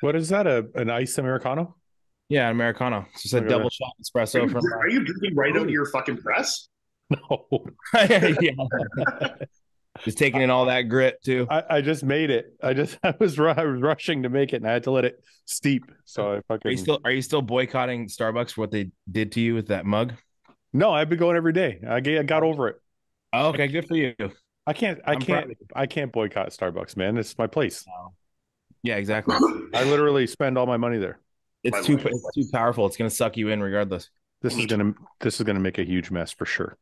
What is that? A an ice americano? Yeah, Americano. It's just a Look at double that. shot Are espresso you, from. are you drinking right out of your fucking press? No, yeah. Just taking in all that grit too. I, I just made it. I just I was I was rushing to make it, and I had to let it steep. So I fucking. Are you still are you still boycotting Starbucks for what they did to you with that mug? no. I've been going every day. I ga- I got over it. Oh, okay, good for you. I can't. I I'm can't. I can't boycott Starbucks, man. It's my place. Yeah, exactly. I literally spend all my money there. It's My too wife- it's too powerful. It's gonna suck you in regardless. This is gonna this is gonna make a huge mess for sure.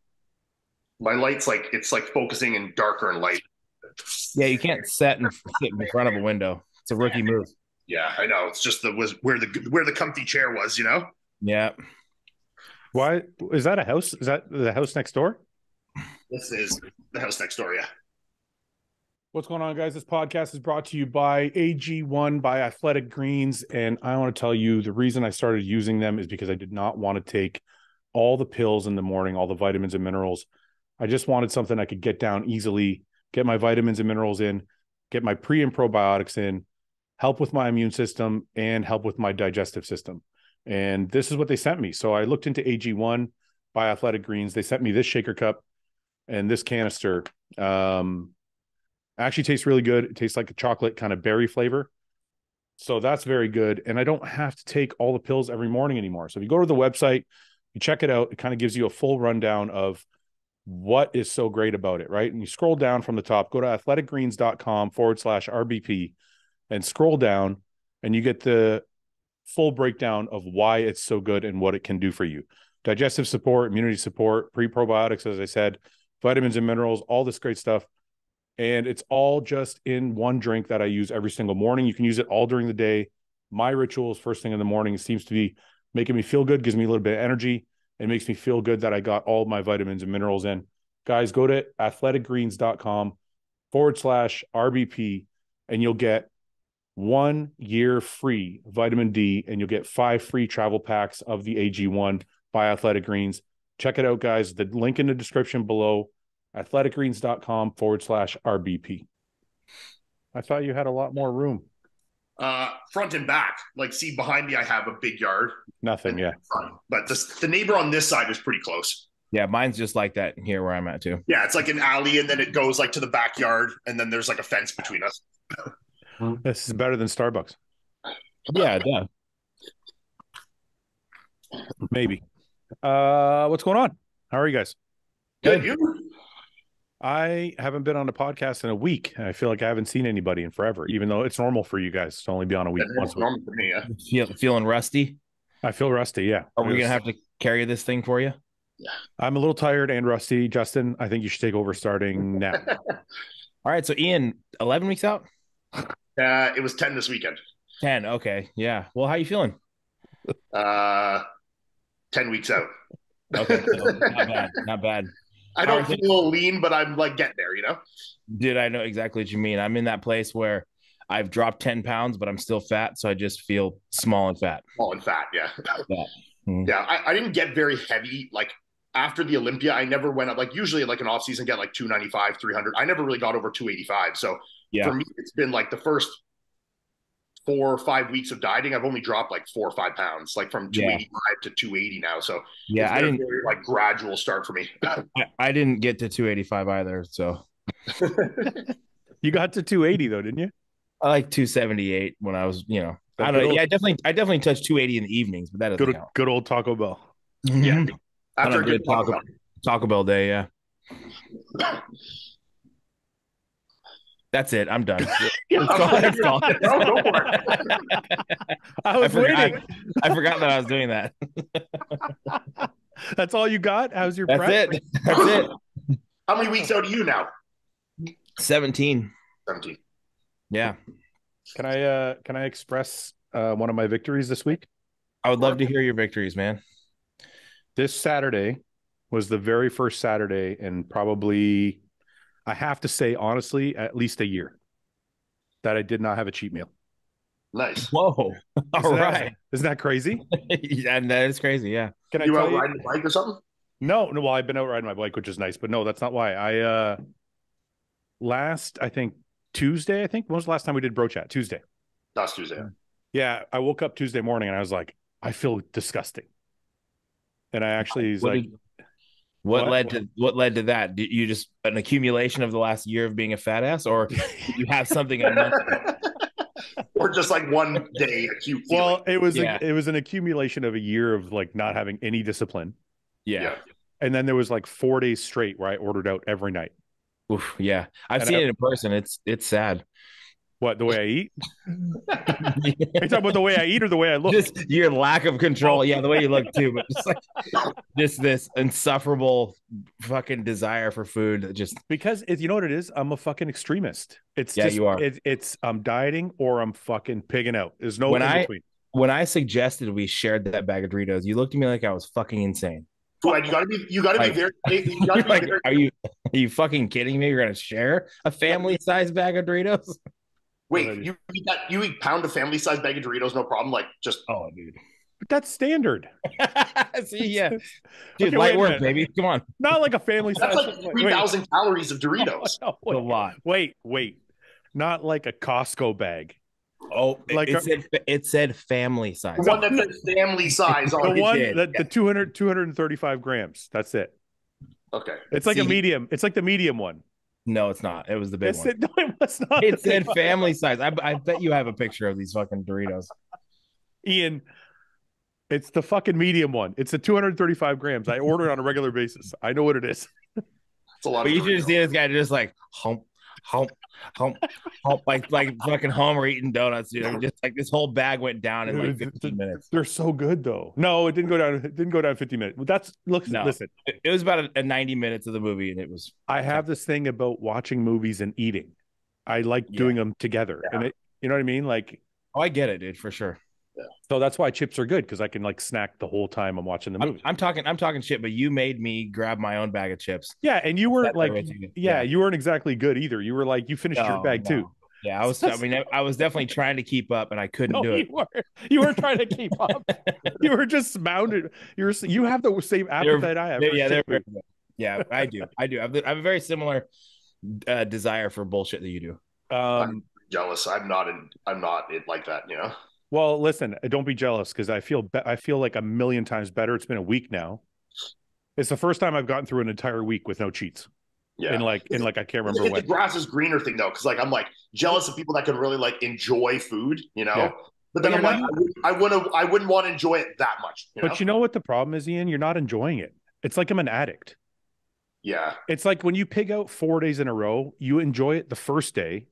My light's like it's like focusing in darker and light. Yeah, you can't set and sit in front of a window. It's a rookie move. Yeah, I know. It's just the was where the where the comfy chair was, you know. Yeah. Why is that a house? Is that the house next door? This is the house next door. Yeah. What's going on, guys? This podcast is brought to you by AG1 by Athletic Greens. And I want to tell you the reason I started using them is because I did not want to take all the pills in the morning, all the vitamins and minerals. I just wanted something I could get down easily, get my vitamins and minerals in, get my pre and probiotics in, help with my immune system, and help with my digestive system. And this is what they sent me. So I looked into AG1 by Athletic Greens. They sent me this shaker cup and this canister. Um, actually tastes really good. It tastes like a chocolate kind of berry flavor. So that's very good. And I don't have to take all the pills every morning anymore. So if you go to the website, you check it out, it kind of gives you a full rundown of what is so great about it, right? And you scroll down from the top, go to athleticgreens.com forward slash RBP and scroll down, and you get the full breakdown of why it's so good and what it can do for you. Digestive support, immunity support, pre probiotics, as I said, vitamins and minerals, all this great stuff and it's all just in one drink that I use every single morning. You can use it all during the day. My rituals first thing in the morning seems to be making me feel good, gives me a little bit of energy, and makes me feel good that I got all my vitamins and minerals in. Guys, go to athleticgreens.com forward slash RBP and you'll get one year free vitamin D and you'll get five free travel packs of the AG1 by Athletic Greens. Check it out, guys. The link in the description below athleticgreens.com forward slash RBP. I thought you had a lot more room. Uh, front and back. Like, see behind me, I have a big yard. Nothing, yeah. Front, but this, the neighbor on this side is pretty close. Yeah, mine's just like that here where I'm at too. Yeah, it's like an alley, and then it goes like to the backyard, and then there's like a fence between us. This is better than Starbucks. Yeah, yeah. Maybe. Uh what's going on? How are you guys? Good, you? I haven't been on a podcast in a week. I feel like I haven't seen anybody in forever, even though it's normal for you guys to only be on a week That's once a week. normal for me. Yeah. Feel, feeling rusty? I feel rusty, yeah. Are we gonna have to carry this thing for you? Yeah. I'm a little tired and rusty. Justin, I think you should take over starting now. All right, so Iain, eleven weeks out, Uh, it was ten this weekend. ten. Okay, yeah. Well, how are you feeling? Uh, ten weeks out. Okay, so not bad, not bad. I don't feel lean, but I'm like getting there. You know. Dude, I know exactly what you mean. I'm in that place where I've dropped ten pounds, but I'm still fat, so I just feel small and fat. Small and fat. Yeah. Yeah. Mhm. Yeah. I, I didn't get very heavy. Like after the Olympia, I never went up. Like usually, like an off season, get like 295, 300. I never really got over 285. So Yeah. for me, it's been like the first four or five weeks of dieting. I've only dropped like four or five pounds, like from Yeah. 285 to 280 now. So Yeah, it's I didn't. very, like gradual start for me. I, I didn't get to 285 either. So You got to 280 though, didn't you? I like 278 when I was, you know, I don't know. old- Yeah, I definitely, I definitely touched 280 in the evenings, but that doesn't Good count. good old Taco Bell. yeah. Mhm. After a a good good Taco, Taco Taco Bell day, yeah. That's it. I'm done. Yeah, Let's go. Let's. No, go for it. I was forgot- waiting. I forgot that I was doing that. That's all you got? How's your That's prep? it. That's it. How many weeks out are you now? 17. 17. Yeah. Can I uh can I express uh one of my victories this week? I would love to hear your victories, man. This Saturday was the very first Saturday in probably I have to say honestly at least a year that I did not have a cheat meal. Nice. Whoa. All Isn't that- right. Isn't that crazy? yeah, that is crazy. Yeah. Can I You tell out you? riding a bike or something? No, no. Well, I've been out riding my bike, which is nice, but no, that's not why. I uh last I think Tuesday, I think. When was the last time we did bro chat? Tuesday. That's Tuesday. Yeah, I woke up Tuesday morning and I was like, I feel disgusting. And I actually was What, like, did- what What? led to what led to that? Did you just an accumulation of the last year of being a fat ass, or did you have something? a month ago? or just like one day acute well, it was Yeah. a, it was an accumulation of a year of like not having any discipline. Yeah. yeah. And then there was like four days straight where I ordered out every night. Oof, yeah. I've And seen I- it in person. It's it's sad. What, the way I eat? Are you talking about the way I eat or the way I look? just your lack of control. Oh. Yeah, the way you look too, but just like just this insufferable fucking desire for food just Because it, you know what it is? I'm a fucking extremist. It's Yeah, just, you are. It, it's I'm dieting or I'm fucking pigging out. There's no When in I- between. when I suggested we shared that bag of Doritos, you looked at me like I was fucking insane. Dwight, you gotta be you gotta Like- be very you gotta You're be like, very are you are you fucking kidding me? You're gonna share a family sized bag of Doritos? Wait, Already. you eat that you eat pound of family size bag of Doritos, no problem. Like just Oh, dude. But that's standard. See, yeah, dude, wait light a work, baby. Come on, Not like a family that's size. like three thousand calories of Doritos. No, a wait, lot. wait, wait. Not like a Costco bag. Oh, Like it a- said it said family size. The one that says family size The on it. one did, that the 200 235 grams. That's it. Okay. It's like a medium. It's like the medium one. No, it's not. It was the big It's one. it, no, it was not. It the big said one. family size. I, I bet you have a picture of these fucking Doritos. Iain, it's the fucking medium one. It's a 235 grams. I order it on a regular basis. I know what it is. It's a lot But of you should Doritos. see this guy just like hump, hump, hump, hump, like like fucking Homer eating donuts, dude. Just like this whole bag went down in like Dude, 15 minutes. They're so good though. No, it didn't go down. It didn't go down 50 minutes. That's look. No. Listen, It, it was about a, a 90 minutes of the movie, and it was I have this thing about watching movies and eating. I like Yeah. doing them together, and it, you know what I mean. Like, oh, I get it, dude, for sure. So that's why chips are good because I can like snack the whole time I'm watching the I'm, movie. I'm talking, I'm talking shit, but you made me grab my own bag of chips. yeah, and you weren't like, right to you. yeah, Yeah. you weren't exactly good either. You were like, you finished your No, bag too. Yeah, I was. I mean, I was definitely trying to keep up, and I couldn't No, do it. you were. You were trying to keep up. you were just mounted. You were. You have the same appetite I have. They're- for yeah, they're chip very yeah, I do. I do. I have, I have a very similar uh, desire for bullshit that you do. food. Um, jealous. I'm not in I'm not it like that, you know. Well, listen, don't be jealous because I feel be- I feel like a million times better. It's been a week now. It's the first time I've gotten through an entire week with no cheats. Yeah. In like in like I can't remember it's when. the grass is greener thing though, because like I'm like jealous of people that can really like enjoy food, you know. Yeah. But then But I'm like, not- I wouldn't, I wouldn't, want to enjoy it that much. You know? But you know what the problem is, Iain? You're not enjoying it. It's like I'm an addict. yeah, It's like when you pig out four days in a row, you enjoy it the first day,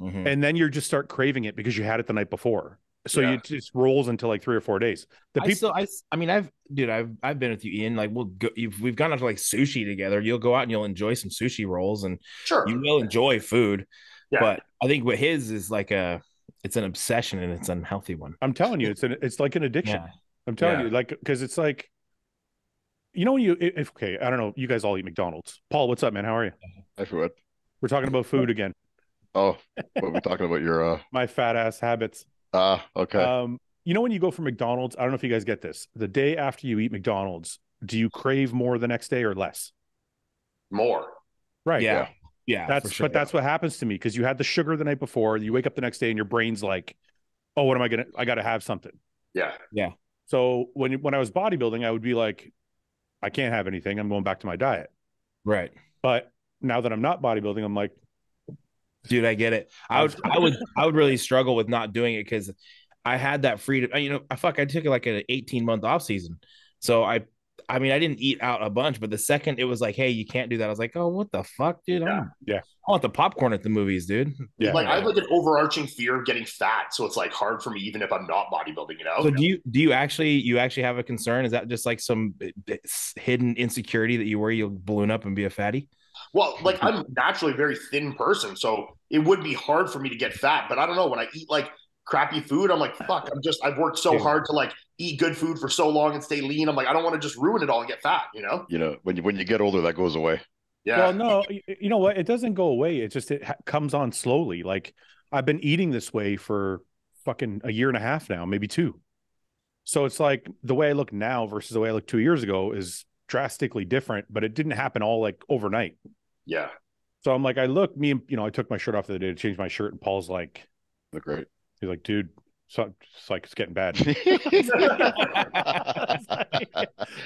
Mhm. and then you just start craving it because you had it the night before. So Yeah. you just rolls into like three or four days. The I people, still, I, I mean, I've, dude, I've, I've been with you, Iain. Like, we'll go, you've, we've gone out to like sushi together. You'll go out and you'll enjoy some sushi rolls, and sure. you will enjoy food. Yeah. But I think what his is like a, it's an obsession and it's an unhealthy one. I'm telling you, it's an it's like an addiction. Yeah. I'm telling Yeah. you, like because it's like, you know, when you if okay, I don't know, you guys all eat McDonald's. Paul, what's up, man? How are you? Everyone. We're talking about food again. Oh, what are we talking about? Your uh My fat ass habits. Ah, okay. Um, you know when you go for McDonald's, I don't know if you guys get this. The day after you eat McDonald's, do you crave more the next day or less? More. Right. Yeah. Yeah. That's sure. but that's what happens to me because you had the sugar the night before. You wake up the next day and your brain's like, "Oh, what am I gonna? I got to have something." Yeah. Yeah. So when when I was bodybuilding, I would be like, "I can't have anything. I'm going back to my diet." right. But now that I'm not bodybuilding, I'm like, dude i get it i would i would i would really struggle with not doing it because i had that freedom you know i fuck i took it like an 18 month off season so i i mean i didn't eat out a bunch but the second it was like hey you can't do that i was like oh what the fuck dude I'm, Yeah. i want the popcorn at the movies dude Yeah. Like I have like an overarching fear of getting fat, so it's like hard for me even if I'm not bodybuilding. You know. so do you do you actually you actually have a concern is that just like some uh, hidden insecurity that you worry you'll balloon up and be a fatty Well, like hmm. I'm naturally a very thin person, so it would be hard for me to get fat. But I don't know when I eat like crappy food, I'm like, fuck. I'm just I've worked so Dude. hard to like eat good food for so long and stay lean. I'm like, I don't want to just ruin it all and get fat. You know? you know, when you when you get older, that goes away. Yeah. "Well, no, y- you know what? It doesn't go away. It just it ha- comes on slowly. Like I've been eating this way for fucking a year and a half now, maybe two. So it's like the way I look now versus the way I looked two years ago is drastically different, but it didn't happen all like overnight. Yeah. So I'm like, I look, me and you know, I took my shirt off the other day to change my shirt, and Paul's like, Look great. he's like, dude, so it's like it's getting bad.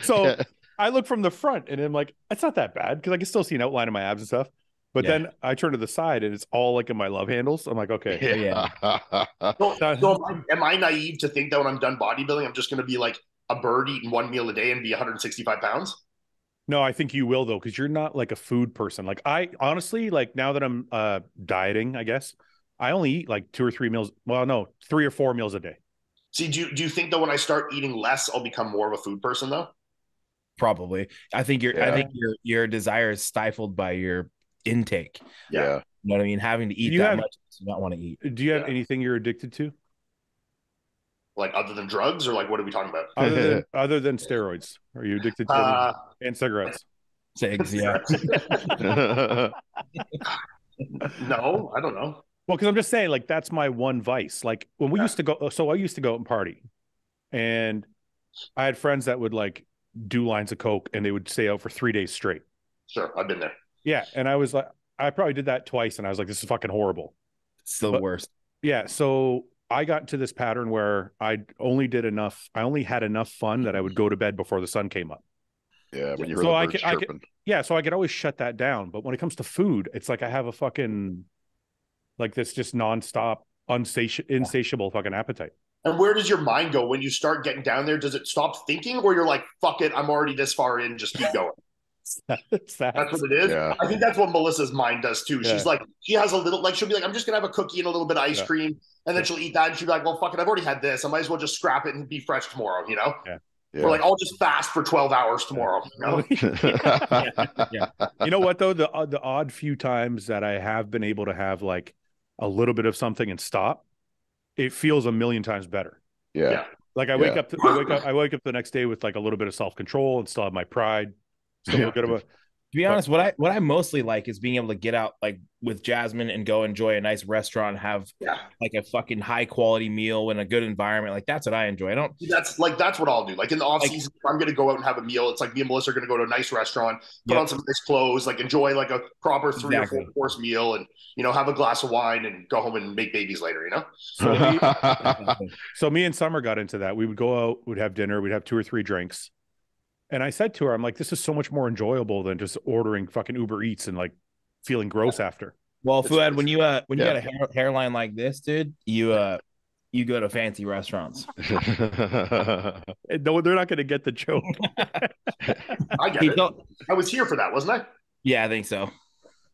so I look from the front and I'm like, it's not that bad because I can still see an outline of my abs and stuff. But Yeah. then I turn to the side and it's all like in my love handles. I'm like, okay, Yeah. So, so am, I, am I naive to think that when I'm done bodybuilding, I'm just going to be like a bird eating one meal a day and be 165 pounds? No, I think you will though because you're not like a food person. Like I honestly, like now that I'm uh dieting, I guess I only eat like two or three meals. Well, no, three or four meals a day. See, do you, do you think that when I start eating less, I'll become more of a food person though? Probably. I think your I think your your desire is stifled by your intake. Yeah. yeah. You know what I mean? Having to eat You that have- much you not want to eat. Do you have Yeah. anything you're addicted to Like other than drugs or like what are we talking about? other than other than steroids? Are you addicted to Uh, and cigarettes? Cigs, yeah. no, I don't know. Well, because I'm just saying, like that's my one vice. Like when we Yeah. used to go, so I used to go out and party, and I had friends that would like do lines of coke, and they would stay out for three days straight. Sure, I've been there. Yeah, and I was like, I probably did that twice, and I was like, this is fucking horrible. It's the But- worst. Yeah, so I got to this pattern where I only did enough. I only had enough fun that I would go to bed before the sun came up. Yeah. When you hear So the I birds can- I can- chirping. Yeah, so I could always shut that down. But when it comes to food, it's like I have a fucking like this just nonstop, unsati- insatiable fucking appetite. And where does your mind go when you start getting down there? Does it stop thinking or you're like, fuck it, I'm already this far in, just keep going? It's that. That's what it is. Yeah. I think that's what Melissa's mind does too. Yeah. She's like, she has a little, like, she'll be like, I'm just gonna have a cookie and a little bit of ice Yeah. cream, and then she'll eat that, and she'll be like, well, fuck it, I've already had this. I might as well just scrap it and be fresh tomorrow, you know? Yeah. Or like, I'll just fast for 12 hours tomorrow. You know? you know what though the uh, the odd few times that I have been able to have like a little bit of something and stop, it feels a million times better. yeah. Yeah. Like I wake Yeah. up, to, I wake up, I wake up the next day with like a little bit of self control and still have my pride. Still Yeah. a bit of a To be But- honest, what I what I mostly like is being able to get out like with Jasmine and go enjoy a nice restaurant, and have Yeah. like a fucking high quality meal in a good environment. Like that's what I enjoy. I don't That's like that's what I'll do. Like in the off Like- season, I'm gonna go out and have a meal. It's like me and Melissa are gonna go to a nice restaurant, put Yep. on some nice clothes, like enjoy like a proper three Exactly. or four course meal, and you know have a glass of wine and go home and make babies later. You know, so me, so me and Summer got into that. We would go out, we'd have dinner, we'd have two or three drinks. And I said to her, I'm like, this is so much more enjoyable than just ordering fucking Uber Eats and like feeling gross after. Well, It's- Fouad, when you uh when you Yeah. got a hair, hairline like this, dude, you uh you go to fancy restaurants. No, they're not going to get the joke. I get He it. felt- I was here for that, wasn't I? yeah, I think so.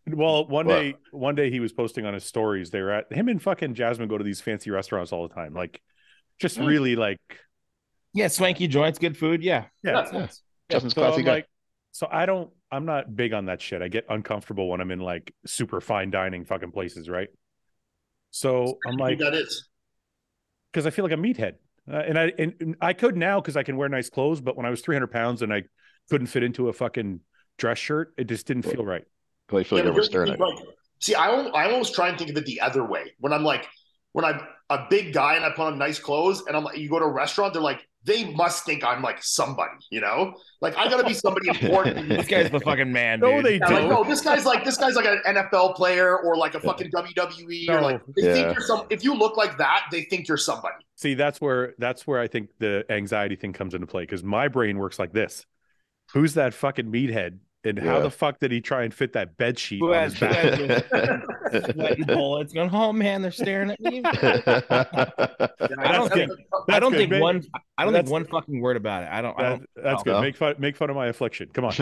Well, one What? day, one day he was posting on his stories. They were at him and fucking Jasmine go to these fancy restaurants all the time, like just Mm. really like Yeah, swanky joints, good food. Yeah, yeah. Yeah. Justin's So classy I'm guy. like, so I don't, I'm not big on that shit. I get uncomfortable when I'm in like super fine dining fucking places, right? So I'm like, that is. because I feel like a meathead, uh, and I and, and I could now because I can wear nice clothes, but when I was 300 pounds and I couldn't fit into a fucking dress shirt, it just didn't feel right. I feel like Yeah, everyone's but staring at like, see, I I almost try and think of it the other way. When I'm like, when I'm a big guy and I put on nice clothes, and I'm like, you go to a restaurant, they're like, they must think I'm like somebody, you know? Like I gotta be somebody important. this guy's the fucking man. No, they Yeah, don't. no, this guy's like this guy's like an NFL player or like a fucking WWE or like they Yeah. think you're some. If you look like that, they think you're somebody. See, that's where that's where I think the anxiety thing comes into play because my brain works like this: Who's that fucking meathead, and how the fuck did he try and fit that bed sheet Who on has- his who back? bullets going, oh man, they're staring at me. I don't think- I don't good, think man. one. I don't That's- think one fucking word about it. I don't. I don't. that's oh, good. no. Make fun, make fun of my affliction. Come on.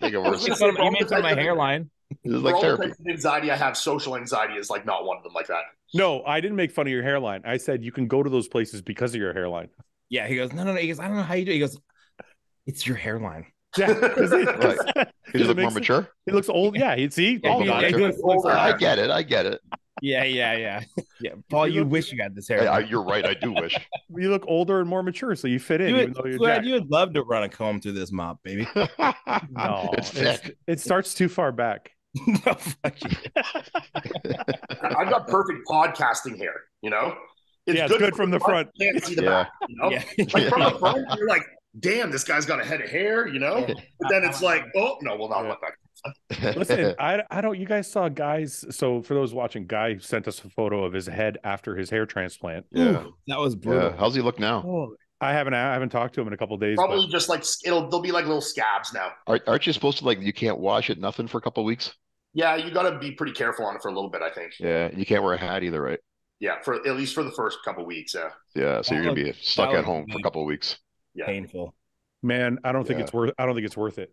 Make it worse. You made fun of- made fun of my hairline. This is For like all the therapy. types anxiety I have, social anxiety is like not one of them like that. No, I didn't make fun of your hairline. I said you can go to those places because of your hairline. Yeah, he goes, no, no, no. He goes, I don't know how you do. it." He goes, it's your hairline. Yeah, 'cause it, Right. 'cause You it look more makes- mature. He looks old. Yeah, he'd see. Yeah, Paul he- got yeah, it. he looks- looks like- I get it. I get it. Yeah, yeah, yeah, yeah. Paul, you wish you had this hair. Hey, I, you're right. I do wish. You look older and more mature, so you fit in. you even would, though you're you would love to run a comb through this mop, baby. No, it's it's- it starts too far back. no, fuck you. I've got perfect podcasting hair. You know, Yeah, it's good from the front. You can't see the Yeah. back. You know, Yeah. like from the front, you're like, damn, this guy's got a head of hair. You know, but then it's like, oh no, well not Yeah. like that. Listen, I I don't. You guys saw guys. So for those watching, guy sent us a photo of his head after his hair transplant. yeah, That was brutal. yeah. How's he look now? Oh, I haven't I haven't talked to him in a couple of days. Probably But just like it'll they'll be like little scabs now. Aren't, aren't you supposed to like you can't wash it nothing for a couple of weeks? Yeah, you got to be pretty careful on it for a little bit. I think. Yeah, you can't wear a hat either, right? Yeah, for at least for the first couple weeks. Yeah. Yeah, so That you're gonna be stuck at would home for a couple of weeks. Yeah. Painful. man, I don't think Yeah. it's worth. I don't think it's worth it.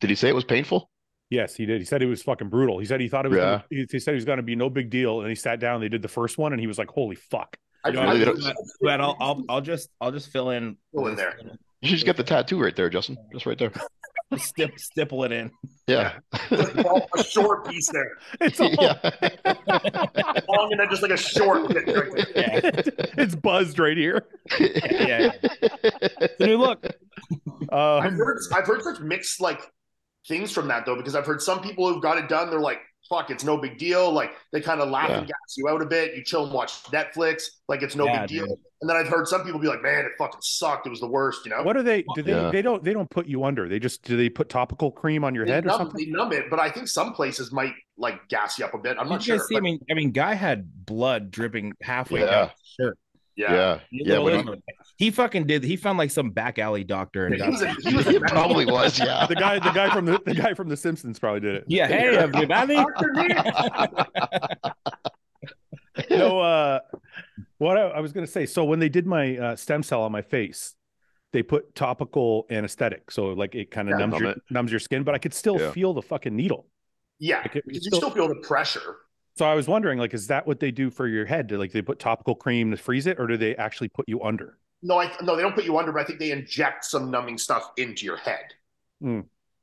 Did he say it was painful? Yes, he did. He said it was fucking brutal. He said he thought it was. Yeah. Gonna, he, he said it was going to be no big deal, and he sat down. They did the first one, and he was like, "Holy fuck!" I, You know, I, but, don't- but I'll, I'll I'll just I'll just fill in Fill in there. You should just get the tattoo right there, Justin. Just right there. Stip, stipple it in. Yeah. a short piece there, It's all, yeah. long and then just like a short. Right there. it's buzzed right here. Yeah, It's a new look. I've Um, heard I've heard such mixed like things from that though, because I've heard some people who've got it done. They're like, "Fuck, it's no big deal." Like they kind of laugh Yeah. and gas you out a bit. You chill and watch Netflix, like it's no Yeah, big deal. dude. And then I've heard some people be like, "Man, it fucking sucked. It was the worst." You know. what are they? Do they? Yeah. They don't. They don't put you under. They just do. They put topical cream on your They head or numb, something. they numb it, but I think some places might like gas you up a bit. I'm not Did you sure. guys see? but I mean, I mean, guy had blood dripping halfway Yeah. down his shirt. Yeah. Yeah. He, Yeah, little he fucking did. He found like some back alley doctor and He got was he was a probably was, yeah. The guy, the guy from the, the guy from The Simpsons probably did it. yeah. Hey, everybody. no, uh, what I, I was going to say. So when they did my uh, stem cell on my face, they put topical anesthetic, so like it kind of Yeah, numbs your it. numbs your skin, but I could still Yeah. feel the fucking needle. yeah, Like, it- because you still- still feel the pressure. So I was wondering, like, is that what they do for your head? Do, Like they put topical cream to freeze it, or do they actually put you under? No, I no, they don't put you under, but I think they inject some numbing stuff into your head. Hmm.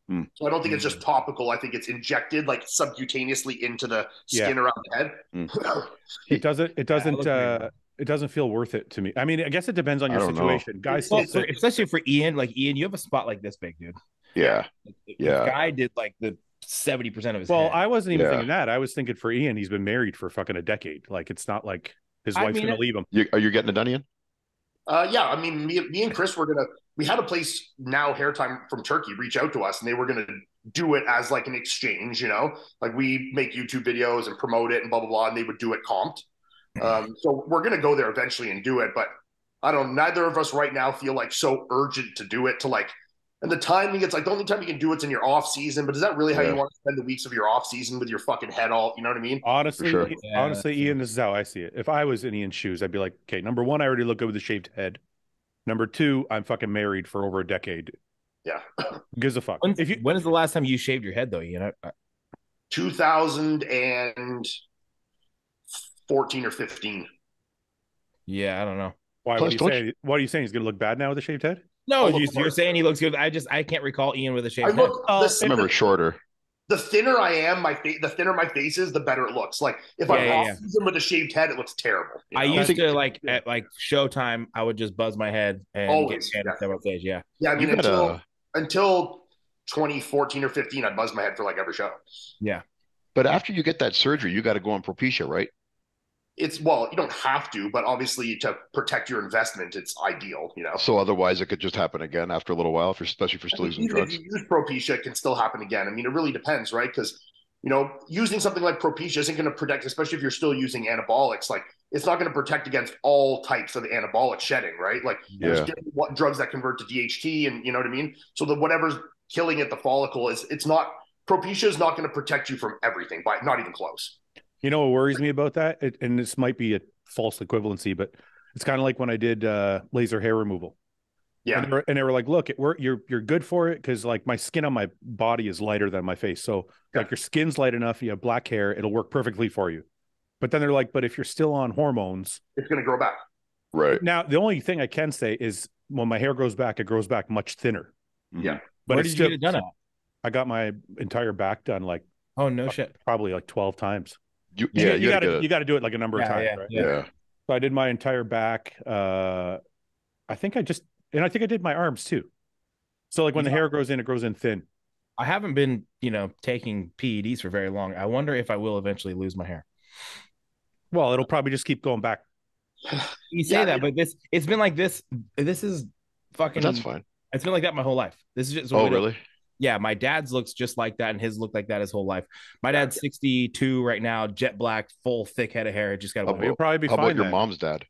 Hmm. So I don't think it's just topical. I think it's injected like subcutaneously into the skin around the head. It doesn't. It it doesn't. looked weird. uh, it doesn't feel worth it to me. I mean, I guess it depends on your don't know. situation. Guys, Well, still especially for Iain, like Iain, you have a spot like this big, dude. Yeah. This Yeah. guy did like the seventy percent of his. well, head. I wasn't even Yeah. thinking that. I was thinking for Iain, he's been married for fucking a decade. Like it's not like his I wife's mean, gonna it- leave him. You, are you getting it done, Iain? Uh, yeah, I mean, me, me and Chris were gonna. We had a place now, Hair Time from Turkey, reach out to us, and they were gonna do it as like an exchange. You know, like we make YouTube videos and promote it and blah blah blah, and they would do it comped. Um, so we're gonna go there eventually and do it, but I don't. Neither of us right now feel like so urgent to do it. To like, and the timing, it's like the only time you can do it's in your off season. But is that really how Yeah. you want to spend the weeks of your off season with your fucking head all? You know what I mean? Honestly, sure. Yeah, honestly, that's Iain, this is how I see it. If I was in Iain's shoes, I'd be like, okay, number one, I already look good with a shaved head. Number two, I'm fucking married for over a decade. Yeah. Who gives a fuck. When's, If you when is the last time you shaved your head though? You know, Two thousand and fourteen or fifteen. yeah, I don't know. why? Plus, What are you don't saying? What are you saying? He's gonna look bad now with a shaved head? No, you, look, you're saying he looks good. I just I can't recall Iain with a shaved head. look. Oh, the, I remember the, shorter. the thinner I am, my fa- the thinner my face is, the better it looks. Like if Yeah, I'm yeah, off yeah. season with a shaved head, it looks terrible. you I know? used think- to like at like showtime. I would just buzz my head and Always, get yeah. head on stage. Yeah, yeah, I mean You got until until 2014 or 15, I buzzed my head for like every show. Yeah, but after you get that surgery, you got to go on Propecia, right? It's well, you don't have to, but obviously to protect your investment, it's ideal. You know, So otherwise, it could just happen again after a little while, for especially for still using even if drugs. you use Propecia, it can still happen again. I mean, it really depends, right? Because you know, using something like Propecia isn't going to protect, especially if you're still using anabolics. Like, it's not going to protect against all types of anabolic shedding, right? Like, there's different drugs that convert to DHT, and you know what I mean. So the whatever's killing at the follicle is it's not Propecia is not going to protect you from everything, by not even close. You know what worries me about that? It, and this might be a false equivalency, but it's kind of like when I did uh, laser hair removal. Yeah, And they were, and they were like, "Look, it, we're, you're you're good for it because like my skin on my body is lighter than my face, so Yeah. like your skin's light enough, you have black hair, it'll work perfectly for you." But then they're like, "But if you're still on hormones, it's going to grow back. Right. now the only thing I can say is when my hair grows back, it grows back much thinner. Yeah. But Where did still, you get it done at? I got my entire back done like Oh no shit. probably like twelve times. You, You, yeah, you, you got gotta you got to do it like a number of Yeah, times, yeah, right? yeah. Yeah. So I did my entire back. Uh, I think I just and I think I did my arms too. So like when the hair grows in, it grows in thin. I haven't been, you know, taking PEDs for very long. I wonder if I will eventually lose my hair. Well, it'll probably just keep going back. You say Yeah, that, but this it's been like this. This is fucking. That's fine. It's been like that my whole life. This is just. Oh, way to- really? Yeah, my dad's looks just like that, and his looked like that his whole life. My dad's 62 right now, jet black, full thick head of hair. Just got a You'll probably be How fine. about your then. mom's dad?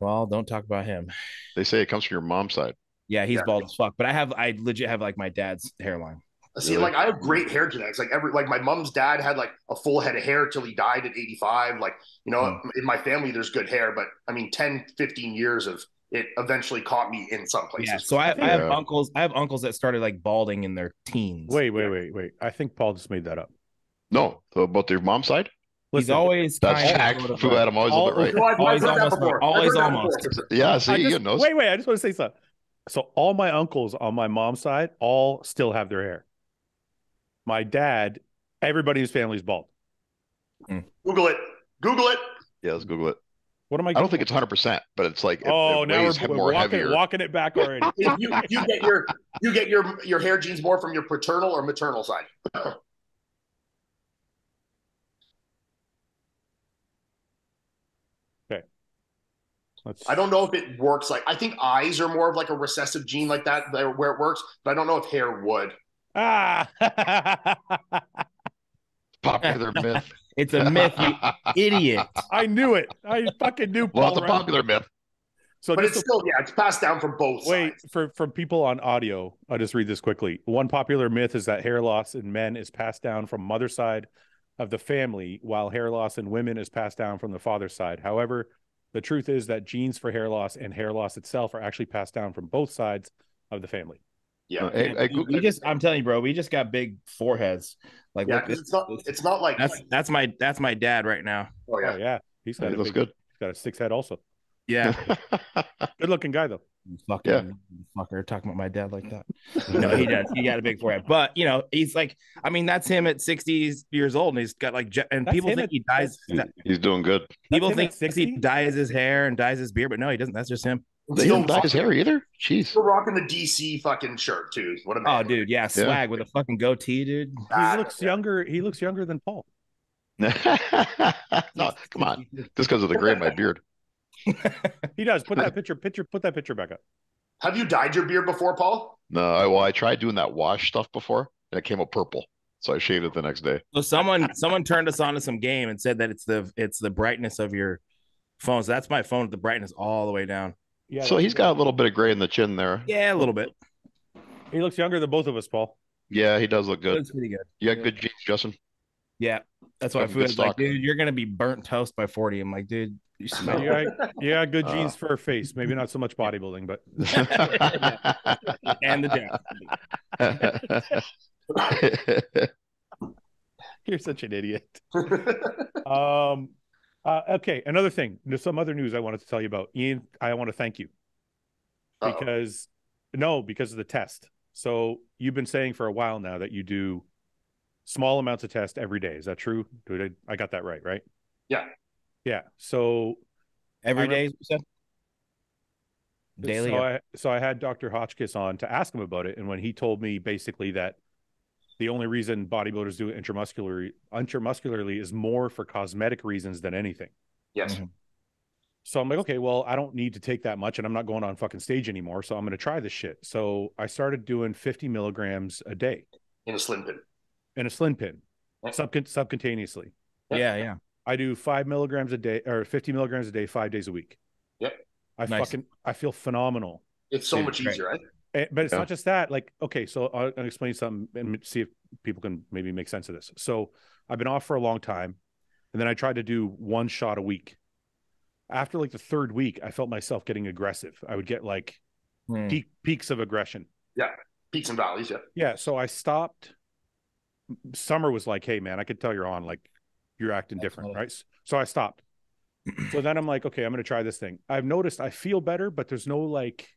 well. Don't talk about him. They say it comes from your mom's side. Yeah, he's Yeah. bald as fuck. But I have, I legit have like my dad's hairline. See, Really? like I have great hair genetics. Like every, like my mom's dad had like a full head of hair till he died at 85. Like, you know, Hmm. in my family, there's good hair, but I mean, 10, 15 years of it eventually caught me in some places. Yeah. So I, I have Yeah. uncles. I have uncles that started like balding in their teens. Wait, wait, wait, wait. I think Paul just made that up. No, so about your mom's side. he's always That's kind of fact. sort of Fu like- Adam always a little bit all- right. Well, I've- Always I've that almost, always I've heard that almost. Yeah, see, just- you know. Wait, wait. I just want to say something. So all my uncles on my mom's side all still have their hair. My dad, everybody in his family is bald. Hmm. Google it. Google it. Yeah, let's Google it. What am I? I don't think it's 100, percent but it's like it, Oh, it now weighs we're, we're more walking, heavier. walking it back already. You, you get your you get your your hair genes more from your paternal or maternal side. Let's, I don't know if it works. Like I think eyes are more of like a recessive gene like that, where it works, but I don't know if hair would. Ah. Popular myth. It's a myth, you idiot. I knew it. I fucking knew. well, Paul it's a popular myth. So But just it's still yeah, it's passed down from both Wait, sides. for for people on audio, I'll just read this quickly. One popular myth is that hair loss in men is passed down from mother side of the family, while hair loss in women is passed down from the father's side. However, the truth is that genes for hair loss and hair loss itself are actually passed down from both sides of the family. Yeah, I- I we, we just, I'm telling you, bro, we just got big foreheads. Like, yeah, look, 'cause this, it's not it's not like that's that's my that's my dad right now. oh Oh yeah. yeah, he's got That a looks big- good. He's got a six head also. Yeah, Good looking guy though. You fucking Yeah. fucker talking about my dad like that. No, he does. He got a big forehead, but you know, he's like, I mean, that's him at 60 years old, and he's got like, and That's people think at- he dyes. that's- He's doing good. people think at he 60? dyes his hair and dyes his beard, but no, he doesn't. That's just him. They Still don't dye his hair either. Jeez. Still rocking the DC fucking shirt too. What a Oh, dude, yeah, swag with a fucking goatee, dude. He Ah, looks yeah. younger. He looks younger than Paul. no, come on. Just because of the gray in my beard. He does. Put that picture, picture, put that picture back up. Have you dyed your beard before, Paul? No, I, well, I tried doing that wash stuff before, and it came out purple. So I shaved it the next day. So someone someone turned us on to some game and said that it's the it's the brightness of your phone. So that's my phone with the brightness all the way down. Yeah. so he's got a little bit of gray in the chin there. Yeah, a little bit. He looks younger than both of us, Paul. Yeah, he does look good. It's pretty good. You got good genes, Justin. Yeah, that's why I good food is like, dude, you're gonna be burnt toast by 40. I'm like, dude, you smell. You got, you got good Uh. for a face. Maybe not so much bodybuilding, but and the death. you're such an idiot. Um, uh, okay, another thing. There's some other news I wanted to tell you about. Iain, I want to thank you Uh-oh. because no, because of the test. So you've been saying for a while now that you do small amounts of test every day. Is that true? Did I, I got that right, right? Yeah. Yeah. So every day. I you said? Daily. So I so I had Dr. Hotchkiss on to ask him about it, and when he told me basically that the only reason bodybuilders do it intramuscularly intramuscularly is more for cosmetic reasons than anything. yes. Mhm. So I'm like, okay, well, I don't need to take that much, and I'm not going on fucking stage anymore. So I'm going to try this shit. So I started doing 50 milligrams a day In a slim pin. in a slim pin, Yeah. subcon- subcutaneously. yeah, yeah. I do five milligrams a day or 50 milligrams a day, five days a week. Yep. I Nice. fucking I feel phenomenal. It's so Dude, much easier, right? Eh, but it's Yeah. not just that. Like, okay, so I'll, I'll explain something and see if people can maybe make sense of this. So I've been off for a long time, and then I tried to do one shot a week. After like the third week, I felt myself getting aggressive. I would get like Hmm. peak, peaks of aggression. Yeah, peaks and valleys, yeah. Yeah, so I stopped. Summer was like, "Hey, man, I could tell you're on. Like, you're acting different, Absolutely. right?" So I stopped. so then I'm like, "Okay, I'm going to try this thing." I've noticed I feel better, but there's no like,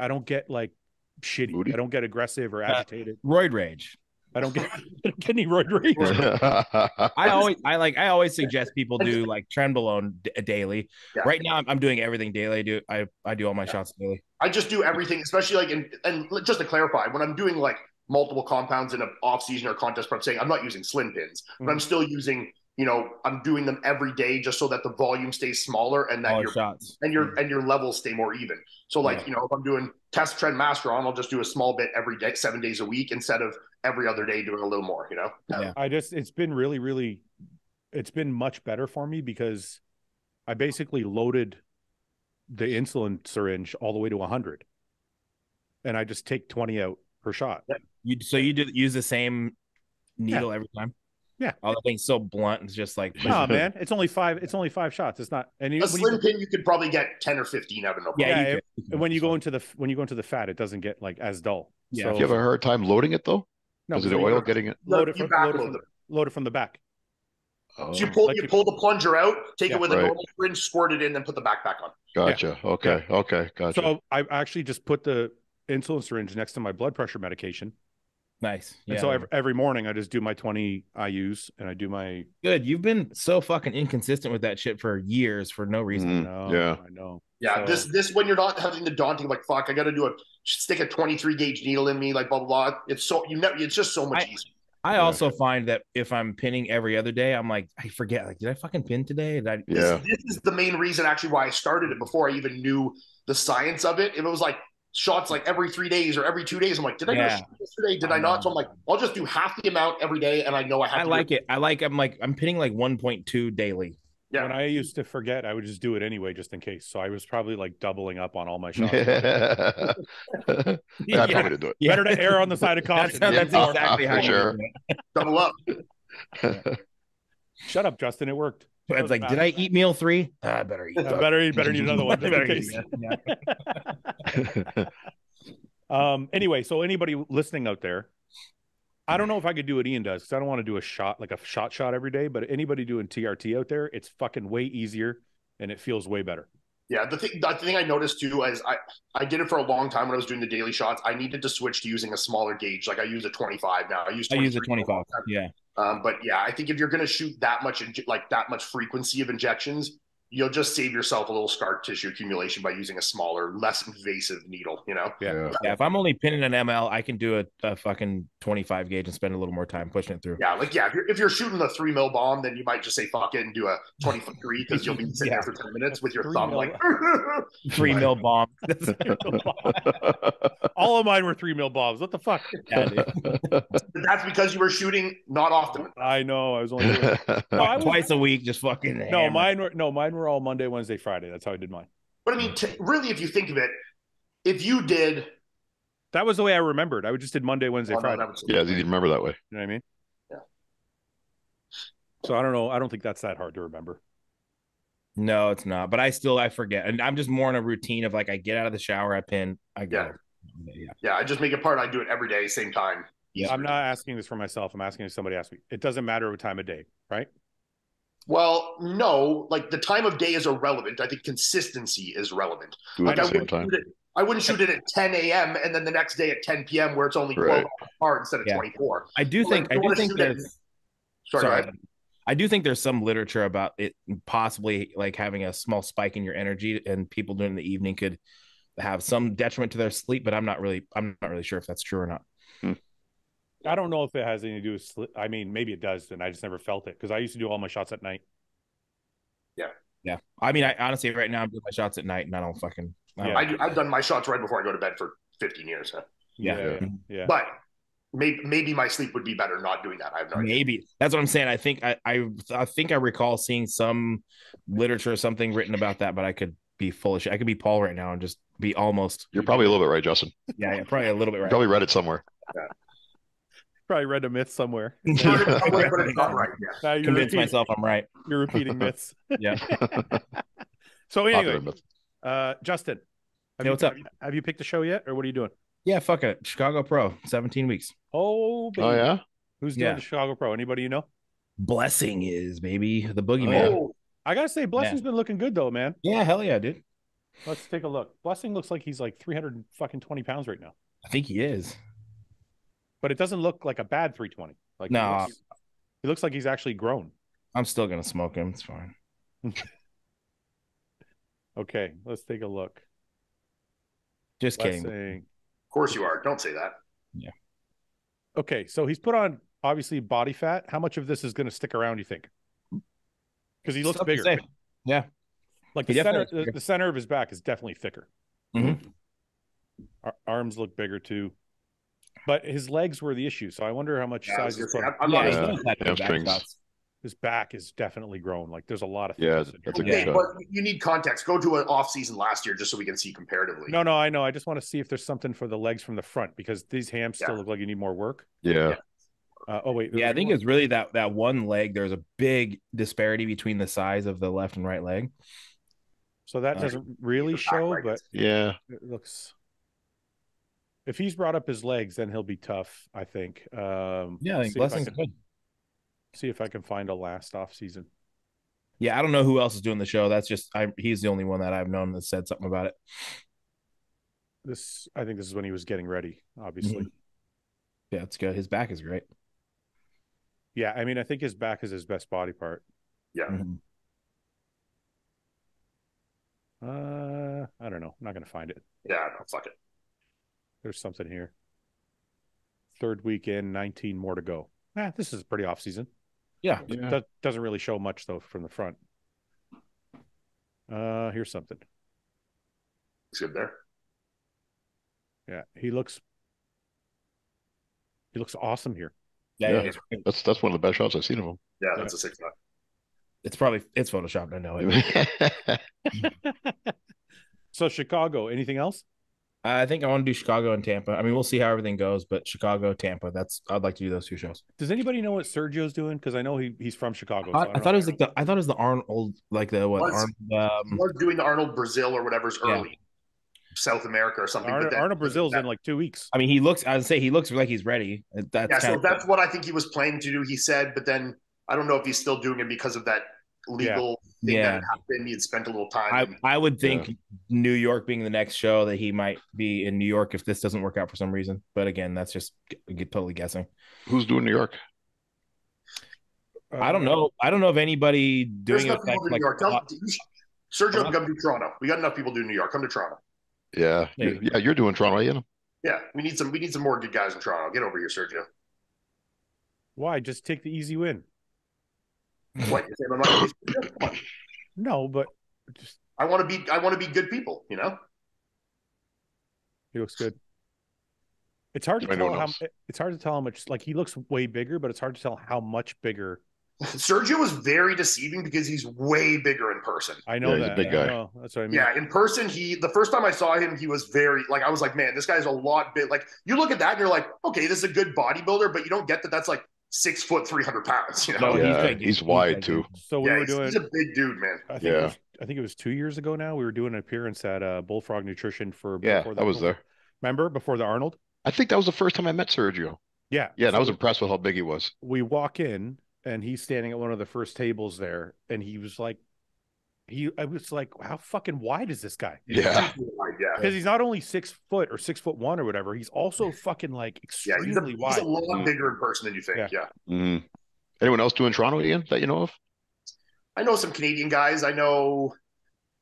I don't get like shitty. Moody? I don't get aggressive or uh, agitated. Roid rage. I don't get, I don't get any roid rage. I always, I like, I always suggest people do like trenbolone d- daily. Yeah. Right now, I'm, I'm doing everything daily. I do, I, I do all my shots daily. I just do everything, especially like in and just to clarify, when I'm doing like multiple compounds in an off season or contest prep, saying I'm not using slim pins, but mm-hmm. I'm still using you know, I'm doing them every day just so that the volume stays smaller and that All your shots. and your mm. and your levels stay more even. So like, Yeah. you know, if I'm doing test tren Masteron, I'll just do a small bit every day, seven days a week instead of every other day doing a little more, you know? Yeah. I just it's been really, really it's been much better for me because I basically loaded the insulin syringe all the way to 100. And I just take 20 out per shot. You so you do use the same needle every time? Yeah. Oh, the thing's so blunt. It's just like No, man, it's only five. It's only five shots. It's not. And you, A slim you, pin, you could probably get 10 or 15 out of no yeah. Yeah, you it- when you go into the when you go into the fat, it doesn't get like as dull. Yeah. So, Do you have a hard time loading it though? no, Is it so you oil load- getting it? Load it from, load it from, them. load it from the back. Oh, So you pull Like you you- pull the plunger out, take Yeah. it with a normal syringe, squirt it in, then put the backpack on. gotcha. Okay. Okay. Gotcha. So I actually just put the insulin syringe next to my blood pressure medication. Nice. And so every, every morning I just do my 20 IUs and I do my good. You've been so fucking inconsistent with that shit for years for no reason. Mm, no, yeah. I know. Yeah, So- this this when you're not having the daunting like fuck, I got to do a stick a 23 gauge needle in me, like blah blah blah. It's so you know, it's just so much I- easier. I Yeah. also find that if I'm pinning every other day, I'm like, I forget. Like, did I fucking pin today? Did I? yeah. This, this is the main reason actually why I started it before I even knew the science of it. If it was like shots like every three days or every two days, I'm like, did I Yeah. do a shot yesterday? Did I I, not? know. So I'm like, I'll just do half the amount every day, and I know I have. I to do like it. I like. I'm like. I'm pinning like 1.2 daily. Yeah. When I used to forget, I would just do it anyway, just in case. So I was probably like doubling up on all my shots. yeah. I probably did do it. Yeah. Better to err on the side of caution. that's Yeah, exactly for how you sure. do it. double up. Shut up, Justin. It worked. But it's like, did I eat meal three? Ah, I better eat. Uh, better eat, better need another one. Better eat, yeah. Um. Anyway, so anybody listening out there, I don't know if I could do what Iain does because I don't want to do a shot like a shot shot every day. But anybody doing TRT out there, it's fucking way easier and it feels way better. Yeah, the thing the thing I noticed too is I I did it for a long time when I was doing the daily shots. I needed to switch to using a smaller gauge. Like I use a 25 now. I use I use a 25. Yeah. Um, but yeah, I think if you're going to shoot that much, like that much frequency of injections, you'll just save yourself a little scar tissue accumulation by using a smaller, less invasive needle. You know? Yeah. Yeah. If I'm only pinning an ML, I can do a, a fucking 25 gauge and spend a little more time pushing it through. Yeah, like yeah, if you're if you're shooting the three mil bomb, then you might just say fuck it and do a 23 because you'll be sitting Yeah. there for 10 minutes with your Three thumb mil. like. Three mil bomb. all of mine were three mil bombs. What the fuck? Yeah. That's because you were shooting not often. I know. I was only doing No, I was- Twice a week, just fucking. no. hammer. Mine were no. Mine were all Monday, Wednesday, Friday. That's how I did mine. But I mean, t- really, if you think of it, if you did, That was the way I remembered. I would just did Monday, Wednesday, oh, Friday. that was- yeah, it's easy to remember that way. You know what I mean? Yeah. So I don't know. I don't think that's that hard to remember. No, it's not. But I still I forget, and I'm just more in a routine of like I get out of the shower, I pin, I go. Yeah. yeah, I just make it part. I do it every day, same time. Yeah. I'm not asking this for myself. I'm asking if somebody asked me. It doesn't matter what time of day, right? Well, no, like the time of day is irrelevant. I think consistency is relevant. Do Like at I the same wouldn't, time. shoot it, I wouldn't shoot it at 10 a.m. and then the next day at 10 p.m. where it's only 12 Right. hours apart instead of Yeah. 24. I do think you I do think shoot it- there's Sorry, sorry. I do think there's some literature about it possibly like having a small spike in your energy and people during the evening could have some detriment to their sleep, but I'm not really I'm not really sure if that's true or not. I don't know if it has anything to do with. Sli- I mean, maybe it does, and I just never felt it because I used to do all my shots at night. Yeah. Yeah. I mean I honestly right now I'm doing my shots at night and I don't fucking I don't. Yeah. I, I've done my shots right before I go to bed for 15 years. huh? Yeah. yeah, yeah. But maybe, maybe my sleep would be better not doing that. I have no idea. Maybe that's what I'm saying. I think I, I I think I recall seeing some literature or something written about that, but I could be full of shit. I could be Paul right now and just be almost You're probably a little bit right, Justin. yeah, yeah probably a little bit You right. probably read it somewhere. Probably read a myth somewhere. But it's not right. Yeah. Convince myself I'm right. you're repeating myths. Yeah. So anyway, myth. uh, Justin, have Hey, you, what's up? Have you, have you picked a show yet, or what are you doing? Yeah, fuck it. Chicago Pro, 17 weeks. Oh, baby. Oh yeah. Who's doing Yeah. the Chicago Pro? Anybody you know? Blessing is maybe the Oh, boogeyman. Oh, I gotta say, Blessing's been looking good though, man. yeah, hell yeah, dude. Let's take a look. Blessing looks like he's like 300 fucking 20 pounds right now, I think he is. But it doesn't look like a bad 320. Like he No. looks, he looks like he's actually grown. I'm still gonna smoke him. It's fine. Okay, let's take a look. Just kidding. Blessing. of course you are. Don't say that. Yeah. Okay, so he's put on obviously body fat. How much of this is going to stick around? You think? because he looks Tough bigger. Yeah. Like He the center, the, the center of his back is definitely thicker. Mhm. Ar- arms look bigger too, but his legs were the issue. So I wonder how much Yeah, size he's put. I'm, I'm Yeah, not he's Yeah. always had good back His back is definitely grown. Like there's a lot of Yeah, thickness that's a good Yeah. But you need context. Go to an off season last year just so we can see comparatively. No, no, I know. I just want to see if there's something for the legs from the front because these hams still look like you need more work. Yeah. Uh, oh wait, Yeah, I think one- it's really that that one leg. There's a big disparity between the size of the left and right leg. so that uh, doesn't really show, but Yeah. it looks. If he's brought up his legs, then he'll be tough. I think. Um, Yeah, I think see if I Blessing's can- good. see if I can find a last off season. Yeah, I don't know who else is doing the show. That's just I. He's the only one that I've known that said something about it. This, I think, this is when he was getting ready. Obviously, Yeah, it's good. His back is great. yeah. I mean, I think his back is his best body part. Yeah. Mhm. Uh, I don't know. I'm not gonna find it. Yeah, no, fuck it. There's something here. Third weekend, 19 more to go. Eh, this is pretty off season. Yeah, Yeah. That doesn't really show much though from the front. Uh, here's something. It's good there. Yeah, he looks. He looks awesome here. yeah, Yeah. yeah. That's that's one of the best shots I've seen of him. Yeah, that's a six nine. It's probably it's photoshopped. I know it. So Chicago. Anything else? I think I want to do Chicago and Tampa. I mean, we'll see how everything goes, but Chicago, Tampa. That's I'd like to do those two shows. Does anybody know what Sergio's doing? Because I know he, he's from Chicago. I, so I don't thought know. it was like the I thought it was the Arnold like the what Was- Arnold um, doing the Arnold Brazil or whatever's Yeah. early, South America or something. Arnold, but then- Arnold Brazil's that- in like two weeks. I mean, he looks. I would say he looks like he's ready. That's yeah, so kind of, that's what I think he was planning to do. He said, but then I don't know if he's still doing it because of that legal thing Yeah. that happened. He had spent a little time. I I would think New York being the next show that he might be in New York if this doesn't work out for some reason. But again, that's just g- g- totally guessing. Who's doing New York? I don't know. I don't know of anybody There's doing it enough people like, in New York. like Tell, Sergio, come to Toronto. We got enough people doing New York. Come to Toronto. Yeah. Maybe. Yeah, you're doing Toronto, you know. Yeah, we need some. We need some more good guys in Toronto. Get over here, Sergio. Why? Just take the easy win. What? you saying I'm not gonna be Sergio? Come on. No, but just I want to be. I want to be good people. You know. he looks good. It's hard to I tell how it's hard to tell how much like he looks way bigger, but it's hard to tell how much bigger. Sergio was very deceiving because he's way bigger in person. I know Yeah, he's a that. big I guy. know. That's what I mean. Yeah, in person, he the first time I saw him, he was very like I was like, man, this guy's a lot big. Like you look at that and you're like, okay, this is a good bodybuilder, but you don't get that that's like six foot, three hundred pounds. You know? No, he's yeah, big. he's He's wide big, too. So we yeah, were he's, doing. he's a big dude, man. I think Yeah. it was, I think it was two years ago now. We were doing an appearance at uh, Bullfrog Nutrition for Yeah, before I was there. Remember before the Arnold? I think that was the first time I met Sergio. Yeah, Yeah, and I was impressed with how big he was. we walk in and he's standing at one of the first tables there, and he was like, he I was like, how fucking wide is this guy? Yeah. yeah. Because he's not only six foot or six foot one or whatever, he's also fucking like Yeah, he's a, extremely he's wide. a lot Mm. bigger in person than you think. Yeah. Yeah. Mhm. Anyone else doing Toronto, Iain, that you know of? I know some Canadian guys. I know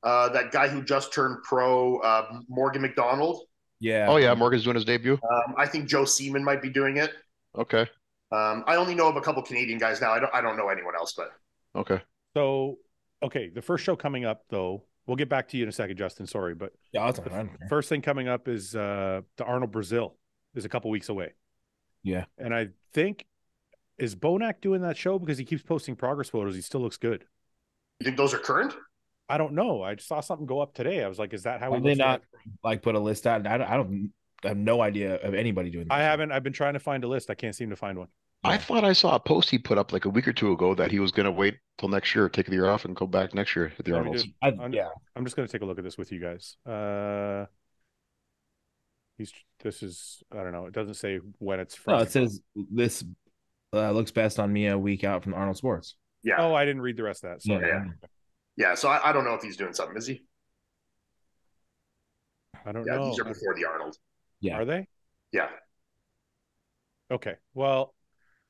uh, that guy who just turned pro, uh, Morgan McDonald. Yeah. Oh yeah, Morgan's doing his debut. Um, I think Joe Seaman might be doing it. Okay. Um, I only know of a couple Canadian guys now. I don't. I don't know anyone else, but Okay. So, okay, the first show coming up though, we'll get back to you in a second, Justin. Sorry, but Yeah, that's fine. first thing coming up is uh the Arnold Brazil is a couple weeks away. Yeah. And I think is Bonac doing that show because he keeps posting progress photos. He still looks good. you think those are current? I don't know. I saw something go up today. I was like, is that how Have he they not like? like put a list out? I don't, I don't I have no idea of anybody doing. That. I this. haven't. I've been trying to find a list. I can't seem to find one. I thought I saw a post he put up like a week or two ago that he was going to wait till next year, take the year off, and go back next year at the Let me Arnold's. I, I'm- yeah. I'm just going to take a look at this with you guys. Uh, he's. This is. I don't know. It doesn't say when it's from. No, it says this uh, looks best on me a week out from Arnold Sports. Yeah. Oh, I didn't read the rest of that. Sorry. Yeah. Yeah. So I, I don't know if he's doing something. Is he? I don't Yeah. know. These are before the Arnold. Yeah. Are they? Yeah. Okay. Well,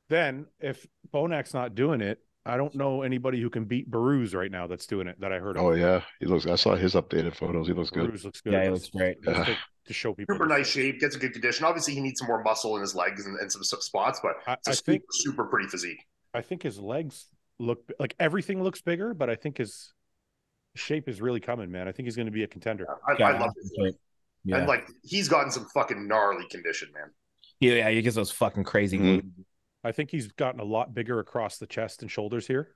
then if Bonac's not doing it, I don't know anybody who can beat Baruz right now that's doing it that I heard of. Oh yeah, he looks. I saw his updated photos. He looks good. Baruz looks good. Yeah, he looks great. Yeah. take- to show people. Super this. nice shape. Gets a good condition. Obviously, he needs some more muscle in his legs and, and some, some spots, but I, it's a I super, think super pretty physique. I think his legs look like everything looks bigger, but I think his shape is really coming, man. I think he's going to be a contender. I, Yeah, I love his shape. Yeah. And like he's gotten some fucking gnarly condition, man. yeah, yeah, he gets those fucking crazy Mhm. Glutes. I think he's gotten a lot bigger across the chest and shoulders here,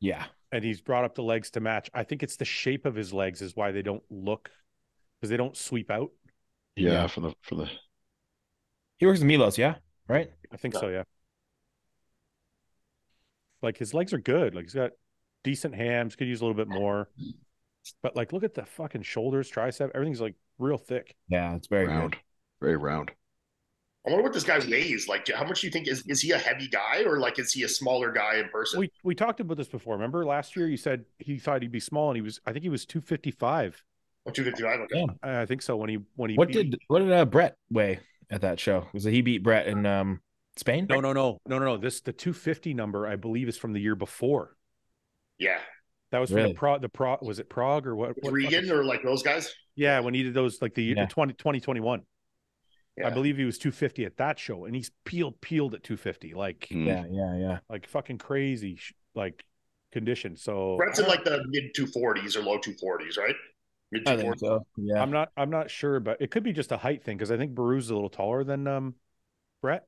Yeah. and he's brought up the legs to match. I think it's the shape of his legs is why they don't look because they don't sweep out. Yeah, Yeah. from the from the He works with Milos, yeah? Right? I think so, yeah. Like his legs are good. Like he's got decent hams, could use a little bit more. But like look at the fucking shoulders, tricep, everything's like real thick. Yeah, it's very round, good. very round. I wonder what this guy weighs. Like, how much do you think is is he a heavy guy or like is he a smaller guy in person? We we talked about this before. Remember last year you said he thought he'd be small and he was I think he was 255. Two fifty five. Okay. Yeah. I think so when he when he What beat- did what did uh, Brett weigh at that show? Was it he beat Brett in um Spain? No, no, no. No, no, no. This the 250 number I believe is from the year before. Yeah, That was from the pro the pro was it Prague or what? what Regan or like those guys. yeah, when he did those like the, Yeah. the 20, 2021. Yeah. I believe he was 250 at that show and he's peeled peeled at 250 like Mm. Yeah, yeah, yeah. like fucking crazy sh- like condition. So Brett's in like the mid two forties or low two forties, right? Mid I two think forties. so. Yeah. I'm not I'm not sure, but it could be just a height thing because I think Baru's a little taller than um Brett.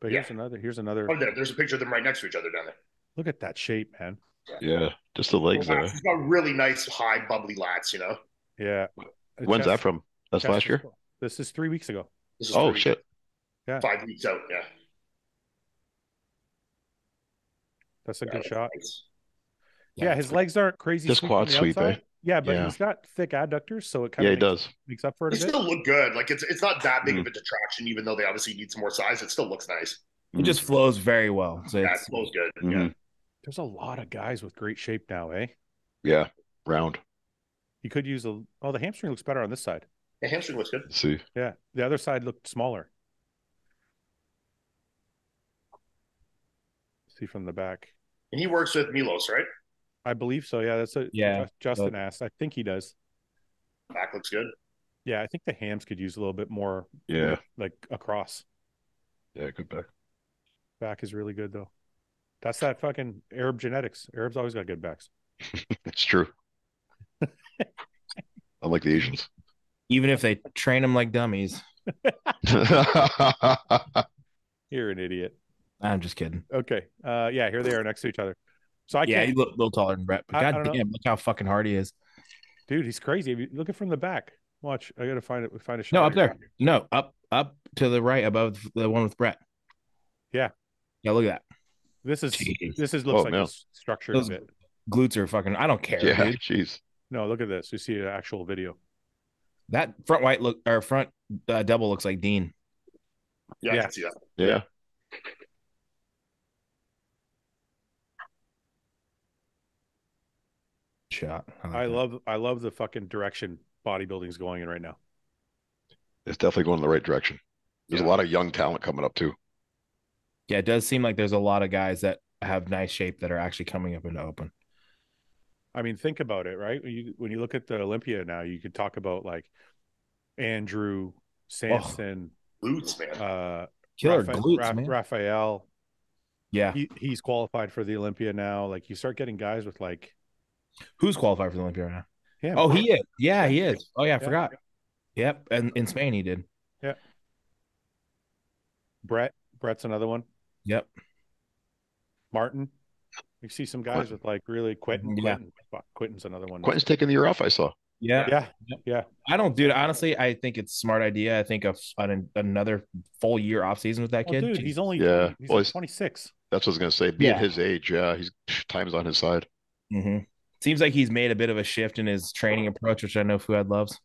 But here's Yeah. another here's another Oh, there, there's a picture of them right next to each other down there. look at that shape, man. Yeah, just the legs there. He's got really nice high bubbly lats, you know. Yeah. When's that from? That's Chest last is- year. This is three weeks ago. This is Oh three- shit! Five weeks out, yeah. That's a Yeah, good that's shot. nice. Yeah, his legs aren't crazy. Just quad from sweep, eh? Yeah, but Yeah. he's got thick adductors, so it kind of Yeah, he of does. makes up for it They a bit. still look good. Like it's it's not that big Mm. of a detraction, even though they obviously need some more size. It still looks nice. It just flows very well. So Yeah, it flows good. Mhm. Yeah. There's a lot of guys with great shape now, eh? Yeah, round. You could use a oh, the hamstring looks better on this side. The hamstring looks good. Let's see. Yeah, the other side looked smaller. See from the back. And he works with Milos, right? I believe so. Yeah, that's a Yeah, Just- Justin asked. I think he does. Back looks good. Yeah, I think the hams could use a little bit more Yeah, like across. yeah, good back. Back is really good though. That's that fucking Arab genetics. Arabs always got good backs. It's true. Unlike the Asians. Even if they train them like dummies. You're an idiot. I'm just kidding. Okay. Uh yeah, here they are next to each other. So I yeah, can't he's a little, little taller than Brett, but I- I god don't know. damn, look how fucking hard he is. dude, he's crazy. If you look at from the back. Watch. I gotta find it We find a shot. No, up here. there. No, up up to the right above the one with Brett. Yeah. Yeah, look at that. This is Jeez. this is looks Oh, like no. it's structured Those- a bit. Glutes are fucking I don't care, yeah, dude. jeez. No, look at this. You see an actual video. That front white look or front uh, double looks like Dean. Yeah, I can see that. Yeah. Shot. like I love I love the fucking direction bodybuilding's going in right now. It's definitely going in the right direction. There's Yeah. a lot of young talent coming up too. Yeah, it does seem like there's a lot of guys that have nice shape that are actually coming up into open. I mean, think about it, right? When you when you look at the Olympia now, you could talk about like Andrew Sanson, Glutes, man. uh Killer Rapha- glutes, Ra- man. Raphael. yeah. He, he's qualified for the Olympia now. Like you start getting guys with like Who's qualified for the Olympia right now? Yeah. Oh, he is. Yeah, he is. Oh, yeah, I Yeah. forgot. Yep. And in Spain, he did. Yeah. Brett. Brett's another one. Yep. Martin. You see some guys with like really Quinton. Yeah. Quinton. Quinton's another one. Quinton's taking the year off. I saw. Yeah. Yeah, yeah. I don't, dude. Honestly, I think it's a smart idea. I think of an, another full year off season with that Well, kid. dude, he's only Yeah. he's Well, like 26. That's what I was gonna say. Being Yeah. his age, yeah, he's time's on his side. hmm Seems like he's made a bit of a shift in his training approach, which I know Fouad loves.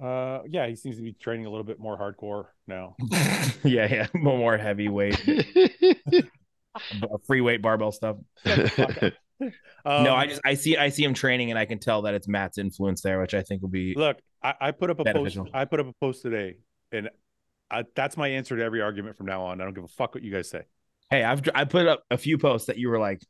Uh, yeah, he seems to be training a little bit more hardcore now. yeah, yeah, more heavyweight, free weight barbell stuff. Um, no, I just I see I see him training, and I can tell that it's Matt's influence there, which I think will be look. I, I put up a Beneficial. post. I put up a post today, and I, that's my answer to every argument from now on. I don't give a fuck what you guys say. Hey, I've I put up a few posts that you were like,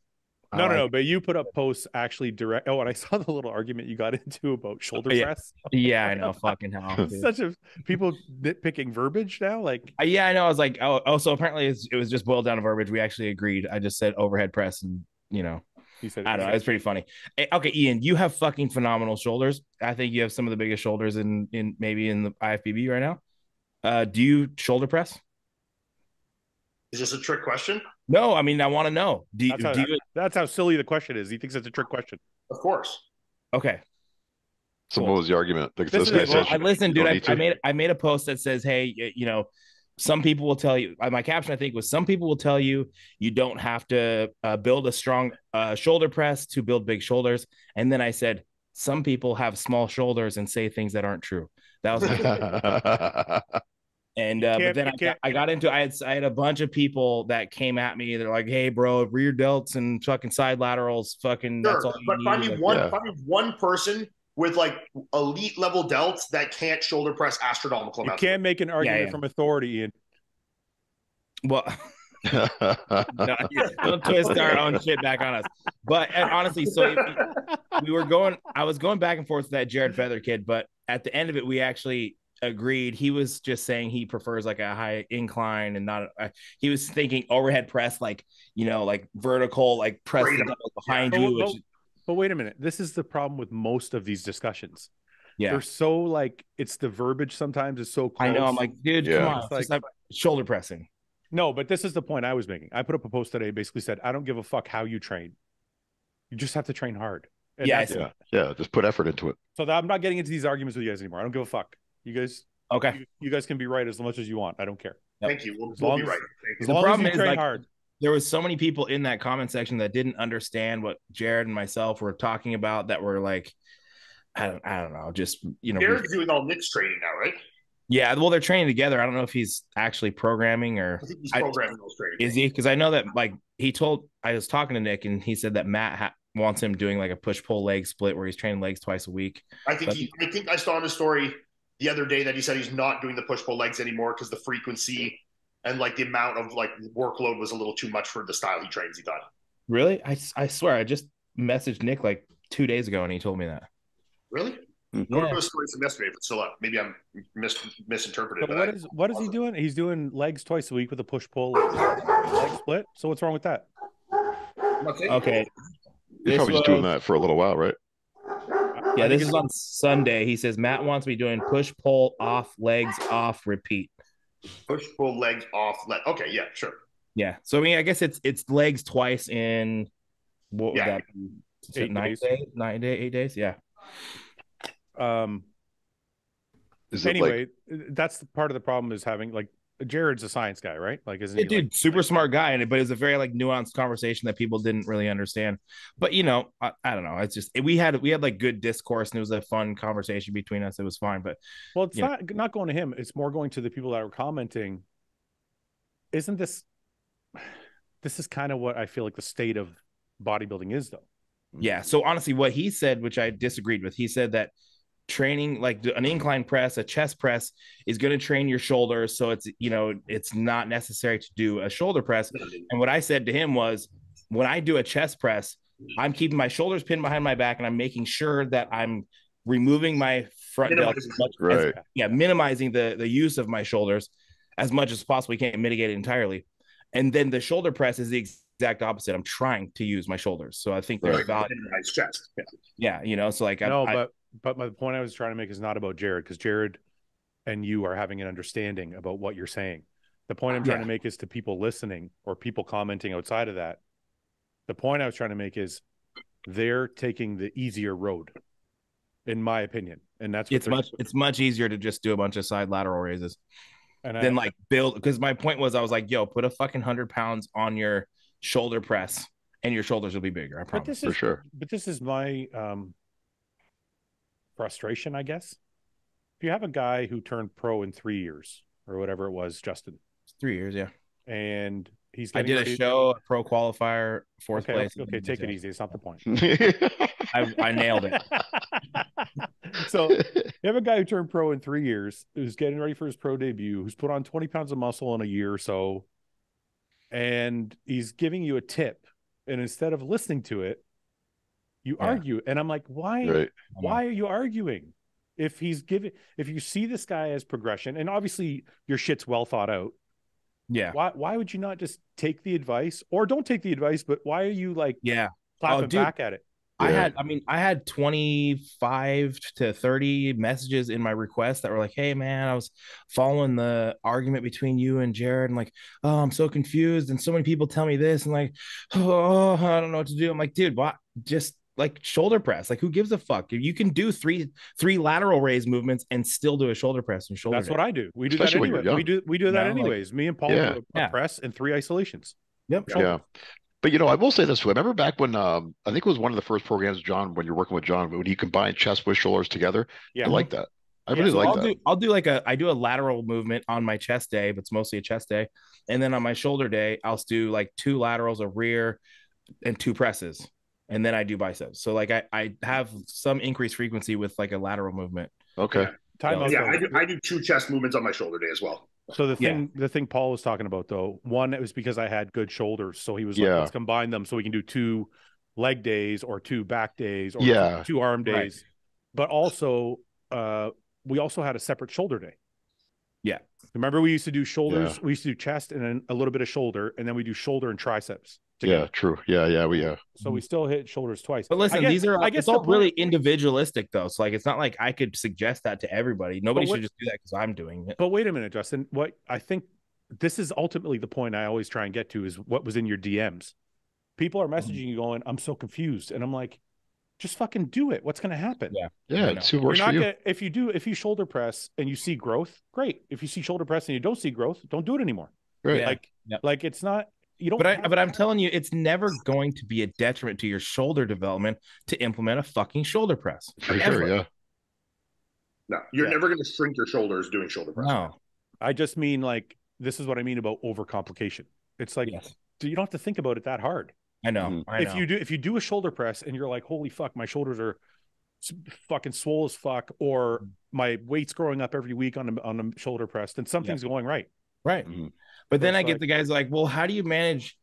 No, no, like no. But you put up posts actually direct. Oh, and I saw the little argument you got into about shoulder Yeah. press. Yeah, I know. Fucking hell. Such a people nitpicking verbiage now. Like, Uh, yeah, I know. I was like, oh, oh so apparently it's, it was just boiled down to verbiage. We actually agreed. I just said overhead press, and you know, he said, I don't know. It's pretty funny. Eh, Okay, Iain, you have fucking phenomenal shoulders. I think you have some of the biggest shoulders in in maybe in the IFBB right now. Uh, do you shoulder press? Is this a trick question? No, I mean I want to know. Do That's how, do you? that's how silly the question is. He thinks it's a trick question. Of course. Okay, So Cool. what was the argument? Like This this, is- well, I you listen, dude. I, I made I made a post that says, hey, y- you know, some people will tell you. My caption I think was some people will tell you you don't have to uh, build a strong uh, shoulder press to build big shoulders, and then I said some people have small shoulders and say things that aren't true. That was my And uh, but then I got, I got into I had I had a bunch of people that came at me. They're like, "Hey, bro, rear delts and fucking side laterals, fucking Sure, that's all you but need." find me Like, one, Yeah. find me one person with like elite level delts that can't shoulder press astronomical You can't make an argument yeah. from authority, Iain. well, no, don't twist our own shit back on us. But and honestly, so if- we were going. I was going back and forth with that Jared Feather kid, but at the end of it, we actually agreed. He was just saying he prefers like a high incline and not. A, he was thinking overhead press, like you know, like vertical, like press the Freedom. dumbbell behind Yeah. you. But- Which, But wait a minute. This is the problem with most of these discussions. yeah, They're so like it's the verbiage sometimes is so close. I know. I'm like, dude, Yeah. come on, It's it's like- just like shoulder pressing. No, but this is the point I was making. I put up a post today, basically said, I don't give a fuck how you train. You just have to train hard. And Yeah, I that's see. it. yeah, yeah, just put effort into it. So that, I'm not getting into these arguments with you guys anymore. I don't give a fuck. You guys, Okay. you, you guys can be right as much as you want. I don't care. Thank you. We'll, we'll long be right. Thank As you. long problem as is, like, hard. there was so many people in that comment section that didn't understand what Jared and myself were talking about that were like I don't I don't know, just you know Jared's doing all Nick's training now, right? yeah, well they're training together. I don't know if he's actually programming or I think he's I- programming those training. is he because I know that like he told I was talking to Nick and he said that Matt ha- wants him doing like a push pull leg split where he's training legs twice a week. I think but- he. I think I saw in a story the other day that he said he's not doing the push pull legs anymore because the frequency and like the amount of like workload was a little too much for the style he trains. He thought. Really? I, I swear I just messaged Nick like two days ago and he told me that. Really? Hmm. I Yeah. remember the from yesterday, but still, uh, maybe I'm mis- misinterpreted. But but what I- is what is he doing? He's doing legs twice a week with a push pull leg split. So what's wrong with that? I'm not saying- Okay. He's This probably just doing that for a little while, right? Yeah, this is on Sunday. He says Matt wants me doing push pull off legs off repeat. Push pull legs off. Leg. Okay, yeah, sure. Yeah. So I mean, I guess it's it's legs twice in what would that be? Is it Eight nine days. days, nine day, eight days. Yeah. Um. Is Anyway, like that's the part of the problem is having like Jared's a science guy, right? Like, isn't Yeah, he? dude, like- super like- smart guy, and but it's a very like nuanced conversation that people didn't really understand. But you know, I, I don't know. It's just we had we had like good discourse, and it was a fun conversation between us. It was fine, but Well, it's not not going to him. It's more going to the people that were commenting. Isn't this? This is kind of what I feel like the state of bodybuilding is, though. Yeah. So honestly, what he said, which I disagreed with, he said that training like an incline press, a chest press, is going to train your shoulders. So it's you know it's not necessary to do a shoulder press. And what I said to him was, when I do a chest press, I'm keeping my shoulders pinned behind my back, and I'm making sure that I'm removing my front delt as Minimizing. much as- yeah, minimizing the the use of my shoulders as much as possible. We can't mitigate it entirely. And then the shoulder press is the exact opposite. I'm trying to use my shoulders. So I think there's Right. value. Nice chest. Yeah. Yeah, you know, so like I, no, I- but but my point I was trying to make is not about Jared because Jared and you are having an understanding about what you're saying. The point I'm trying Yeah. to make is to people listening or people commenting outside of that. The point I was trying to make is they're taking the easier road, in my opinion, and that's what it's much it's much easier to just do a bunch of side lateral raises and I- than like build because my point was I was like, yo, put a fucking hundred pounds on your shoulder press and your shoulders will be bigger. I But promise. this For is sure. But this is my um frustration, I guess. If you have a guy who turned pro in three years or whatever it was, Justin, It's three years, yeah. and he's I getting did a show, a pro qualifier, fourth Okay, place. okay, take it easy. It's not the point. I, I nailed it. so you have a guy who turned pro in three years, who's getting ready for his pro debut, who's put on 20 pounds of muscle in a year or so, and he's giving you a tip and instead of listening to it, you Yeah. argue. And I'm like, why? Right. Why are you arguing? If he's giving, if you see this guy as progression, and obviously your shit's well thought out, Yeah. why why would you not just take the advice or don't take the advice? But why are you like Yeah. clapping Oh, dude. back at it? I had, I mean, I had 25 to 30 messages in my request that were like, Hey man, I was following the argument between you and Jared and like, oh, I'm so confused. And so many people tell me this and like, oh, I don't know what to do. I'm like, dude, what? Just like shoulder press. Like, who gives a fuck? You can do three, three lateral raise movements and still do a shoulder press and shoulder. That's day. what I do. We do Especially that anyway. We do we do that Yeah, like- anyways. Me and Paul Yeah. do a, a Yeah. press and three isolations. Yep. Yeah. But you know, I will say this. I remember back when um I think it was one of the first programs, John, when you're working with John, when he combined chest with shoulders together. Yeah. I like that. I Yeah, really So like I'll that. do I'll do like a I do a lateral movement on my chest day, but it's mostly a chest day. And then on my shoulder day, I'll do like two laterals, a rear, and two presses. And then I do biceps. So like I, I have some increased frequency with like a lateral movement. Okay. Time Yeah. out. Yeah, though. I do, I do two chest movements on my shoulder day as well. So the Yeah. thing, the thing Paul was talking about though, one it was because I had good shoulders, so he was like, Yeah. let's combine them so we can do two leg days or two back days or Yeah. two, two arm Right. days. But also, uh, we also had a separate shoulder day. Yeah. Remember, we used to do shoulders, we used to do chest and then a little bit of shoulder, and then we do shoulder and triceps. Yeah, true. Yeah, yeah, we yeah. So we still hit shoulders twice. But listen, guess- these are I guess it's the all point- really individualistic though. So like it's not like I could suggest that to everybody. Nobody what- should just do that because I'm doing it. But wait a minute, Justin. What I think this is ultimately the point I always try and get to is what was in your DMs. People are messaging mm-hmm. you going, "I'm so confused," and I'm like, "Just fucking do it. What's going to happen?" Yeah. Yeah, It's know. see You're works not for you. gonna, if you do if you shoulder press and you see growth, great. If you see shoulder press and you don't see growth, don't do it anymore. Right. Yeah. Like Yep. like it's not you don't. But I, but I'm telling you, it's never going to be a detriment to your shoulder development to implement a fucking shoulder press. For Ever. sure, yeah. No, you're Yeah. never going to shrink your shoulders doing shoulder press. No. I just mean like this is what I mean about overcomplication. It's like yes. you don't have to think about it that hard. I know. Mhm. I if know. you do if you do a shoulder press and you're like holy fuck my shoulders are fucking swole as fuck or my weight's growing up every week on a, on a shoulder press then something's going right right. Mhm. But then It's I get the guys like, well, how do you manage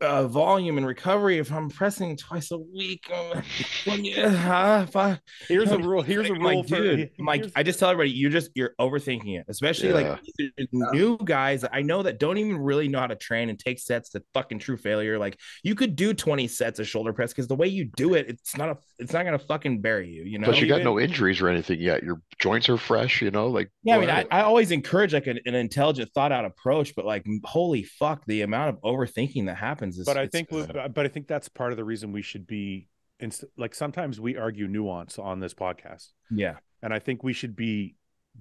uh, volume and recovery if I'm pressing twice a week? Uh, when uh, if I- here's a I'm rule here's a I'm rule like, for dude, I'm like, here's- I just tell everybody, you're just you're overthinking it, especially Yeah. like new guys that I know that don't even really know how to train and take sets to fucking true failure. Like you could do 20 sets of shoulder press because the way you do it, it's not a, it's not gonna fucking bury you. You know. Plus, you got even- no injuries or anything yet. Your joints are fresh, you know. Like, Yeah, I mean, I. I always encourage like an, an intelligent, thought out approach, but like, holy fuck, the amount of overthinking that happens is. but i think we- but i think that's part of the reason we should be inst- like sometimes we argue nuance on this podcast yeah, and i think we should be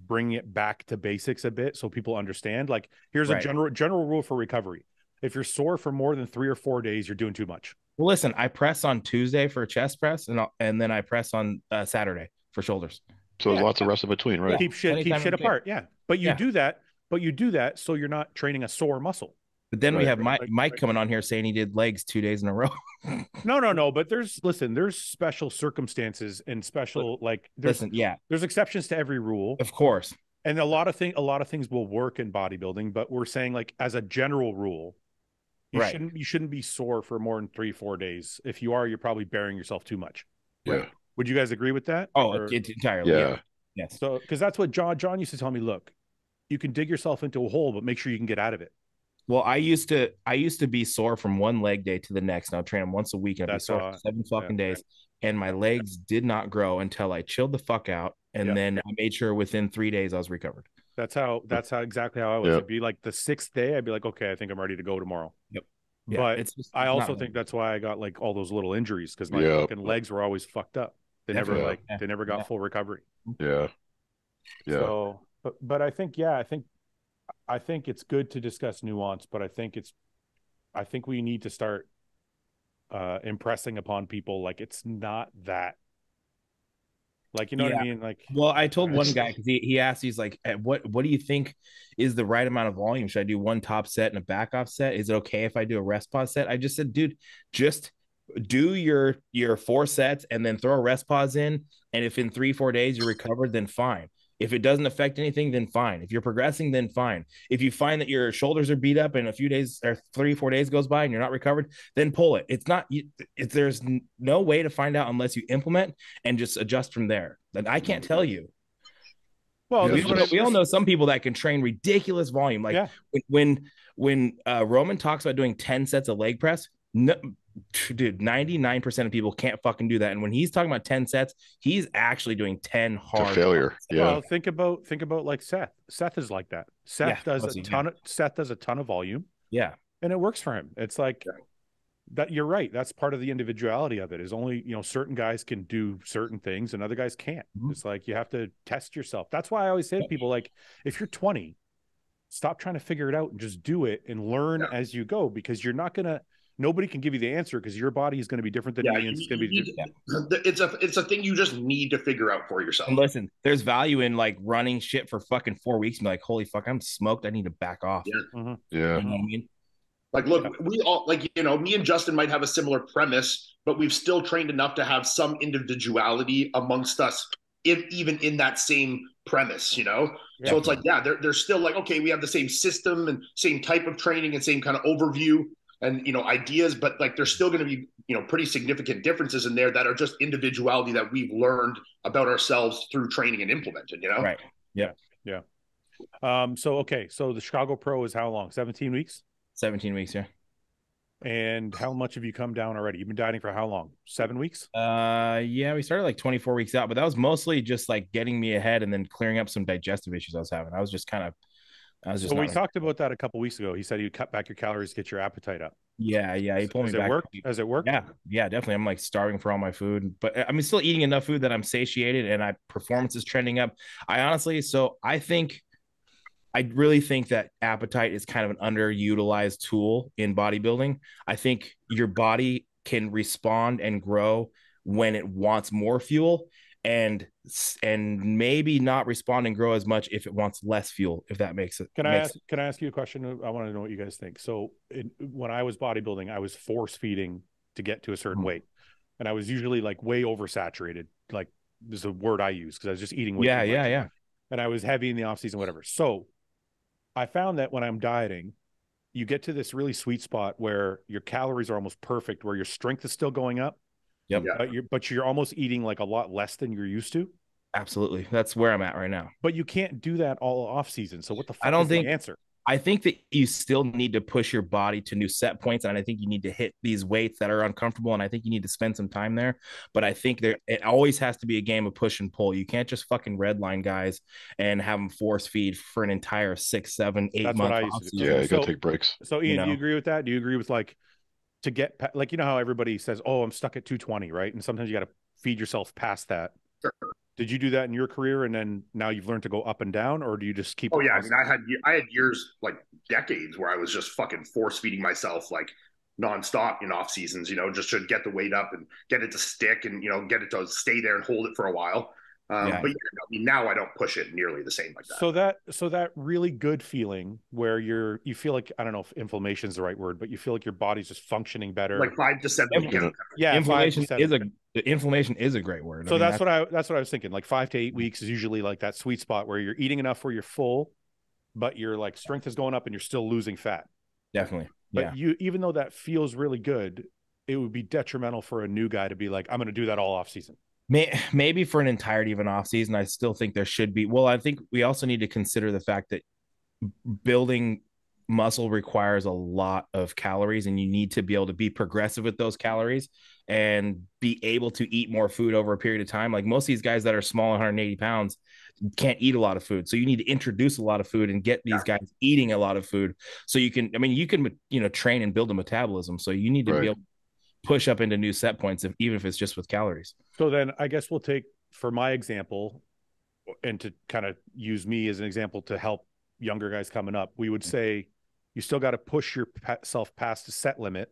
bringing it back to basics a bit so people understand like here's Right. a general general rule for recovery if you're sore for more than three or four days you're doing too much Well, listen, I press on Tuesday for a chest press, and I'll, and then I press on uh, Saturday for shoulders. so there's yeah. lots of rest in between, right? keep shit keep shit apart yeah but you Yeah. do that but you do that so you're not training a sore muscle But then we have Mike, right, Mike right. coming on here saying he did legs two days in a row. no no no but there's listen there's special circumstances and special like there's listen, yeah, there's exceptions to every rule of course. and a lot of thing a lot of things will work in bodybuilding but we're saying like as a general rule you Right. shouldn't you shouldn't be sore for more than three four days if you are you're probably bearing yourself too much Yeah. would you guys agree with that Oh, Or- it, entirely. Yeah. Yeah. Yes. so because that's what john john used to tell me look you can dig yourself into a hole but make sure you can get out of it Well, I used to I used to be sore from one leg day to the next. And I'll train them once a week and I'd be sore for seven fucking yeah, days. And my legs did not grow until I chilled the fuck out. And Yeah. then I made sure within three days I was recovered. that's how that's how exactly how i was Yeah. it'd be like the sixth day i'd be like okay i think i'm ready to go tomorrow Yeah, but it's just, i also think that's why i got like all those little injuries because my Yeah. fucking legs were always fucked up they never Definitely. like they never got Yeah. full recovery Yeah. Yeah. So, but but I think yeah, I think I think it's good to discuss nuance, but I think it's I think we need to start uh impressing upon people like it's not that like you know what I mean? Like Well, I told one guy because he, he asked, he's like, "Eh, "What what do you think is the right amount of volume? Should I do one top set and a back off set? Is it okay if I do a rest pause set?" I just said, "Dude, just do your your four sets and then throw a rest pause in, and if in three four days you're recovered, then fine. If it doesn't affect anything, then fine. If you're progressing, then fine. If you find that your shoulders are beat up and a few days or three, four days goes by and you're not recovered, then pull it. It's not, it, there's no way to find out unless you implement and just adjust from there. And I can't tell you. Well, we, all know, we all know some people that can train ridiculous volume. Like Yeah. when when, when uh, Roman talks about doing 10 sets of leg press, no, dude, 99% of people can't fucking do that. And when he's talking about 10 sets, he's actually doing 10 hard a failure. Yeah. Well, think about think about like Seth. Seth is like that. Seth Yeah, does a ton of Seth does a ton of volume Yeah. and it works for him. It's like that you're right. That's part of the individuality of it. Is only, you know, certain guys can do certain things and other guys can't. Mhm. It's like you have to test yourself. That's why I always say to people like if you're 20, stop trying to figure it out and just do it and learn Yeah. as you go because you're not going to nobody can give you the answer because your body is going to be different than Yeah, me and it's going to be different. need- it's a it's a thing you just need to figure out for yourself. And listen, there's value in like running shit for fucking four weeks and be like, holy fuck, I'm smoked. I need to back off. Yeah. Mhm. Yeah. You know what I mean? Like, look, we all like you know, me and Justin might have a similar premise, but we've still trained enough to have some individuality amongst us, if, even in that same premise. You know, so it's like, yeah, they're they're still like, okay, we have the same system and same type of training and same kind of overview and you know ideas, but like there's still going to be you know pretty significant differences in there that are just individuality that we've learned about ourselves through training and implemented. You know, Right. Yeah, yeah. Um so okay, so the Chicago Pro is how long? 17 weeks? 17 weeks, yeah. And how much have you come down already? You've been dieting for how long? 7 weeks? Uh yeah, we started like 24 weeks out, but that was mostly just like getting me ahead and then clearing up some digestive issues I was having. I was just kind of I was just So we not- talked about that a couple weeks ago. He said you cut back your calories get your appetite up. yeah, yeah. He pulled me it back. worked? Has it worked? Yeah, yeah, definitely. I'm like starving for all my food, but I'm still eating enough food that I'm satiated and I performance is trending up. I honestly, so I think, I really think that appetite is kind of an underutilized tool in bodybuilding. I think your body can respond and grow when it wants more fuel and and maybe not respond and grow as much if it wants less fuel if that makes it Can I ask can I ask you a question? I want to know what you guys think. So in, when I was bodybuilding, I was force feeding to get to a certain Mhm. weight. And I was usually like way oversaturated. Like this is a word I use because I was just eating way yeah yeah yeah and I was heavy in the off season, whatever. So I found that when I'm dieting, you get to this really sweet spot where your calories are almost perfect, where your strength is still going up, Yep. Yeah. but you're but you're almost eating like a lot less than you're used to. absolutely that's where i'm at right now But you can't do that all off season. So what the fuck I don't is the think- answer? I think that you still need to push your body to new set points, and I think you need to hit these weights that are uncomfortable, and I think you need to spend some time there. But I think there it always has to be a game of push and pull. You can't just fucking redline guys and have them force feed for an entire six, seven, eight That's months. I used to do. offseason. Yeah. You got to So- take breaks. So Iain, You do you agree with that? Do you agree with like to get like you know how everybody says, "Oh, I'm stuck at 220," right? And sometimes you got to feed yourself past that. Sure. Did you do that in your career, and then now you've learned to go up and down, or do you just keep? Oh yeah, I mean, I had I had years like decades where I was just fucking force feeding myself like nonstop in off seasons. You know, just to get the weight up and get it to stick, and you know, get it to stay there and hold it for a while. Um, Yeah. But yeah, I mean, now I don't push it nearly the same like that. So that so that really good feeling where you're you feel like I don't know if inflammation is the right word, but you feel like your body's just functioning better. like five to seven. Inflammation. weekends. yeah, inflammation seven. is a the inflammation is a great word. So that's what I that's what I was thinking. Like five to eight weeks is usually like that sweet spot where you're eating enough where you're full, but your like strength is going up and you're still losing fat. definitely. But Yeah, you even though that feels really good, it would be detrimental for a new guy to be like, I'm gonna do that all off season. May, maybe for an entirety of an off season, I still think there should be. Well, I think we also need to consider the fact that building muscle requires a lot of calories, and you need to be able to be progressive with those calories and be able to eat more food over a period of time. Like most of these guys that are small, 180 pounds, can't eat a lot of food. So you need to introduce a lot of food and get these guys eating a lot of food. So you can, I mean, you can, you know, train and build a metabolism. So you need to Right. be able to push up into new set points, if, even if it's just with calories. So then I guess we'll take for my example and to kind of use me as an example to help younger guys coming up, we would say you still got to push yourself past the set limit,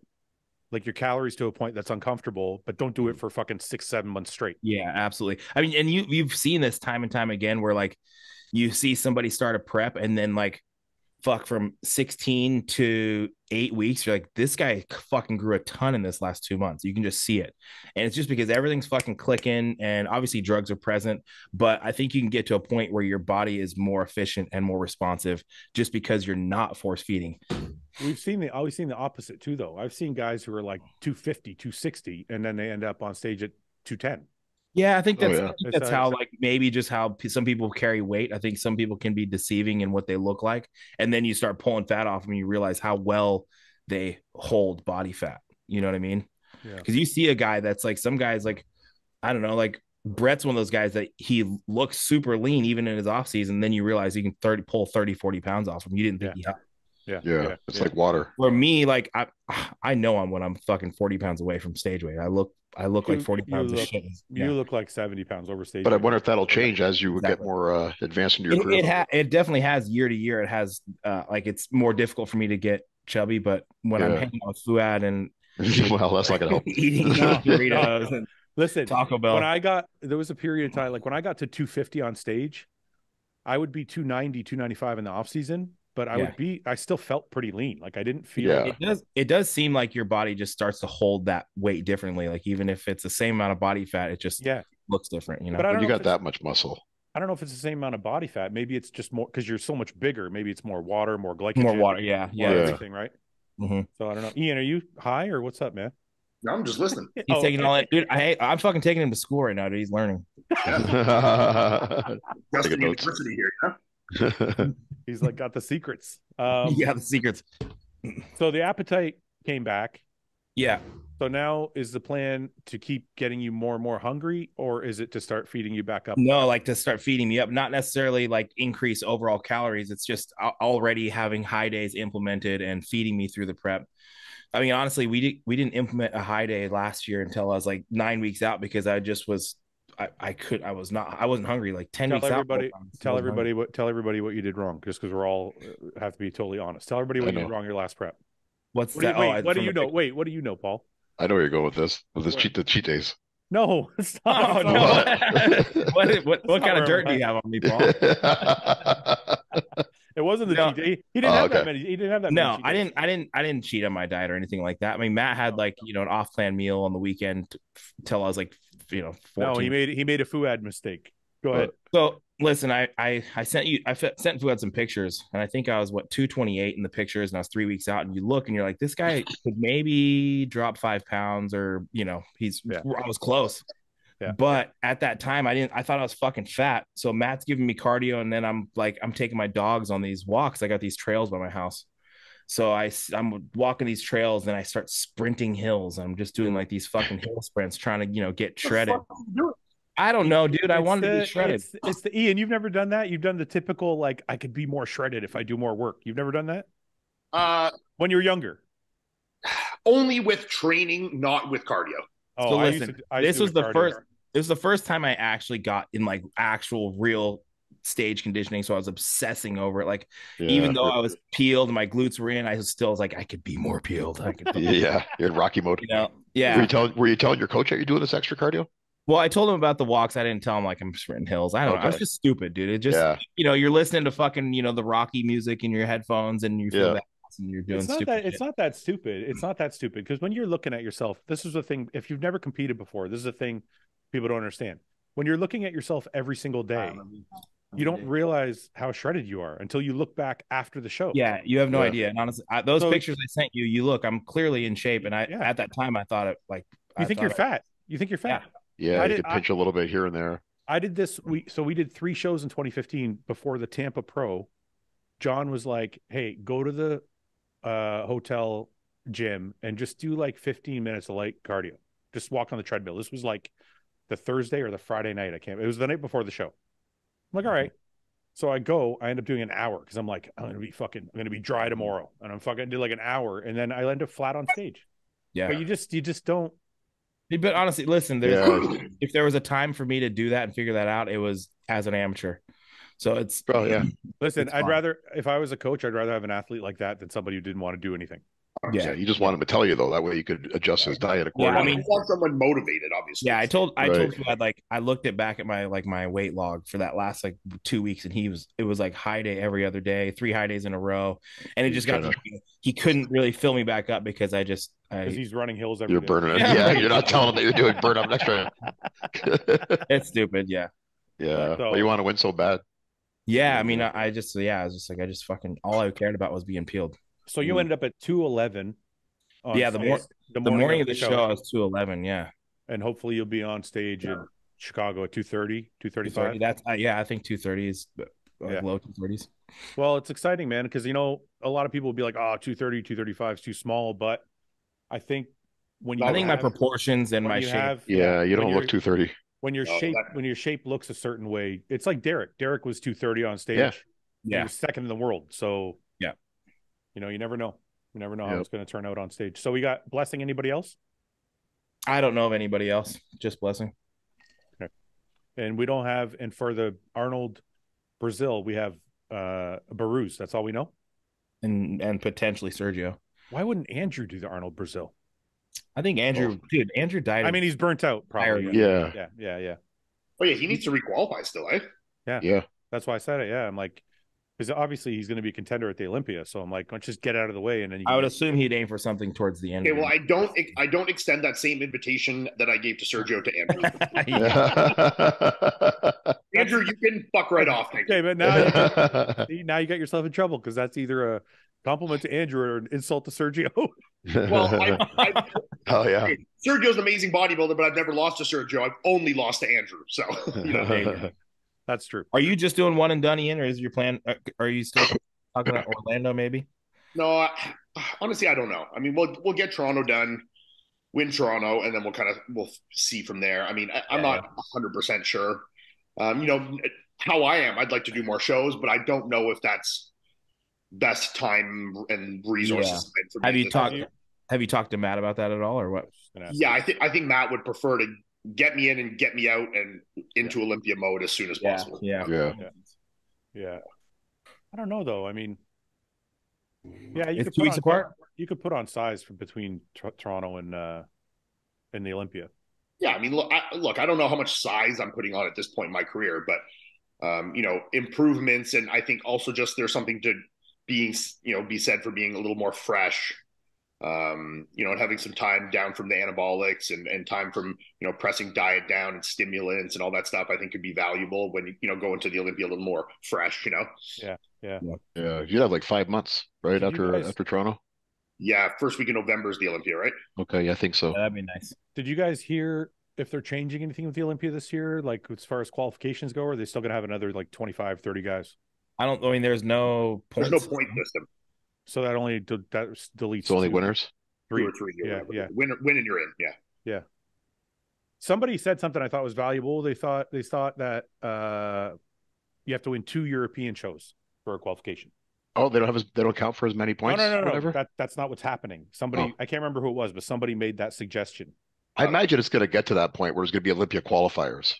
like your calories to a point that's uncomfortable, but don't do it for fucking six, seven months straight. Yeah, absolutely. I mean, and you you've seen this time and time again where like you see somebody start a prep and then like fuck from 16 to eight weeks you're like this guy fucking grew a ton in this last two months you can just see it and it's just because everything's fucking clicking and obviously drugs are present but i think you can get to a point where your body is more efficient and more responsive just because you're not force feeding We've seen the oh, always seen the opposite too, though. I've seen guys who are like 250, 260, and then they end up on stage at 210. Yeah, I think Oh, that's yeah. I think that's how like maybe just how p- some people carry weight. I think some people can be deceiving in what they look like, and then you start pulling fat off them, and you realize how well they hold body fat. You know what I mean? Yeah. Because you see a guy that's like some guys like I don't know, like Brett's one of those guys that he looks super lean even in his off season. Then you realize he can 30 pull 30, 40 pounds off him. You didn't think Yeah. he had. Yeah. Yeah, it's like water. For me, like I I know I'm when I'm fucking 40 pounds away from stage weight. I look I look You- like 40 you pounds of look- shit. you look like 70 pounds over stage. But I wonder if that'll change as you would get more uh, advanced into your it, career. it, ha- it definitely has year to year. It has uh, like it's more difficult for me to get chubby, but when I'm hanging out with Fouad and well, that's not gonna help. eating No. burritos and Listen, Taco Bell, when I got there was a period of time like when I got to 250 on stage, I would be 290, 295 in the off season, but I Yeah. would be I still felt pretty lean. Like I didn't feel Yeah. it does it does seem like your body just starts to hold that weight differently. Like even if it's the same amount of body fat, it just yeah. looks different. You know, But I don't you know got that much muscle. I don't know if it's the same amount of body fat. Maybe it's just more because you're so much bigger. Maybe it's more water, more glycogen, more water. Yeah, more yeah. Yeah. everything, right? Mhm. So I don't know. Iain, are you high or what's up, man? I'm just listening. He's Oh, taking all that, dude. I I'm fucking taking him to school right now. Dude, he's learning. Justin notes. University here. Huh? He's like got the secrets. Um, yeah, the secrets. So the appetite came back. Yeah, So now is the plan to keep getting you more and more hungry, or is it to start feeding you back up? No, like to start feeding me up, not necessarily like increase overall calories. It's just already having high days implemented and feeding me through the prep. I mean, honestly, we did we didn't implement a high day last year until I was like nine weeks out because I just was I, I could I was not I wasn't hungry like ten Tell weeks everybody- out. I was- Tell wasn't everybody what tell everybody what you did wrong, just because we're all uh, have to be totally honest. Tell everybody what you did wrong your last prep. What's What do you, that? wait, oh, what do you know? pic- Wait, what do you know, Paul? I know where you're going with this. With this What? cheat the cheat days. No, stop. Oh no! what what, what kind of dirt do you have on me, Paul? It wasn't the No. cheat day. He didn't Oh, have that many. He didn't have that. No, I didn't. I didn't. I didn't cheat on my diet or anything like that. I mean, Matt had Oh. like you know an off-plan meal on the weekend till I was like you know 14. No, he made he made a Fouad mistake. Go uh, ahead. So listen, I I I sent you I fe- sent Fouad some pictures, and I think I was what 228 in the pictures, and I was three weeks out, and you look and you're like, this guy could maybe drop five pounds, or you know, he's Yeah. I was close. Yeah. But at that time, I didn't. I thought I was fucking fat. So Matt's giving me cardio, and then I'm like, I'm taking my dogs on these walks. I got these trails by my house. So I, I'm walking these trails, and I start sprinting hills. I'm just doing like these fucking hill sprints, trying to you know get shredded. What the fuck are you doing? I don't know, dude. I It's wanted to the- be shredded. It's, it's the Iain. You've never done that. You've done the typical like I could be more shredded if I do more work. You've never done that Uh, when you're younger. only with training, not with cardio. Oh, So I listen, to- I this was the cardio first- more. It was the first time I actually got in like actual real stage conditioning. So I was obsessing over it. Like even though I was peeled and my glutes were in, I was still was like, I could be more peeled. I could, yeah, you're in Rocky mode. you know, Were yeah. you telling Were you telling your coach that you're doing this extra cardio? Well, I told him about the walks. I didn't tell him like I'm sprinting hills. I don't know. I was just stupid, dude. It just yeah, you know, you're listening to fucking, you know, the Rocky music in your headphones and you feel Yeah. that and you're doing It's not stupid. that. It's not that stupid. It's not that stupid because when you're looking at yourself, this is the thing. If you've never competed before, this is the thing people don't understand. When you're looking at yourself every single day, you don't realize how shredded you are until you look back after the show. Yeah, you have no Yeah. idea. And honestly, I, those So- pictures I sent you, you look, I'm clearly in shape. And I, Yeah. at that time, I thought it like, You I think you're it- fat. You think you're fat. yeah. I you did- could pinch a little bit here and there. I did this we so we did three shows in 2015 before the Tampa Pro. John was like, "Hey, go to the uh hotel gym and just do like 15 minutes of light cardio. Just walk on the treadmill." This was like the Thursday or the Friday night. I can't. It was the night before the show. I'm like, mm-hmm. "All right." So I go, I end up doing an hour because I'm like, I'm gonna be fucking, I'm gonna be dry mm-hmm. tomorrow, and I'm fucking did like an hour, and then I end up flat on stage. Yeah. But you just, you just don't. But honestly, listen, there's Yeah. if there was a time for me to do that and figure that out, it was as an amateur. So it's Oh yeah, Listen, It's I'd fine. rather if I was a coach, I'd rather have an athlete like that than somebody who didn't want to do anything. Yeah. you just want him to tell you though. That way you could adjust his diet Yeah, I mean- I want someone motivated, obviously. Yeah, I told I told Right. you I'd like I looked it back at my like my weight log for that last like two weeks, and he was it was like high day every other day, three high days in a row, and it just got Kinda- to, he couldn't really fill me back up because I just because I, he's running hills every You're day. burning it. Yeah. Yeah, you're not telling him that you're doing burn up next time. it's stupid. Yeah, yeah, So- but uh, you want to win so bad. yeah. I mean, I, I just yeah, I was just like I just fucking all I cared about was being peeled. So you Mm. ended up at two eleven. Yeah, the mor- The morning, of the show, I was two eleven. Yeah, and hopefully you'll be on stage in Chicago at 230, 235. That's uh, yeah. I think two thirty is uh, Yeah. low two thirties. Well, it's exciting, man, because you know a lot of people will be like, "Oh, 230, 235 is too small," but I think when you I think my proportions and my shape. have- Yeah, you don't look 230. when your Oh, shape that- when your shape looks a certain way. It's like Derek. Derek was 230 on stage. Yeah. He yeah, was second in the world. So Yeah. You know, you never know. You never know how it's going to turn out on stage. So we got blessing. Anybody else? I don't know of anybody else. Just blessing. And we don't have. And for the Arnold Brazil, we have uh Baruz. That's all we know. and and potentially Sergio. Why wouldn't Andrew do the Arnold Brazil? I think Andrew, dude, Andrew died. I mean, he's burnt out. Probably. Yeah, Yeah. Yeah. Yeah. Oh yeah, he needs to requalify still, eh? Yeah. Yeah. That's why I said it. Yeah. I'm like, because obviously he's going to be a contender at the Olympia. So I'm like, let's just get out of the way and then you I would get- assume he'd aim for something towards the end. Okay, well. I don't I don't extend that same invitation that I gave to Sergio to Andrew. Andrew, you can fuck right off. Thank. Okay, but now you got, now you got yourself in trouble because that's either a compliment to Andrew or an insult to Sergio. Well, I, I, oh yeah. Sergio's an amazing bodybuilder, but I've never lost to Sergio. I've only lost to Andrew. So you know, that's true. Are you just doing one and done, Iain, or is your plan? uh, Are you still talking about Orlando? Maybe. no, I, honestly, I don't know. I mean, we'll we'll get Toronto done, win Toronto, and then we'll kind of we'll see from there. I mean, I, I'm Yeah. not 100 percent sure. Um, you know how I am. I'd like to do more shows, but I don't know if that's best time and resources. Yeah. for me Have you talked? Have you talked to Matt about that at all, or what? Just gonna ask Yeah, I think I think Matt would prefer to get me in and get me out and into Olympia mode as soon as possible. yeah. Yeah. Yeah. I don't know though. I mean, yeah, you It's could two put weeks on, apart. You could put on size from between Tor- Toronto and uh and the Olympia. Yeah, I mean, look, I, look, I don't know how much size I'm putting on at this point in my career, but um, you know, improvements, and I think also just there's something to being, you know, be said for being a little more fresh. Um, you know, and having some time down from the anabolics and, and time from you know pressing diet down and stimulants and all that stuff, I think could be valuable when you know going to the Olympia a little more fresh. You know, Yeah, Yeah. Yeah. you'd have like five months, right Did after guys- after Toronto. yeah, first week in November is the Olympia, right? Okay, yeah, I think so. Yeah, that'd be nice. Did you guys hear if they're changing anything with the Olympia this year? Like as far as qualifications go, or are they still gonna have another like 25, 30 guys? I don't. I mean, there's no point. There's no point system. So that only de- that deletes It's only two- winners. three. Two or three. or Yeah, yeah. Win, win and you're in. Yeah. Yeah. Somebody said something I thought was valuable. They thought they thought that uh you have to win two European shows for a qualification. Oh, they don't have as they don't count for as many points. no, no, no, or no. That that's not what's happening. Somebody Oh. I can't remember who it was, but somebody made that suggestion. I imagine it's going to get to that point where it's going to be Olympia qualifiers.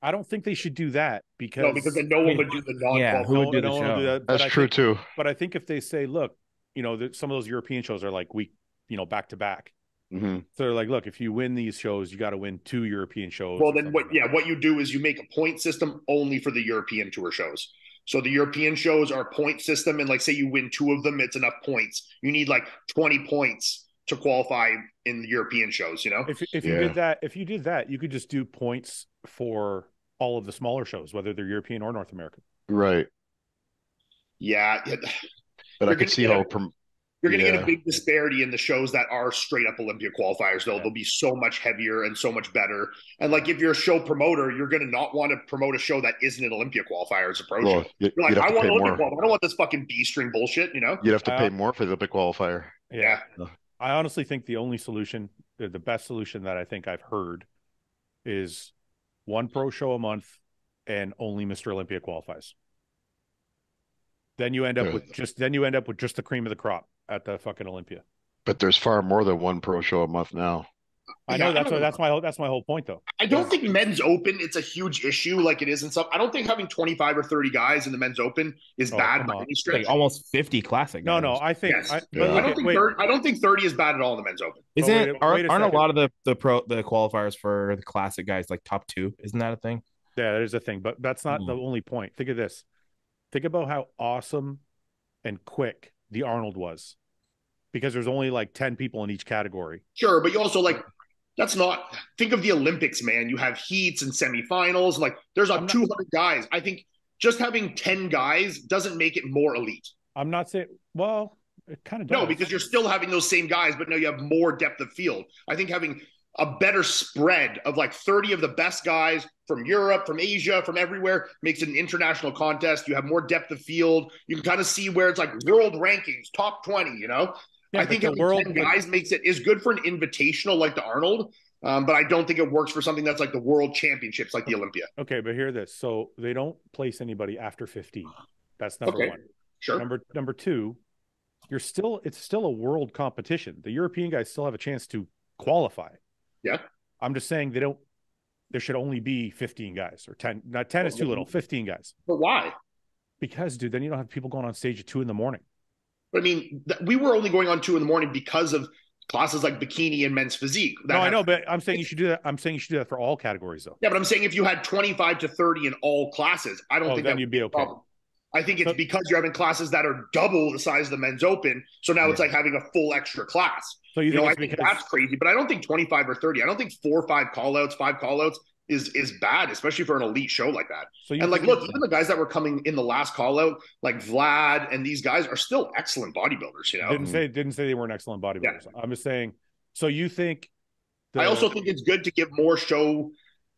I don't think they should do that because No, because then no one would do the non Yeah, who No, would do I the don't wanna that, That's I true think- too. But I think if they say, look, you know, that some of those European shows are like week, you know, back to back. hmm So they're like, look, if you win these shows, you got to win two European shows. Well, then what? like Yeah, what you do is you make a point system only for the European tour shows. So the European shows are point system, and like say you win two of them, it's enough points. You need like twenty points to qualify in the European shows. You know? If if you Yeah. did that, if you did that, you could just do points for all of the smaller shows, whether they're European or North American. Right, Yeah, yeah. but You're I could see how. a- Prom- you're going to get a big disparity in the shows that are straight up Olympia qualifiers. Though Yeah. they'll be so much heavier and so much better. And like if you're a show promoter, you're going to not want to promote a show that isn't an Olympia qualifier as a pro well, show. you- You're like, I want Olympia qualifier. I don't want this fucking B string bullshit. You know? You'd have to Uh, pay more for the Olympic qualifier. Yeah. I honestly think the only solution, the the best solution that I think I've heard, is one pro show a month, and only Mr. Olympia qualifies. Then you end up with just then you end up with just the cream of the crop at the fucking Olympia. But there's far more than one pro show a month now. I know I that's don't what, know. that's my that's my whole point though. I don't think men's open it's a huge issue like it is in some. I don't think having 25 or 30 guys in the men's open is Oh, bad by on. any stretch. Like almost 50 classic. No, guys. no, I think. Yes. I, Yeah. I don't think 30, I don't think 30 is bad at all in the men's open. Isn't wait- wait aren't, a aren't a lot of the the pro the qualifiers for the classic guys like top two? Isn't that a thing? yeah, there's a thing, but that's not the Hmm. only point. Think of this. Think about how awesome and quick the Arnold was, because there's only like ten people in each category. Sure, but you also like that's not think of the Olympics, man. You have heats and semifinals. Like there's a not- 200 guys. I think just having 10 guys doesn't make it more elite. I'm not saying. Well, it kind of does. No, because you're still having those same guys, but now you have more depth of field. I think having a better spread of like 30 of the best guys from Europe, from Asia, from everywhere makes it an international contest. You have more depth of field. You can kind of see where it's like world rankings, top 20, you know? Yeah, I think the world 10 guys makes it is good for an invitational like the Arnold. Um, but I don't think it works for something that's like the world championships, like the Olympia. Okay, but hear this. So they don't place anybody after 15. That's number Okay. one. Sure. Number number two, you're still it's still a world competition. The European guys still have a chance to qualify. Yeah. I'm just saying they don't there should only be 15 guys or 10. Not 10 is too little, 15 guys. But why? Because dude, then you don't have people going on stage at two in the morning. But I mean, th- we were only going on two in the morning because of classes like bikini and men's physique. No, I know, but I'm saying you should do that. I'm saying you should do that for all categories though. Yeah, but I'm saying if you had 25 to 30 in all classes, I don't Oh, think then that you'd be okay. problem. I think it's So- because you're having classes that are double the size of the men's open. So now it's like having a full extra class. So you You think know, I think because that's crazy, but I don't think 25 or 30. I don't think four or five call outs, five call outs is is bad, especially for an elite show like that. so you And like, look, even the guys that were coming in the last call out, like Vlad and these guys are still excellent bodybuilders, you know? didn't say didn't say they weren't excellent bodybuilders. I'm just saying. So you think the- I also think it's good to give more show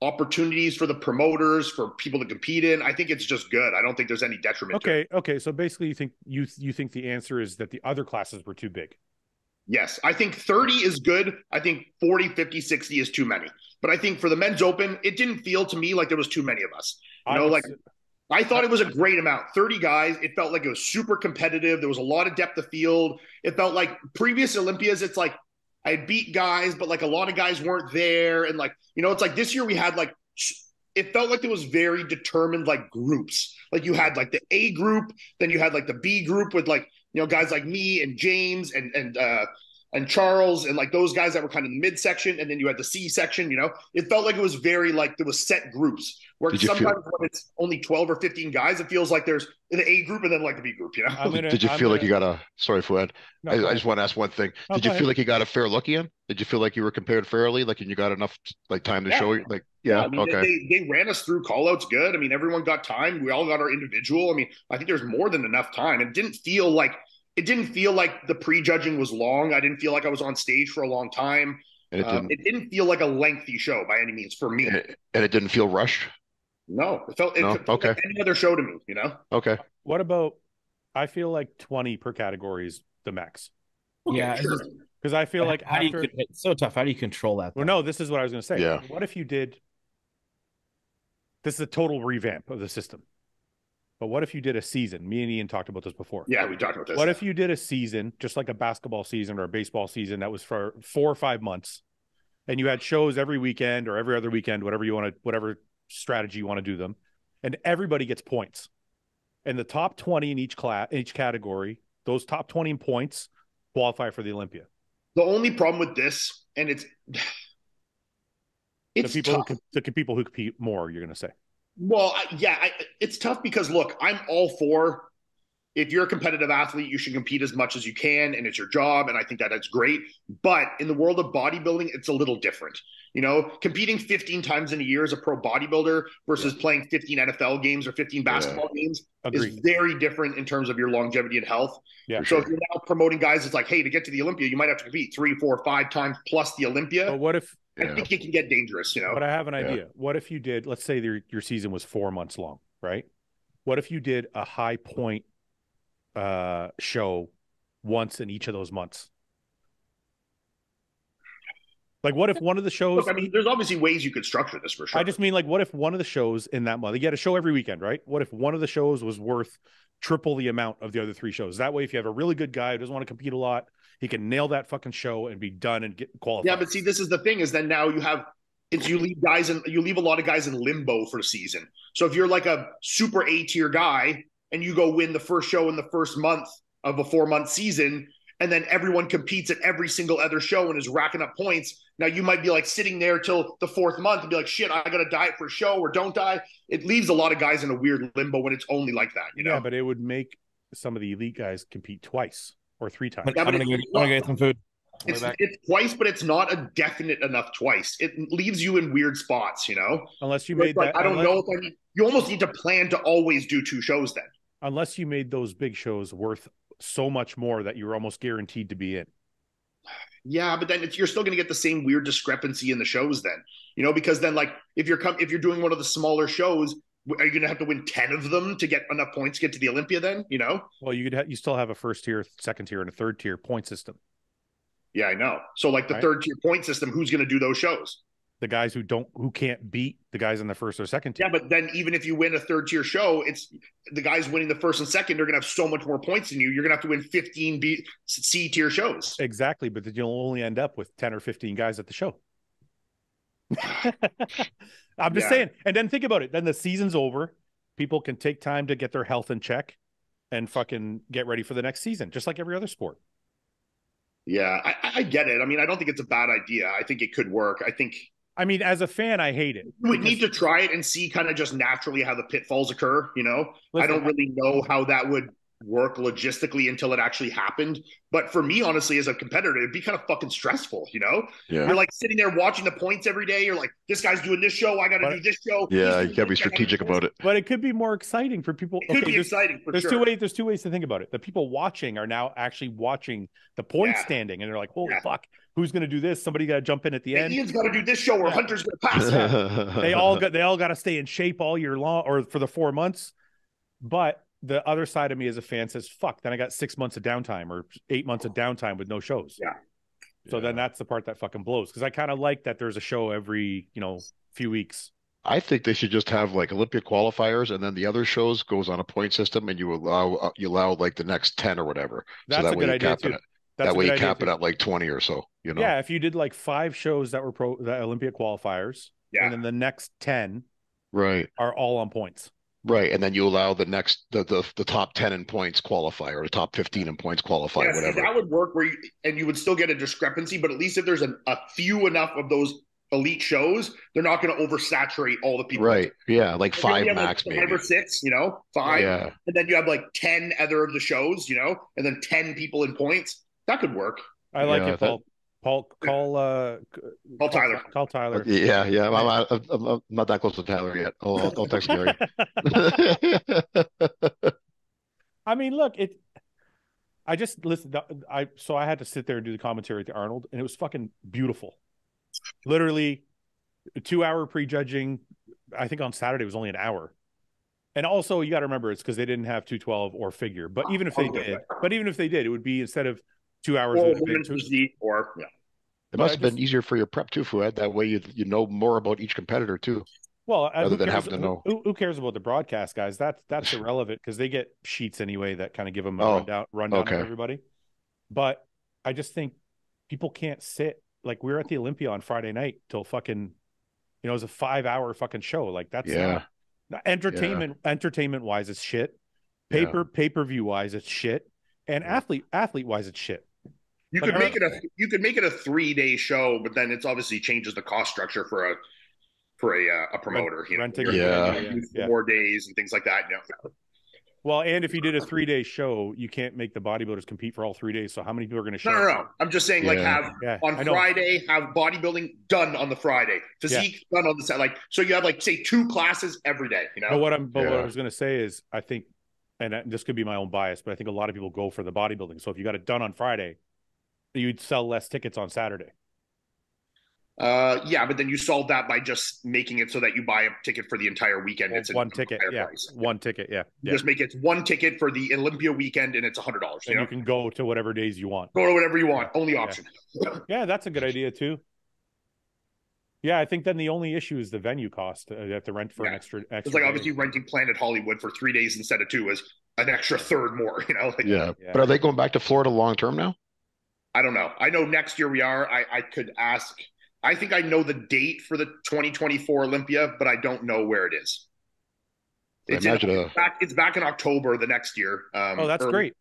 opportunities for the promoters, for people to compete in. I think it's just good. I don't think there's any detriment to it. Okay, okay. So basically, you think you you think the answer is that the other classes were too big. Yes, I think 30 is good. I think 40, 50, 60 is too many. But I think for the men's open, it didn't feel to me like there was too many of us. You I know, like I thought it was a great amount. 30 guys. It felt like it was super competitive. There was a lot of depth of field. It felt like previous Olympias, it's like I beat guys, but like a lot of guys weren't there. And like, you know, it's like this year we had like it felt like there was very determined like groups. Like you had like the A group, then you had like the B group with like, you know, guys like me and James and and uh and Charles and like those guys that were kind of the midsection, and then you had the C section, you know. It felt like it was very like there was set groups. Where Did you feel- sometimes when it's only 12 or 15 guys, it feels like there's an A group and then like the B group, you know. I'm gonna, Did you I'm feel like gonna- you got a sorry, Fouad? No, I, I just want to ask one thing. No, Did go you feel ahead. like you got a fair look in? Did you feel like you were compared fairly? Like, and you got enough like time to Yeah. show? Like, yeah, I mean, okay. they, they ran us through callouts good. I mean, everyone got time. We all got our individual. I mean, I think there's more than enough time. It didn't feel like it didn't feel like the prejudging was long. I didn't feel like I was on stage for a long time. and it Um, didn't. it didn't feel like a lengthy show by any means for me. and it, and it didn't feel rushed. No, it felt, it No? felt like Okay. any other show to me. You know, Okay. What about? I feel like 20 per category is the max Yeah, it's sure. because I feel like how after. do you? It's so tough. How do you control that? Well, no, this is what I was going to say. Yeah. What if you did? This is a total revamp of the system. But what if you did a season? Me and Iain talked about this before. yeah, we talked about this. What if you did a season, just like a basketball season or a baseball season that was for four or five months, and you had shows every weekend or every other weekend, whatever you want to, whatever strategy you want to do them, and everybody gets points, and the top twenty in each class, in each category, those top twenty points qualify for the Olympia. the only problem with this, and it's it's the people, who, tough. com- the people who compete more, you're going to say. Well, I, yeah, I, it's tough because look, I'm all for if you're a competitive athlete, you should compete as much as you can, and it's your job, and I think that that's great. But in the world of bodybuilding, it's a little different. You know, competing 15 times in a year as a pro bodybuilder versus playing 15 NFL games or 15 basketball games is very different in terms of your longevity and health. Yeah. So sure. if you're now promoting guys, it's like, hey, to get to the Olympia, you might have to compete three, four, five times plus the Olympia. But what if? I think it can get dangerous. You know, But I have an Yeah. idea. What if you did? Let's say your your season was four months long, right? What if you did a high point uh show once in each of those months? Like, what if one of the shows? Look, I mean, there's obviously ways you could structure this for sure. I just mean, like, what if one of the shows in that month? You get a show every weekend, right? What if one of the shows was worth triple the amount of the other three shows? That way, if you have a really good guy who doesn't want to compete a lot, He can nail that fucking show and be done and get qualified. Yeah, but see, this is the thing: is then now you have it's you leave guys and you leave a lot of guys in limbo for the season. So if you're like a super A tier guy and you go win the first show in the first month of a four month season, and then everyone competes at every single other show and is racking up points. Now you might be like sitting there till the fourth month and be like, shit, I gotta die for a show or don't die. It leaves a lot of guys in a weird limbo when it's only like that, you know. yeah, but it would make some of the elite guys compete twice or three times. Yeah, I'm gonna, it's- get, I'm gonna get some food. It's, it's twice, but it's not a definite enough twice. It leaves you in weird spots, you know. Unless you made like, that, I don't unless, know if I need, you almost need to plan to always do two shows then. unless you made those big shows worth so much more that you're almost guaranteed to be in. Yeah, but then it's, you're still going to get the same weird discrepancy in the shows then, you know, because then like if you're com- if you're doing one of the smaller shows, w- are you going to have to win 10 of them to get enough points to get to the Olympia then, you know? Well, you could ha- you still have a first tier, second tier, and a third tier point system. Yeah, I know. So like the Right. third tier point system, who's going to do those shows? The guys who don't who can't beat the guys in the first or second tier. Yeah, but then even if you win a third tier show, it's the guys winning the first and second are going to have so much more points than you. You're going to have to win 15 B C tier shows. Exactly, but then you'll only end up with 10 or 15 guys at the show. I'm just Yeah. saying. And then think about it. Then the season's over. People can take time to get their health in check and fucking get ready for the next season, just like every other sport. Yeah, I, I get it. I mean, I don't think it's a bad idea. I think it could work. I think I mean, as a fan, I hate it. we would need to try it and see kind of just naturally how the pitfalls occur. You know, I don't really know how that would work logistically until it actually happened. But for me, honestly, as a competitor, it'd be kind of fucking stressful. You know, Yeah. you're like sitting there watching the points every day. You're like, this guy's doing this show. I got to do this show. Yeah, you gotta be doing this, I gotta strategic about it. But it could be more exciting for people. It could Okay, be there's, exciting for there's sure. two ways. There's two ways to think about it. The people watching are now actually watching the point Yeah. standing, and they're like, "Holy Yeah. fuck, who's going to do this? Somebody got to jump in at the Hey, end." Iain's got to do this show, or Yeah. Hunter's going to pass. him. they all got they all got to stay in shape all year long or for the four months. But the other side of me as a fan says, "Fuck!" Then I got six months of downtime or eight months of downtime with no shows. Yeah. So then that's the part that fucking blows because I kind of like that there's a show every you know few weeks. I think they should just have like Olympia qualifiers, and then the other shows goes on a point system, and you allow uh, you allow like the next ten or whatever. That's so that a way good you idea cap too. it. At, That's that way you cap too. it at like twenty or so. You know. Yeah, if you did like five shows that were pro the Olympia qualifiers, Yeah. and then the next ten Right. are all on points. Right. And then you allow the next the the, the top ten in points qualify or the top fifteen in points qualify, Yeah, see, whatever. that would work where you, and you would still get a discrepancy, but at least if there's a, a few enough of those elite shows, they're not going to oversaturate all the people. Right. Yeah. Like If five have, like, max five or six, you know, five, Yeah. and then you have like ten other of the shows, you know, and then ten people in points. That could work. I like Yeah, it, Paul. Paul, call uh, Call Tyler. Call Tyler. Yeah. Yeah. I'm, I'm, I'm, I'm not that close to Tyler yet. I'll, I'll, I'll text Gary. I mean, look, it. I just listened. I so I had to sit there and do the commentary to Arnold, and it was fucking beautiful. Literally, two-hour prejudging. I think on Saturday was only an hour, and also you got to remember it's because they didn't have two twelve or figure. But even if they did, but even if they did, it would be instead of two hours. Or it would have been two- or yeah. It must have been just- easier for your prep too, Fouad. That way you you know more about each competitor too. Well, uh, rather than cares, having to know. Who, who cares about the broadcast guys? That's that's irrelevant because they get sheets anyway that kind of give them a Oh, rundown rundown okay. of everybody. But I just think people can't sit like we were at the Olympia on Friday night till fucking, you know, it was a five hour fucking show. Like that's Yeah. not- entertainment. Entertainment wise, it's shit. Paper pay per view wise, it's shit. And athlete athlete wise, it's shit. You Like, could make it a you could make it a three day show, but then it's obviously changes the cost structure for a for a uh, a promoter. You know, renting Yeah. gonna Yeah. four days and things like that. You know, Well, and if you did a three day show, you can't make the bodybuilders compete for all three days. So how many people are going to show? no, no, no. I'm just saying, like have Yeah, on Friday, have bodybuilding done on the Friday, physique done on the set. Like so, you have like say two classes every day. You know, But what I'm, but what I was going to say is, I think, and this could be my own bias, but I think a lot of people go for the bodybuilding. So if you got it done on Friday, you'd sell less tickets on Saturday. uh, yeah, but then you solve that by just making it so that you buy a ticket for the entire weekend. Well, it's a one ticket, yeah, price. one ticket, yeah, yeah. Just make it one ticket for the Olympia weekend, and it's a hundred dollars. You And know, you can go to whatever days you want. go to whatever you want. Only option. Yeah, that's a good idea too. Yeah, I think then the only issue is the venue cost. Uh, you have to rent for an extra. extra It's like day. obviously renting Planet Hollywood for three days instead of two is an extra third more. You know, like, Yeah. Yeah. But are they going back to Florida long term now? I don't know. I know next year we are. I, I could ask. I think I know the date for the 2024 Olympia, but I don't know where it is. I It's, in- imagine a- it's back. It's back in October the next year. Um, Oh, that's early- great.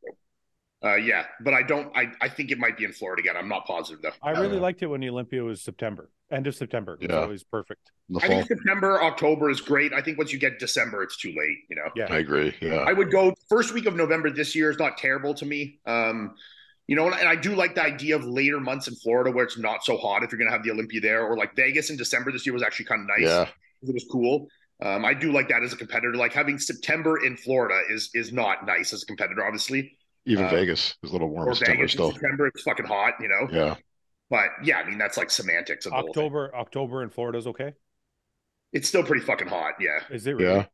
Uh, yeah, but I don't. I, I think it might be in Florida again. I'm not positive though. I really Uh, liked it when the Olympia was September, end of September. It was Yeah. always perfect. I think September, October is great. I think once you get December, it's too late. You know. Yeah. I agree. Yeah. I would go first week of November this year is not terrible to me. Um, you know, and, and I do like the idea of later months in Florida where it's not so hot if you're going to have the Olympia there, or like Vegas in December this year was actually kind of nice. Yeah. It was cool. Um, I do like that as a competitor. Like having September in Florida is is not nice as a competitor, obviously. Even Uh, Vegas is a little warm Or September Vegas in still. September, it's fucking hot, you know. Yeah. But yeah, I mean that's like semantics of the. October, October in Florida is okay. It's still pretty fucking hot. Yeah. Is it really?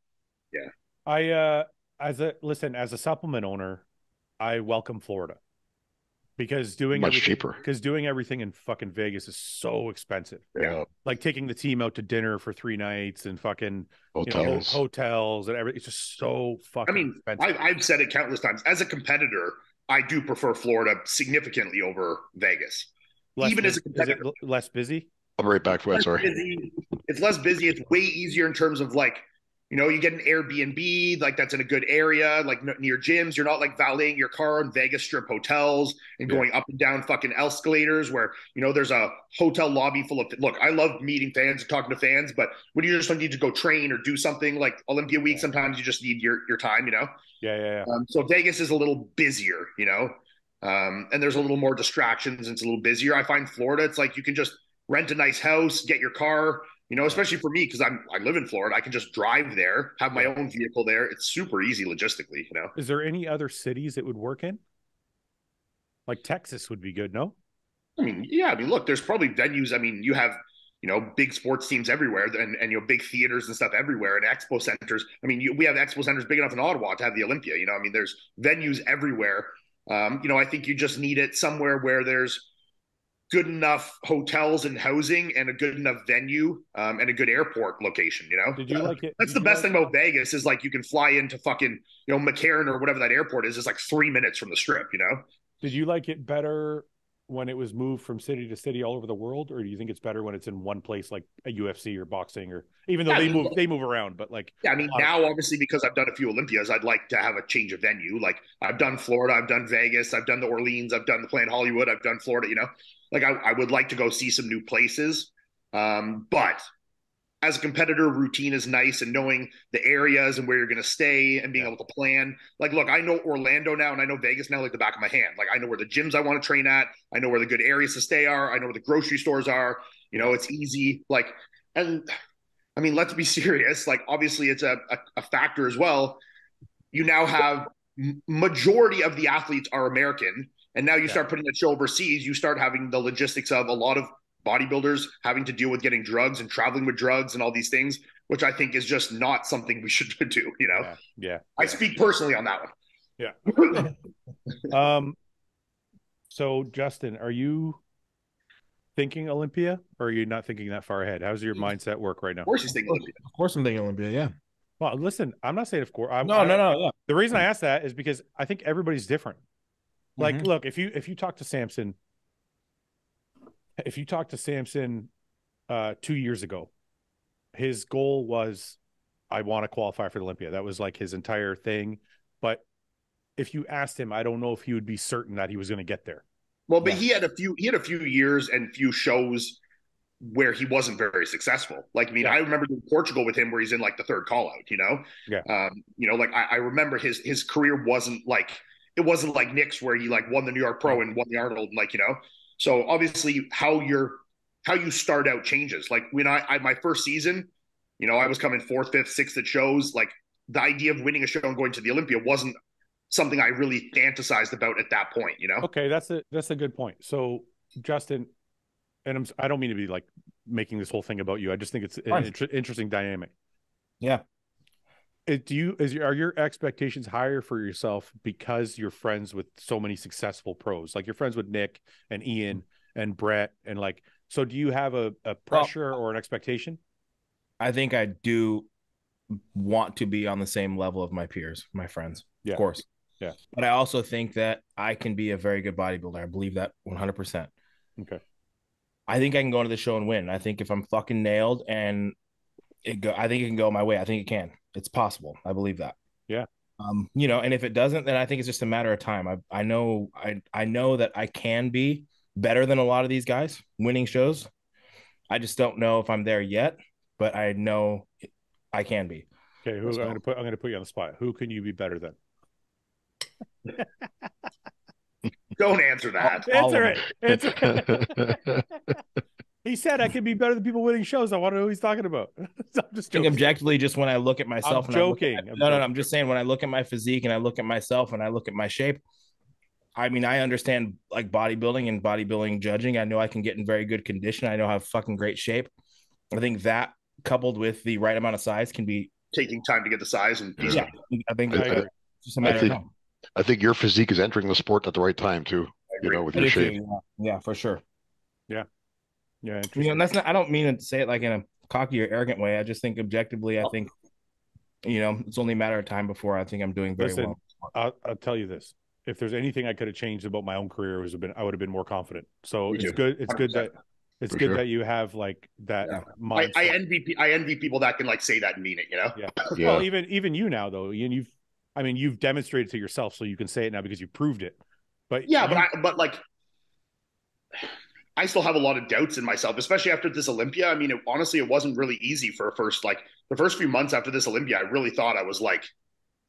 Yeah. I uh as a listen as a supplement owner, I welcome Florida because doing Much cheaper. Because doing everything in fucking Vegas is so expensive. Yeah. Like taking the team out to dinner for three nights and fucking you know, Hotels. hotels and everything. It's just so fucking. I mean, expensive. I, I've said it countless times. As a competitor, I do prefer Florida significantly over Vegas. Less even as a bus- is it competitor. l- less busy. I'll be right back. Go ahead. less Sorry. busy. It's less busy. It's way easier in terms of like, you know, you get an Airbnb like that's in a good area, like near gyms. You're not like valeting your car in Vegas strip hotels and Yeah. going up and down fucking escalators where you know there's a hotel lobby full of. Look, I love meeting fans and talking to fans, but when you just need to go train or do something like Olympia week, sometimes you just need your your time. You know. Yeah, yeah, yeah. Um, so Vegas is a little busier, you know, um, and there's a little more distractions. And it's a little busier. I find Florida, it's like you can just rent a nice house, get your car, you know, especially for me because I'm I live in Florida. I can just drive there, have my own vehicle there. It's super easy logistically, you know. Is there any other cities it would work in? Like Texas would be good, no? I mean, yeah, I mean, look, there's probably venues. I mean, you have you know big sports teams everywhere, and and you know big theaters and stuff everywhere, and expo centers. I mean, you, we have expo centers big enough in Ottawa to have the Olympia. You know, I mean, there's venues everywhere. Um, you know, I think you just need it somewhere where there's good enough hotels and housing and a good enough venue um, and a good airport location. You know, Did you like it? that's the best like- thing about Vegas is like you can fly into fucking you know McCarran or whatever that airport is. It's like three minutes from the strip. You know. Did you like it better when it was moved from city to city all over the world, or do you think it's better when it's in one place like a UFC or boxing, or even though Yeah, they move they move around, but like Yeah, I mean, now obviously because I've done a few Olympias, I'd like to have a change of venue. Like I've done Florida, I've done Vegas, I've done the Orleans, I've done the Planet Hollywood, I've done Florida. You know, like I, I would like to go see some new places. Um, but as a competitor, routine is nice, and knowing the areas and where you're going to stay and being able to plan. Like, look, I know Orlando now, and I know Vegas now, like the back of my hand. Like I know where the gyms I want to train at. I know where the good areas to stay are. I know where the grocery stores are. You know, it's easy. Like, and I mean, let's be serious. Like, obviously, it's a, a, a factor as well. You now have majority of the athletes are American, and now you Yeah. start putting that show overseas. You start having the logistics of a lot of bodybuilders having to deal with getting drugs and traveling with drugs and all these things, which I think is just not something we should do. You know, yeah, yeah. I speak personally on that one. Yeah. Um, so Justin, are you thinking Olympia, or are you not thinking that far ahead? How's your mindset work right now? Of course, he's thinking Olympia. Of course, I'm thinking Olympia. Yeah. Well, listen, I'm not saying of course. I'm, No, I- no, no. Yeah. The reason I ask that is because I think everybody's different. Like, Mhm. look, if you if you talk to Samson, if you talk to Samson uh two years ago, his goal was I want to qualify for the Olympia. That was like his entire thing. But if you asked him, I don't know if he would be certain that he was going to get there. Well, but Yeah. he had a few he had a few years and few shows where he wasn't very successful. Like, I mean, Yeah. I remember doing Portugal with him where he's in like the third call out, you know? Yeah. Um, you know, like I, I remember his his career wasn't like it wasn't like Nick's where he like won the New York Pro and won the Arnold and like, you know. So obviously how you're how you start out changes. Like when I, I my first season, you know, I was coming fourth, fifth, sixth at shows. Like the idea of winning a show and going to the Olympia wasn't something I really fantasized about at that point, you know? Okay, that's a that's a good point. So, Justin, and I'm I don't mean to be like making this whole thing about you. I just think it's an inter- interesting dynamic. Yeah. It, do you is your, are your expectations higher for yourself because you're friends with so many successful pros? Like you're friends with Nick and Iain and Brett and like so. Do you have a, a pressure or an expectation? I think I do want to be on the same level of my peers, my friends. Yeah. Of course. Yeah. But I also think that I can be a very good bodybuilder. I believe that 100%. Okay. I think I can go into the show and win. I think if I'm fucking nailed and it go, I think it can go my way. I think it can. It's possible. I believe that. Yeah. Um, you know, and if it doesn't, then I think it's just a matter of time. I I know I I know that I can be better than a lot of these guys winning shows. I just don't know if I'm there yet, but I know I can be. Okay, who I'm gonna put I'm gonna put you on the spot. Who can you be better than? Don't answer that. All of Answer it. Answer it. Yeah, he said I could be better than people winning shows. I want to know who he's talking about. I'm just I think joking. objectively, just when I look at myself, I'm and I at joking. I'm no, no, no. I'm just saying when I look at my physique and I look at myself and I look at my shape. I mean, I understand like bodybuilding and bodybuilding judging. I know I can get in very good condition. I know I have fucking great shape. I think that coupled with the right amount of size can be. Taking time to get the size and piece Yeah, I think I it's agree. just a matter think- of. I think your physique is entering the sport at the right time too. You know, with your shape. Yeah, yeah, for sure. Yeah, You know, and that's not. I don't mean to say it like in a cocky or arrogant way. I just think objectively, I Oh. think, you know, it's only a matter of time before I think I'm doing very Listen, well. I'll, I'll tell you this: if there's anything I could have changed about my own career, it was have been I would have been more confident. So Me it's too. good. It's good 100%. that it's For good sure. that you have like that Yeah. I. I envy I envy people that can like say that and mean it. You know. Yeah. Yeah, Well, even even you now though, Iain, you've I mean you've demonstrated to yourself, so you can say it now because you proved it. But Yeah, you- but I, but like, I still have a lot of doubts in myself, especially after this Olympia. I mean, it, honestly, it wasn't really easy for a first like the first few months after this Olympia. I really thought I was like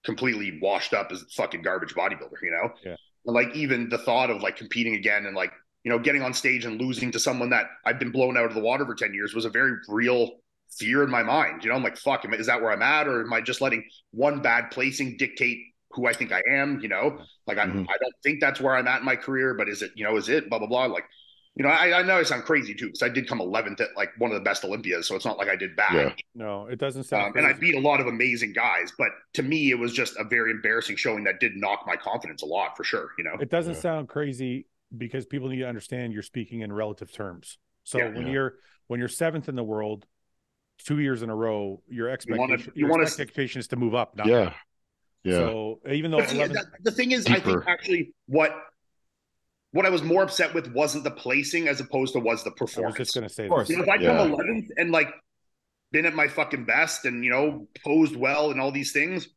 completely washed up as a fucking garbage bodybuilder, you know? Yeah. And like even the thought of like competing again and like you know getting on stage and losing to someone that I've been blown out of the water for ten years was a very real fear in my mind. You know, I'm like, fuck, am, is that where I'm at, or am I just letting one bad placing dictate who I think I am? You know, like I'm, Mhm. I don't think that's where I'm at in my career, but is it, you know, is it blah blah blah? Like, you know, I, I know I sound crazy too because I did come 11th at like one of the best Olympias, so it's not like I did bad. Yeah. no, it doesn't sound. Um, and I beat a lot of amazing guys, but to me, it was just a very embarrassing showing that did knock my confidence a lot for sure. You know, it doesn't Yeah. sound crazy because people need to understand you're speaking in relative terms. So Yeah. when Yeah. you're when you're seventh in the world, two years in a row, your wanna- expectation you your wanna- expectation is to move up. Not yeah, yeah. So even though 11th, that- the thing is, I think actually what what I was more upset with wasn't the placing as opposed to was the I was performance. just gonna say Of course. this. You know, if I Yeah. come 11th and like been at my fucking best and you know posed well and all these things,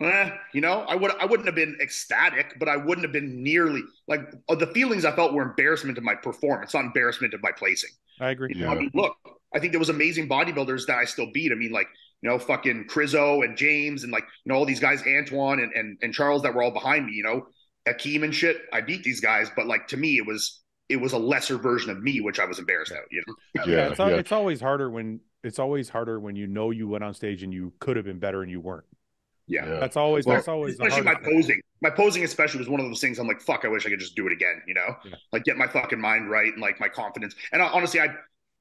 eh, you know, I would I wouldn't have been ecstatic, but I wouldn't have been nearly like uh, the feelings I felt were embarrassment of my performance, not embarrassment of my placing. I agree. Yeah. I mean, look, I think there was amazing bodybuilders that I still beat. I mean, like you know, fucking Crizzo and James and like you know all these guys, Antoine and and, and Charles that were all behind me. You know, Akeem and shit. I beat these guys, but like to me, it was it was a lesser version of me, which I was embarrassed out. You know, Yeah, yeah, it's, yeah. it's always harder when it's always harder when you know you went on stage and you could have been better and you weren't. yeah. Yeah. That's always Well, that's always the especially my hardest thing. posing. My posing, especially, was one of those things. I'm like, fuck, I wish I could just do it again. You know, Yeah. like get my fucking mind right and like my confidence. And I, honestly, I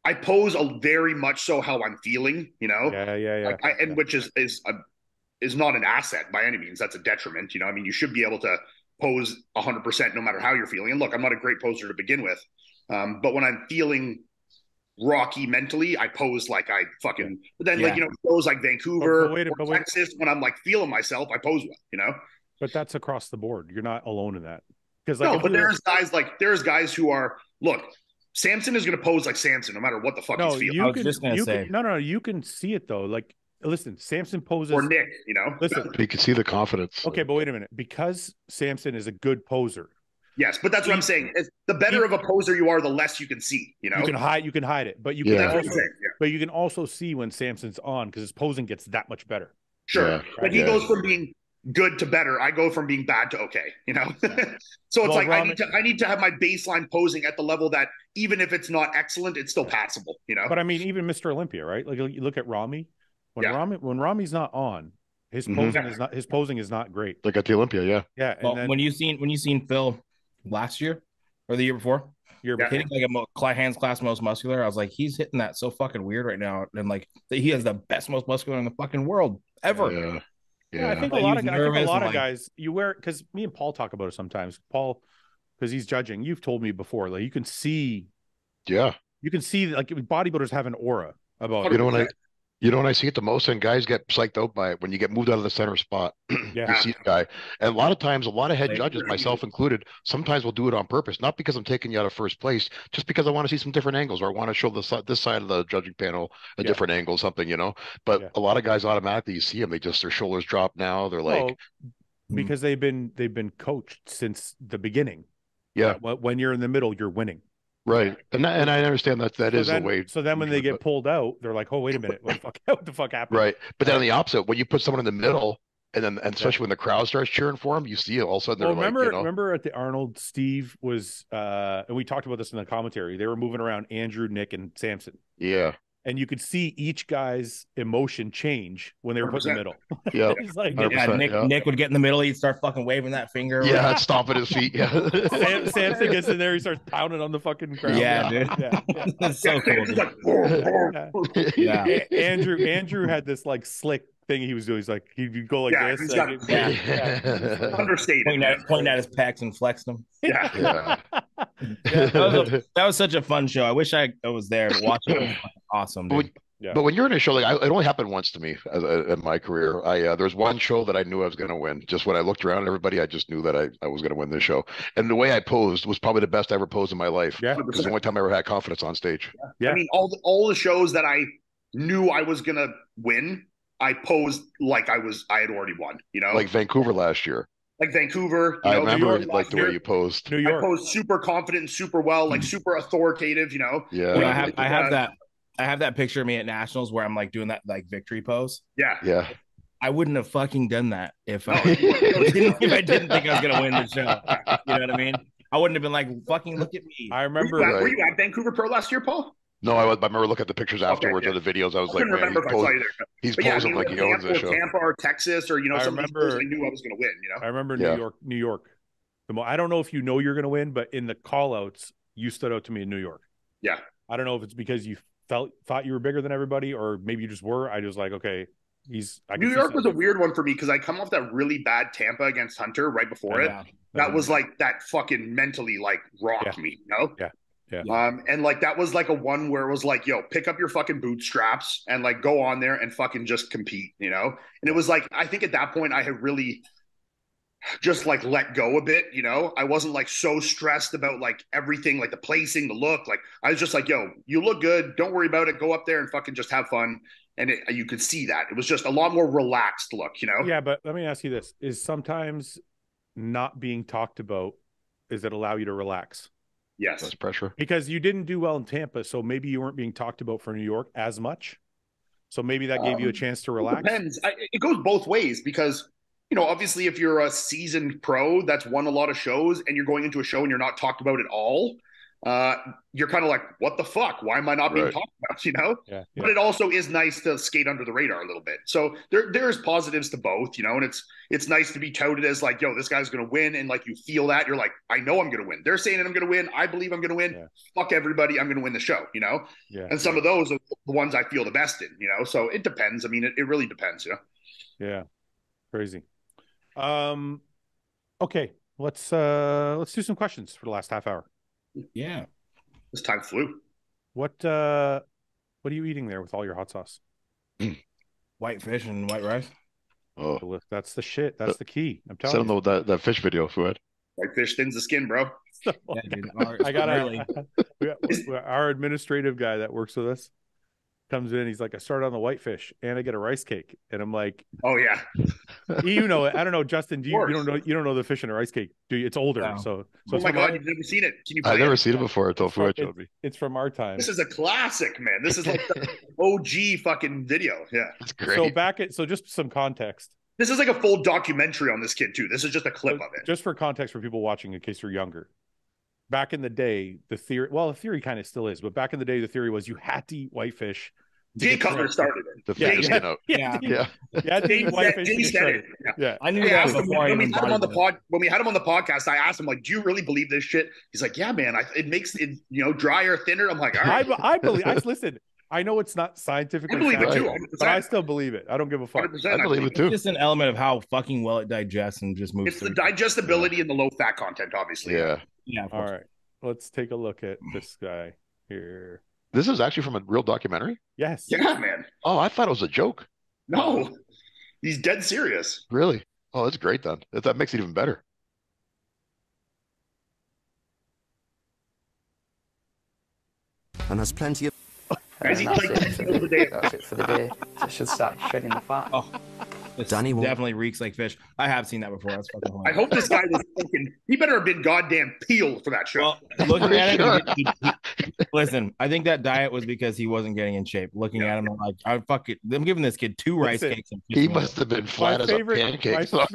I pose a very much so how I'm feeling. You know, Yeah, yeah, yeah. like I, and which is is a, is not an asset by any means. That's a detriment. You know, I mean, you should be able to pose 100 percent no matter how you're feeling. And look, I'm not a great poser to begin with, um, but when I'm feeling rocky mentally, I pose like I fucking. But then, like you know, shows like Vancouver, But- but wait or but wait- Texas, when I'm like feeling myself, I pose well. You know. but that's across the board. You're not alone in that. Because like no, but we were- there's guys like there's guys who are look. Samson is going to pose like Samson, no matter what the fuck no, he's feeling. you I was can, just gonna you say. can no no you can see it though. Like listen, Samson poses or Nick, you know. listen, You can see the confidence. okay, but wait a minute. Because Samson is a good poser, Yes, but that's what I'm saying. It's the better of a poser you are, the less you can see. You know. you can hide you can hide it, but you Yeah. can that's also. Yeah. but you can also see when Samson's on because his posing gets that much better. Sure. Yeah. But he Yeah. goes from being good to better. I go from being bad to okay, you know? so it's Well, like I need to I need to have my baseline posing at the level that even if it's not excellent, it's still passable, you know? But I mean, even Mr. Olympia, right? Like you look at Ramy. When Yeah. Ramy when Ramy's not on, his Mhm. posing Yeah. is not his posing is not great. Like at the Olympia, yeah. Yeah, and Well, then when you seen when you seen Phil last year or the year before, you're Yeah. hitting like a mo- hands class most muscular, I was like, he's hitting that so fucking weird right now, and like he has the best most muscular in the fucking world ever. Yeah. Yeah, I think a lot of was I think a lot and, of like- guys you wear because me and Paul talk about it sometimes. Paul, because he's judging. You've told me before, like you can see Yeah. you can see like bodybuilders have an aura about You it. know when I You know, when I see it the most, and guys get psyched out by it when you get moved out of the center spot. Yeah. you see the guy, and a lot of times, a lot of head Like, judges, myself included, sometimes will do it on purpose, not because I'm taking you out of first place, just because I want to see some different angles, or I want to show the this side of the judging panel a Yeah. different angle, something, you know. But Yeah. a lot of guys automatically, you see them, they just their shoulders drop now. They're like, Well, because they've been they've been coached since the beginning. yeah, when you're in the middle, you're winning. Right, and that, and I understand that that so is then, the way. So then when they get pulled out, they're like, "Oh, wait a minute, what the fuck? What the fuck happened?" Right. But then on the opposite, when you put someone in the middle, and then and especially when the crowd starts cheering for him, you see it all of a sudden they're Well, remember, like, you know, remember at the Arnold, Steve was, uh, and we talked about this in the commentary. They were moving around Andrew, Nick, and Samson, yeah, and you could see each guy's emotion change when they were put in the middle. yeah, like Yeah, Nick, yeah. Nick would get in the middle. He'd start fucking waving that finger. around. yeah, stomping his feet. Yeah, Sam, Samson gets in there, he starts pounding on the fucking ground. Yeah, dude. yeah, yeah. That's so cool. Dude. like, "Whoa, whoa." Yeah. Andrew Andrew had this like slick thing he was doing. He's like he'd go like Yeah, this. he's like, got- Yeah. yeah. understated. Pointing at, pointing at his pecs and flexing them. Yeah. yeah. Yeah, that, was a- that was such a fun show. I wish I, I was there watching it. It was fucking awesome. But Dude. Yeah. But when you're in a show like I, it only happened once to me as, uh, in my career. I uh, there's one show that I knew I was going to win. Just when I looked around at everybody, I just knew that I, I was going to win this show. And the way I posed was probably the best I ever posed in my life. Yeah. Because the only time I ever had confidence on stage. Yeah. I mean, all the, all the shows that I knew I was gonna win, I posed like I was I had already won. You know, Like Vancouver last year. like Vancouver. You I know, remember New York like last the way you posed. New York, I posed super confident and super well, like super authoritative. You know, Yeah. You know, I have I have Uh, that I have that picture of me at nationals where I'm like doing that like victory pose. yeah. yeah. I wouldn't have fucking done that if I if I didn't think I was gonna win the show. You know what I mean? I wouldn't have been like, fucking look at me. I Were you, remember. at, were you at Vancouver Pro last year, Paul? No, I, was, I remember looking at the pictures afterwards yeah. or the videos. I was I like, couldn't man, he's, if posing, there. he's yeah, posing you like he owns Tampa, the show. Tampa or Texas or you know I some of remember- I knew I was going to win. You know, I remember Yeah. New York. New York. The mo- I don't know if you know you're going to win, but in the callouts, you stood out to me in New York. Yeah. I don't know if it's because you felt thought you were bigger than everybody, or maybe you just were. I was like, okay, he's. I can New York was a weird one for me because I come off that really bad Tampa against Hunter right before it. Yeah. That was like that fucking mentally like rocked Yeah. me, you know? Yeah. Yeah. Um, and like that was like a one where it was like, yo, pick up your fucking bootstraps and like go on there and fucking just compete, you know? And it was like, I think at that point I had really just like let go a bit, you know? I wasn't like so stressed about like everything, like the placing, the look. Like I was just like, yo, you look good. Don't worry about it. Go up there and fucking just have fun. And it, you could see that. It was just a lot more relaxed look, you know? Yeah, but let me ask you this: Is sometimes not being talked about is it allow you to relax? Yes. Less pressure. Because you didn't do well in Tampa, so maybe you weren't being talked about for New York as much. So maybe that gave you a Um, chance to It relax. depends. I, it goes both ways because, you know, obviously, if you're a seasoned pro that's won a lot of shows and you're going into a show and you're not talked about at all, uh, you're kind of like, what the fuck? Why am I not being Right. talked about? You know. Yeah, But it also is nice to skate under the radar a little bit. So there there's positives to both, you know, and it's it's nice to be touted as like, yo, this guy's gonna win, and like you feel that you're like, I know I'm gonna win. They're saying that I'm gonna win. I believe I'm gonna win. Yeah. Fuck everybody, I'm gonna win the show, you know. yeah, And some of those are the ones I feel the best in, you know. So it depends. I mean, it, it really depends, you know. yeah, crazy. Um, okay, let's uh let's do some questions for the last half hour. Yeah. This time flew. What uh what are you eating there with all your hot sauce? White fish and white rice. Oh, That's the shit. That's the key. I'm send telling him you. the, that, that fish video, Fouad. Like fish thins the skin, bro. Yeah, dude. Our- I got really. a we got- we- our administrative guy that works with us comes in. He's like, I started on the whitefish and I get a rice cake, and I'm like, Oh yeah. you know it. I don't know, Justin. Do you, you don't know you don't know the fish in a rice cake? Do you? It's older, No. so so oh it's my god, our- you've never seen it. Can you? I've never it? seen it before until It's from- showed me. it's from our time. This is a classic, man. This is like the OG fucking video. Yeah. That's great. So back at so just some context. This is like a full documentary on this kid too. This is just a clip So of it. Just for context for people watching, in case you're younger. Back in the day, the theory well, the theory kind of still is, but back in the day, the theory was you had to eat whitefish. to Jay Cutler started it. the Yeah, fish yeah. skin out. Yeah. Yeah. You had to Jay whitefish to Jay said it. Yeah. Yeah. I knew I that asked him before when we had him on the pod when we had him on the podcast. I asked him like, "Do you really believe this shit?" He's like, "Yeah, man. I, it makes it you know drier, thinner." I'm like, "All I, I believe. I listen. I know it's not scientifically I believe it too, but I still believe it. I don't give a fuck. I believe it It's too. just an element of how fucking well it digests and just moves It's the through. digestibility and the low fat content, obviously. Yeah. Yeah. of All course. right, let's take a look at this guy here. This is actually from a real documentary. Yes. Yeah, man. Oh, I thought it was a joke. No, he's dead serious. Really? Oh, that's great then. That, that makes it even better. and has plenty of. Guys, he And played that's, it for the, day. that's it for the day. So I should start shredding the fat. Oh, this Danny won't- definitely reeks like fish. I have seen that before. That's fucking I hope this guy was fucking. He better have been goddamn peeled for that show. Well, looking at Sure. him, he- he- he- listen, I think that diet was because he wasn't getting in shape. Looking at him, I'm like, I fuck it. I'm giving this kid two rice Listen, cakes. And He 50 must have been My flat as a pancake. my, so-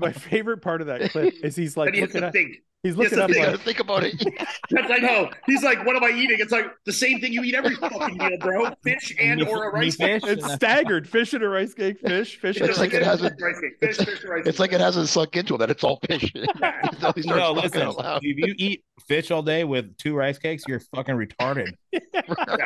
my favorite part of that clip is he's like he looking at, think. He's looking to up you think. like, think about it. That's, I know. Oh, he's like, "What am I eating?" It's like the same thing you eat every fucking meal, bro. Fish and or a rice cake. fish. it's staggered. Fish and a rice cake. Fish. Fish. It's like it hasn't- rice cake. Fish, fish, rice It's like it hasn't sunk into him that it's all fish. Until No, talking listen. out loud. If you eat fish all day with two rice cakes, you're fucking retarded.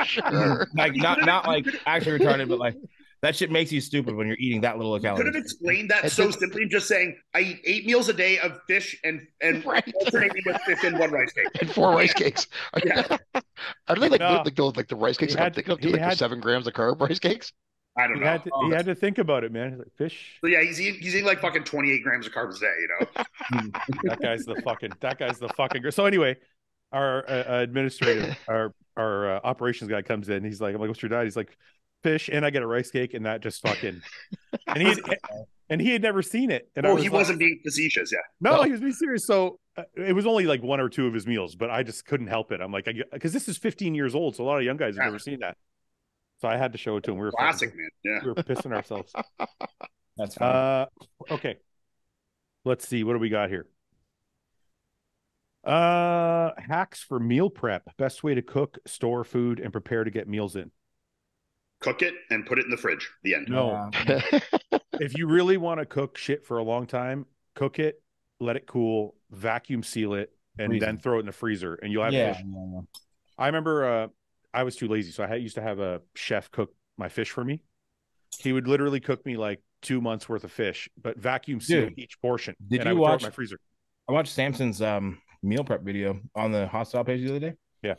Sure. Like not not like actually retarded, but like that shit makes you stupid when you're eating that little You could have explained that It's so just- simply, just saying, "I eat eight meals a day of fish and and Right. alternating with fish and one rice cake." And four rice cakes. Yeah. Are they like, No. like those like the rice cakes He that I'm thinking of? he Do like the had- seven grams of carb rice cakes? I don't He know. had, to, he had to think about it, man. He's like, fish. So yeah, he's eating, he's eating like fucking twenty eight grams of carbs a day. You know. That guy's the fucking. That guy's the fucking. So anyway, our uh, administrative, our our uh, operations guy comes in. He's like, I'm like, what's your diet? He's like, fish, and I get a rice cake, and that just fucking. And he and he had never seen it, and I oh, was he like- wasn't being facetious. Yeah. No, Oh. he was being serious. So uh, it was only like one or two of his meals, but I just couldn't help it. I'm like, because this is 15 years old, so a lot of young guys have Yeah. never seen that. So I had to show it to him. We were fucking- Classic, man. Yeah. we were pissing ourselves. That's fine. Uh, okay. Let's see. What do we got here? Uh, hacks for meal prep. Best way to cook, store food, and prepare to get meals in. Cook it and put it in the fridge. The end. No, if you really want to cook shit for a long time, cook it, let it cool, vacuum seal it, and Freeze then throw it in the freezer, and you'll have yeah, fish. yeah, yeah. I remember uh, I was too lazy, so I had, used to have a chef cook my fish for me. He would literally cook me like two months worth of fish, but vacuum seal Dude, each portion. did and I you would throw it watch- in my freezer? I watched Samson's um meal prep video on the Hosstile page the other day. Yeah.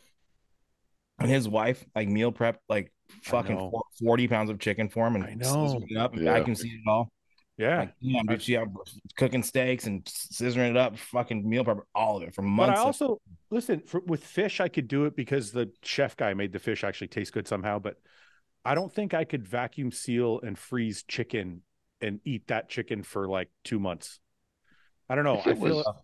And his wife like meal prep like fucking 40 pounds of chicken for him and I know. scissoring it up and Yeah. vacuum seal it all. Yeah, Like, damn, dude, she out cooking steaks and scissoring it up, fucking meal prep, all of it for months. but. I also listen for, with fish. I could do it because the chef guy made the fish actually taste good somehow. But I don't think I could vacuum seal and freeze chicken and eat that chicken for like two months. I don't know. If I it feel was-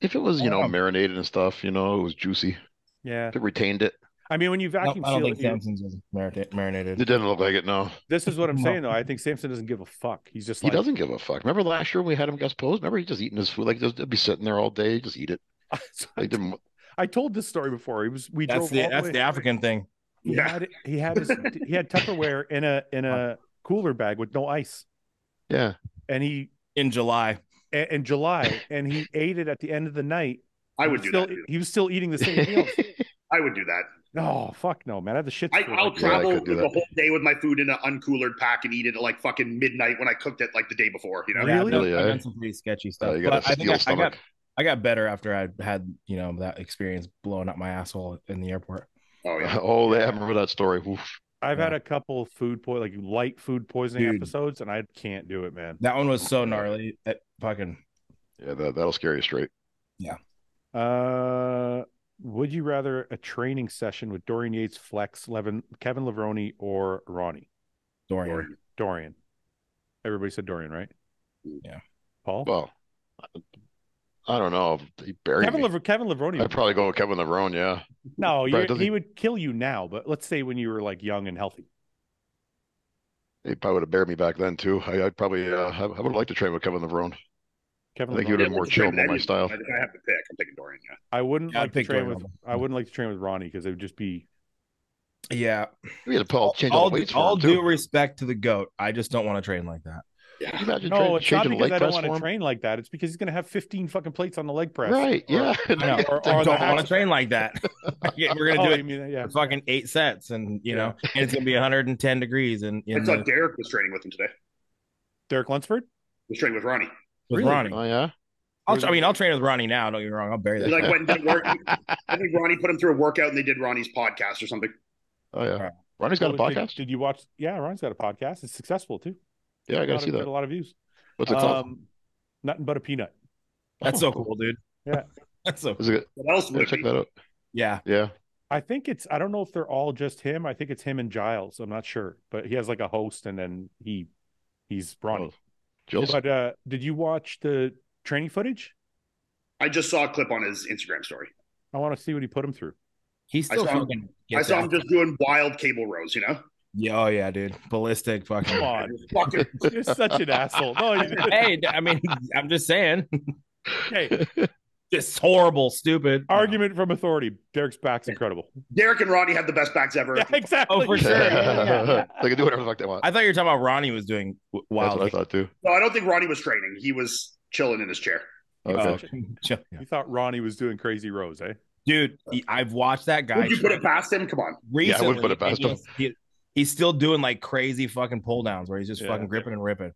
If it was, you know, Oh. marinated and stuff, you know, it was juicy. yeah. If it retained it. I mean, when you vacuum No, vacuum I don't seal think it, you- Samson's was marinated. marinated. It didn't look like it, no. this is what I'm No. saying though. I think Samson doesn't give a fuck. He's just He like doesn't give a fuck. Remember last year when we had him guest post? Remember he just eating his food like just be sitting there all day, just eat it. So Like didn't I told this story before. He was we That's drove the all that's way- the African thing. He Yeah. had he had his he had Tupperware in a in a cooler bag with no ice, yeah. and he In July. in, in July, and he ate it at the end of the night. I would do still, that. too. He was still eating the same meals. I would do that. No, fuck no, man. I have the shit. I, I'll Yeah, I travel could do the that. whole day with my food in an uncoolered pack and eat it at like fucking midnight when I cooked it like the day before. You know. Really? Yeah, I've done, Really, I've eh? done some pretty sketchy stuff. Uh, you but a I think I, I got I got better after I had you know that experience blowing up my asshole in the airport. Oh yeah. oh, yeah, I remember that story. Oof. I've Yeah. had a couple food po- like light food poisoning Dude. episodes, and I can't do it, man. That one was so gnarly. That fucking Yeah, that, that'll scare you straight. Yeah. Uh, would you rather a training session with Dorian Yates, Flex, Levin, Kevin Levrone, or Ronnie? Dorian. Dorian. Dorian. Everybody said Dorian, right? Yeah. Paul. Well, I don't know. He buried Kevin, me. Lav- Kevin Levrone. I'd probably go with Kevin Levrone, yeah. no, doesn't he he- would kill you now. But let's say when you were like young and healthy. He probably would have buried me back then too. I, I'd probably uh, I, I would have liked to train with Kevin Levrone. Kevin, I think he Levrone. would have more chill, train more with my Eddie. style. If I have to pick, I'm picking Dorian. Yeah. I wouldn't Yeah, I'd like to pick train Dorian with. I wouldn't like to train with Ronnie because it would just be. Yeah. We had to pull, change all All, the weights for all due respect to the goat. I just don't want to train like that. Can you Yeah. imagine No, tra- it's not changing the because I don't want to train like that. It's because he's going to have 15 fucking plates on the leg press. Right, Or- yeah. I know. Or- I or the don't want to train like that. Yeah, We're gonna Oh, do it mean, yeah. fucking eight sets, and you know, and it's gonna be 110 degrees, and I in saw Derek was training with him today. Derek Lunsford. Was training with Ronnie. With Really? Ronnie. Oh yeah. I'll, I mean, I'll train with Ronnie now. Don't get me wrong. I'll bury that. like when and did work. I think Ronnie put him through a workout and they did Ronnie's podcast or something. Oh yeah. Right. Ronnie's got a Well, did- podcast. Did, you watch? Yeah, Ronnie's got a podcast. It's successful too. yeah, I gotta see of- that. A lot of views. What's it called? Um, nothing but a peanut. That's so cool, dude. Yeah. That's so Is it? What else Yeah, would check be? that out. yeah. Yeah. I think it's. I don't know if they're all just him. I think it's him and Giles. I'm not sure, but he has like a host, and then he, he's Ronnie. Oh, Jill's. But uh, did you watch the training footage? I just saw a clip on his Instagram story. I want to see what he put him through. He's I still saw him- I saw him just doing wild cable rows, you know? Yeah, oh yeah, dude. Ballistic fucking. Come on, Fucking you're such an asshole. No, you didn't. hey, I mean, I'm just saying. Hey, Just horrible, stupid. argument from authority. Derek's back's incredible. Derek and Ronnie have the best backs ever. Yeah, exactly. Oh, for sure. Yeah, yeah, yeah. they can do whatever the fuck they want. I thought you were talking about Ronnie was doing w- That's wild. what I thought too. No, I don't think Ronnie was training. He was chilling in his chair. Okay. Oh, You thought Ronnie was doing crazy rows, eh? dude, he- I've watched that guy. Would you put it past him? Come on. recently, Yeah, I would put it past him. he's- he- he's still doing like crazy fucking pull downs where he's just Yeah. fucking gripping and ripping.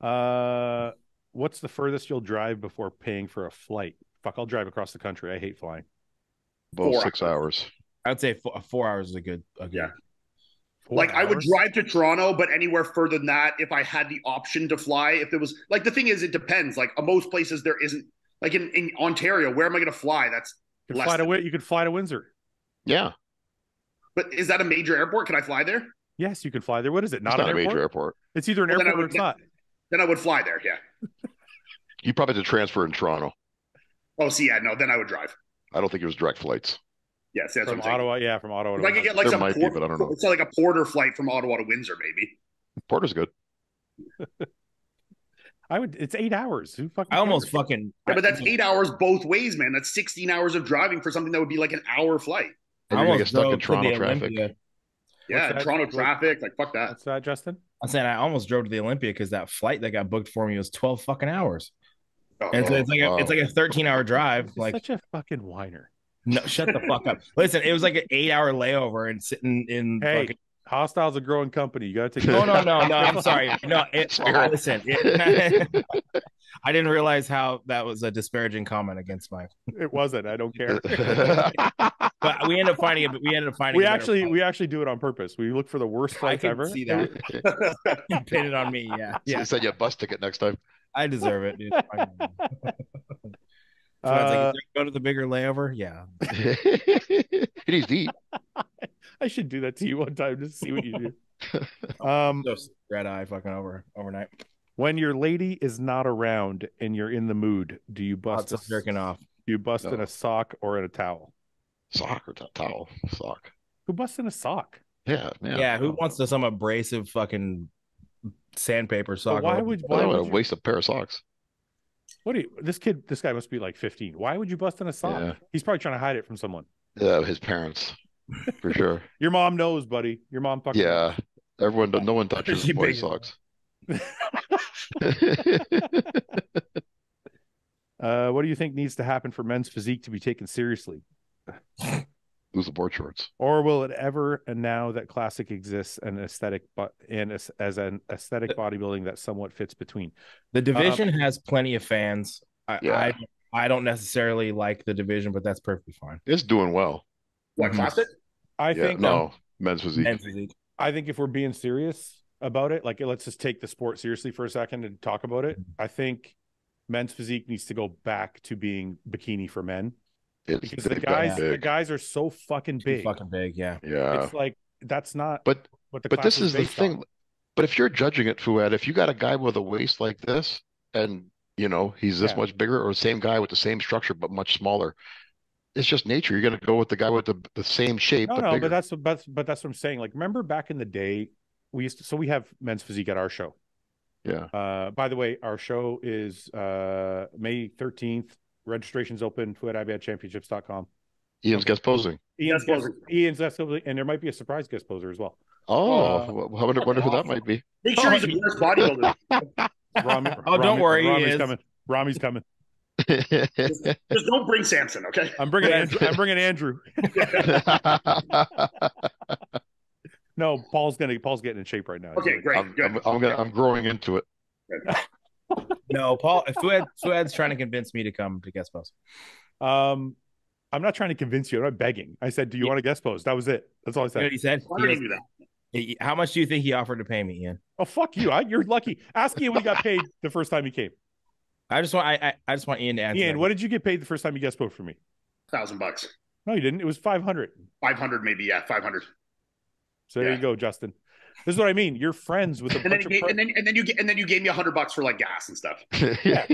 Uh, what's the furthest you'll drive before paying for a flight? Fuck, I'll drive across the country. I hate flying. About Four six hours. I'd say four, four hours is a good. A good Yeah. Four like I would drive to Toronto, but anywhere further than that, if I had the option to fly, if there was like the thing is, it depends. Like uh, most places, there isn't. Like in, in Ontario, where am I going to fly? That's You could less fly to than- you could fly to Windsor. Yeah. But is that a major airport? Can I fly there? Yes, you can fly there. What is it? It's Not, not, an a airport? major airport. It's either an Well, then I airport or it's get- not. Then I would fly there. Yeah. You probably had to transfer in Toronto. Oh, see, yeah, no, then I would drive. I don't think it was direct flights. Yes, that's From what I'm saying. Ottawa, yeah, from Ottawa. If to I could get like There some might be, but I don't know. It's like a porter flight from Ottawa to Windsor, maybe. Porter's good. I would. It's eight hours. Who fucking? I almost cares? fucking. Yeah, but that's eight hours both ways, man. That's 16 hours of driving for something that would be like an hour flight. I you're gonna get almost stuck in drove to Toronto traffic. Olympia. Yeah, that? Toronto traffic, like fuck that. What's that, Justin? I'm saying I almost drove to the Olympia because that flight that got booked for me was 12 fucking hours. Oh, And so it's like a, wow. it's like a 13 hour drive. You're Like such a fucking whiner. no, shut the fuck up. Listen, it was like an eight hour layover and sitting in. Hey, fucking, Hosstile's a growing company. You got to take. no, no, no, no. I'm sorry. No, it, Spirit. listen. It, I didn't realize how that was a disparaging comment against my. It wasn't. I don't care. But we ended up finding it. We ended up finding. we actually we actually do it on purpose. We look for the worst I flights ever. see that. Pin it on me. Yeah, yeah. yeah. Send you a bus ticket next time. I deserve it, dude. So I was Uh, like, go to the bigger layover. Yeah. it deep. I should do that to you one time to see what you do. Um, So red eye fucking over overnight. when your lady is not around and you're in the mood, do you bust Lots a, jerking off. do you bust in a sock or in a towel? Sock or t- towel. Sock. Who busts in a sock? Yeah, man. Yeah, who wants to some abrasive fucking sandpaper But sock? why would Why why would would I you, waste a pair of socks? what do you this kid this guy must be like 15. Why would you bust in a sock? Yeah. He's probably trying to hide it from someone. Yeah, his parents, for sure. Your mom knows, buddy. Your mom fucking Yeah, everyone. No one touches She boys' big. socks. Uh, what do you think needs to happen for men's physique to be taken seriously? Lose the board shorts. Or will it ever, and now that classic exists, an aesthetic, but and as, as an aesthetic bodybuilding that somewhat fits between? The division has plenty of fans. I, Yeah. I I don't necessarily like the division, but that's perfectly fine. It's doing well. What Mhm. classic? I yeah, think no men's physique. Men's physique. I think if we're being serious about it, like let's just take the sport seriously for a second and talk about it. Mm-hmm. I think men's physique needs to go back to being bikini for men It's because the they've guys, the guys are so fucking Too big. fucking big. Yeah. Yeah, It's like that's not but what the but this is the thing. on. But if you're judging it, Fouad, if you got a guy with a waist like this, and you know he's this Yeah. much bigger, or the same guy with the same structure but much smaller, it's just nature. You're gonna go with the guy with the the same shape No, but no, bigger. but that's what that's but that's what I'm saying. Like, remember back in the day, we used to so we have men's physique at our show. yeah. Uh, by the way, our show is uh May 13th. Registration's open. FouadAbiadChampionships.com. Iain's guest posing. Iain's Guest guest, Iain's guest posing, and there might be a surprise guest poser as well. Oh, Uh, well, I wonder, wonder who that might be. Make sure he's a worse bodybuilder. Ramy, Oh, don't Ramy- worry, he Ramy's is. coming. Ramy's coming. Just don't bring Samson, okay? I'm bringing Andrew. I'm bringing Andrew. No, Paul's gonna. Paul's getting in shape right now. Okay, great, I'm, good. I'm, I'm gonna, I'm growing into it. No, Paul Fouad Fouad's trying to convince me to come to guest post. Um, I'm not trying to convince you. I'm not begging. I said, "Do you Yeah. want a guest post?" That was it. That's all I You know said. what he said? I He already goes, that. "He- How much do you think he offered to pay me, Iain? Oh fuck you! I, you're lucky. Ask Iain when he got paid the first time he came. I just want I I, I just want Iain to answer. Iain, that. what did you get paid the first time you guest posted for me? Thousand bucks, No, you didn't. It was five hundred. five hundred maybe. Yeah, five hundred. So there you go, Justin. This is what I mean. You're friends with a And then, bunch you of. gave, Pro- and then and then you and then you gave me a hundred bucks for like gas and stuff. yeah.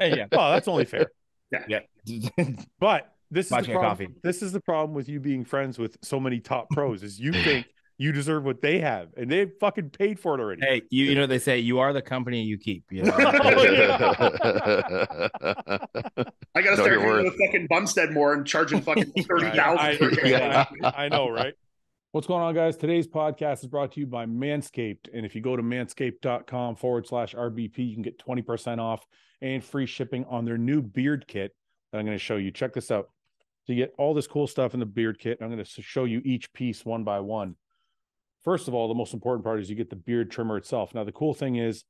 yeah. well, that's only fair. Yeah. yeah. But this is the problem. coffee. This is the problem with you being friends with so many top pros is you think you deserve what they have, and they fucking paid for it already. hey, you you know they say you are the company you keep. You know? Oh, I gotta Know start your hanging worth. with fucking Bumstead more and charging fucking thirty I, thousand. Yeah. I know, right? What's going on, guys? Today's podcast is brought to you by Manscaped. And if you go to manscaped.com forward slash RBP, you can get 20% off and free shipping on their new beard kit that I'm going to show you. Check this out. So you get all this cool stuff in the beard kit. I'm going to show you each piece one by one. First of all, the most important part is you get the beard trimmer itself. Now, the cool thing is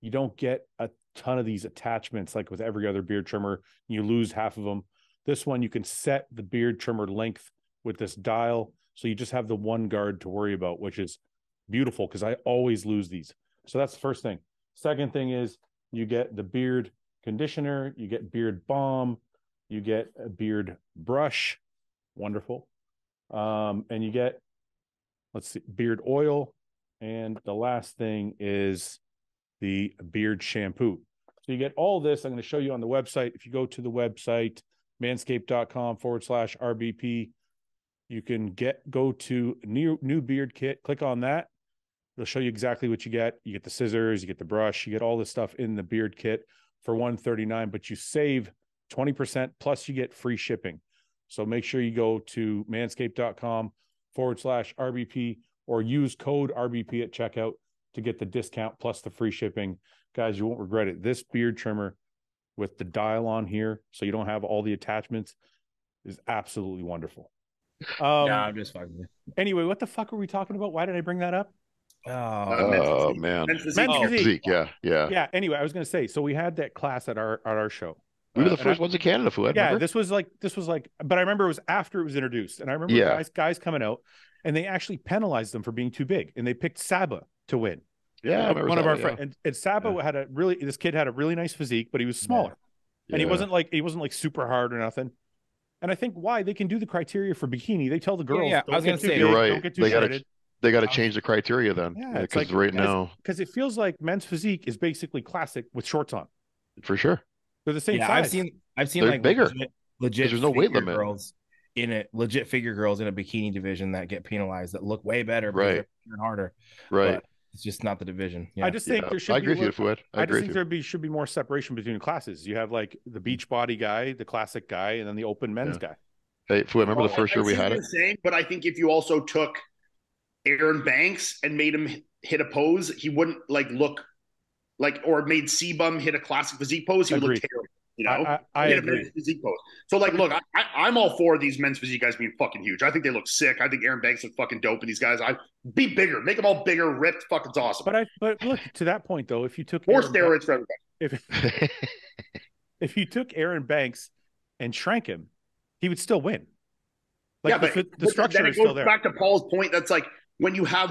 you don't get a ton of these attachments like with every other beard trimmer. You lose half of them. This one, you can set the beard trimmer length with this dial. So you just have the one guard to worry about, which is beautiful because I always lose these. So that's the first thing. Second thing is you get the beard conditioner, you get beard balm, you get a beard brush. Wonderful. Um, and you get, let's see, beard oil. And the last thing is the beard shampoo. So you get all this. I'm going to show you on the website. If you go to the website, manscaped.com forward slash RBP, you can get go to new new beard kit click on that. It'll show you exactly what you get. You get the scissors you get the brush you get all this stuff in the beard kit for 139 but you save 20% plus you get free shipping. So make sure you go to manscaped.com forward slash rbp or use code rbp at checkout to get the discount plus the free shipping. Guys you won't regret it. This beard trimmer with the dial on here so you don't have all the attachments is absolutely wonderful um, no, I'm just fucking. with Anyway, what the fuck are we talking about? Why did I bring that up? you. Uh, Oh, Oh physique. man, Men's physique. Oh. physique. Yeah, yeah. Yeah. Anyway, I was going to say. So we had that class at our at our show. We were Uh, the and first I- ones in Canada who had. yeah, remember? this was like this was like, but I remember it was after it was introduced, and I remember Yeah. guys guys coming out, and they actually penalized them for being too big, and they picked Saba to win. yeah, I Uh, remember one of our yeah. friends, and, and Saba had a really this kid had a really nice physique, but he was smaller, and he wasn't like he wasn't like super hard or nothing. And I think why they can do the criteria for bikini. They tell the girls, yeah, I don't was get gonna too say- big, You're right. don't get too They gotta- They got to um, change the criteria then. Yeah, Yeah, because like- right now, because it feels like men's physique is basically classic with shorts on. for sure. They're the same yeah, size. I've seen I've seen They're like bigger. legit, legit there's no weight limit. girls in it, legit figure girls in a bikini division that get penalized that look way better, Right. and harder. Right. But it's just not the division. Yeah. I just think Yeah, there should I be. agree a with you, little- Fouad. I, I, agree just with think you. there be should be more separation between classes. You have like the beach body guy, the classic guy, and then the open men's guy. Hey, Fouad, remember the Oh, first I year we had what it? you're Saying, but I think if you also took Erin Banks and made him hit a pose, he wouldn't like look like or made Cbum hit a classic physique pose. He would Agreed. look terrible. You know, I, I, I hit a agree. physique pose. So like, look, I, I, I'm all for these men's physique guys being fucking huge. I think they look sick. I think Erin Banks look fucking dope. And these guys, I be bigger, make them all bigger, ripped. Fucking awesome. But I but look to that point though, if you took More Aaron Ba- steroids for everybody. if if you took Erin Banks and shrank him, he would still win. Like yeah, the, but, fi- the structure then it is goes still there. back to Paul's point. That's like when you have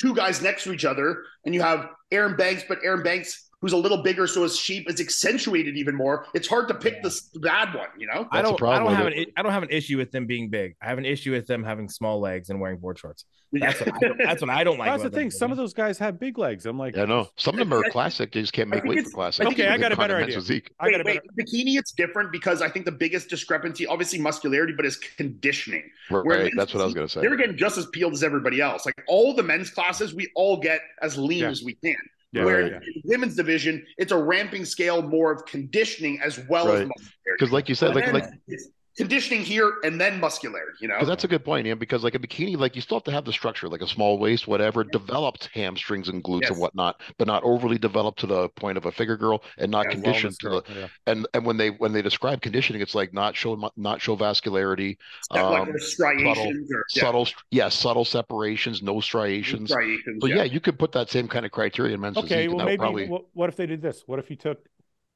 two guys next to each other, and you have Erin Banks, but Erin Banks, who's a little bigger, so his shape is accentuated even more. It's hard to pick the bad one. You know, I That's the don't. I problem don't with have an. I don't have an issue with them being big. I have an issue with them having small legs and wearing board shorts. That's what I don't, that's what I don't like. That's the about them. thing. Some of those guys have big legs. I'm like, yeah, know Some of them are classic. They just can't make think weight for classic. I Okay, I got a better idea. Physique. I got a better. wait, bikini, it's different because I think the biggest discrepancy, obviously muscularity, but is conditioning. Where Right. men's That's what I was gonna say. They're getting just as peeled as everybody else. Like all the men's classes, we all get as lean Yeah. as we can. Yeah, Where yeah. in women's division, it's a ramping scale more of conditioning as well as Right. muscularity. Because, like you said, And like like conditioning here and then muscularity. You know, Because that's a good point, Iain. Because like a bikini, like you still have to have the structure, like a small waist, whatever, developed hamstrings and glutes Yes. and whatnot, but not overly developed to the point of a figure girl and not Yeah, conditioned to girl, the yeah. and and when they when they describe conditioning, it's like not show not show vascularity, Step like um, there's or yeah, subtle, yeah, subtle separations, no striations. striations. So yeah. yeah, you could put that same kind of criteria in men's Okay, physique, and well that would maybe probably what, what if they did this? What if you took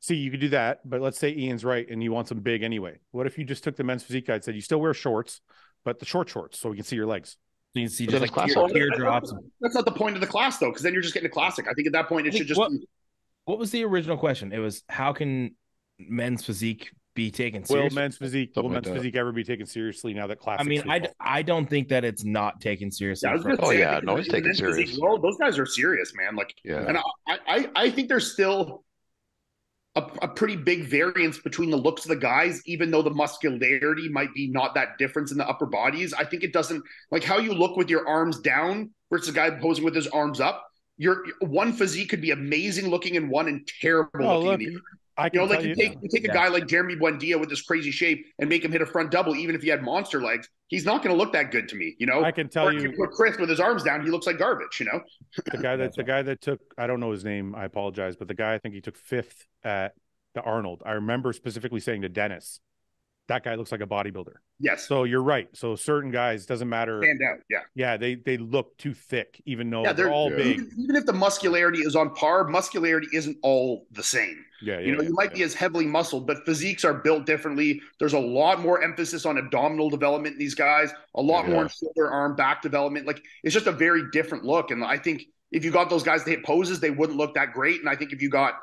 See, you could do that, but let's say Iain's right and you want some big anyway. What if you just took the men's physique guide, said you still wear shorts, but the short shorts so we can see your legs? So you can see But just then like it's tear, classic. teardrops. That's not the point of the class though, because then you're just getting a classic. I think at that point it think should just what- What was the original question? It was how can men's physique be taken Will seriously? men's physique will Something like men's that. physique ever be taken seriously now that classic? I classic? mean, I, d- I don't think that it's not taken seriously. Yeah, for- gonna Oh, yeah, no, it's taken men's physique serious. those guys are serious, man. Like, Yeah. and I, I, I think there's still a, a pretty big variance between the looks of the guys, even though the muscularity might be not that difference in the upper bodies. I think it doesn't like how you look with your arms down versus a guy posing with his arms up. Your one physique could be amazing looking in one and terrible Oh, looking look, in the other. I You know, like you you, take you take a guy like Jeremy Buendia with this crazy shape and make him hit a front double, even if he had monster legs, he's not going to look that good to me. You know, I can tell Or you put Chris with his arms down, he looks like garbage. You know, the guy that the guy that took I don't know his name. I apologize, but the guy I think he took fifth at the Arnold. I remember specifically saying to Dennis, that guy looks like a bodybuilder. yes, So you're right. So certain guys doesn't matter. stand out. Yeah. Yeah, they they look too thick, even though Yeah, they're, they're- all yeah. big. even, even if the muscularity is on par, muscularity isn't all the same. Yeah, yeah. You know, you might be as heavily muscled, but physiques are built differently. There's a lot more emphasis on abdominal development in these guys, a lot more shoulder, arm, back development. Like it's just a very different look. And I think if you got those guys to hit poses, they wouldn't look that great. And I think if you got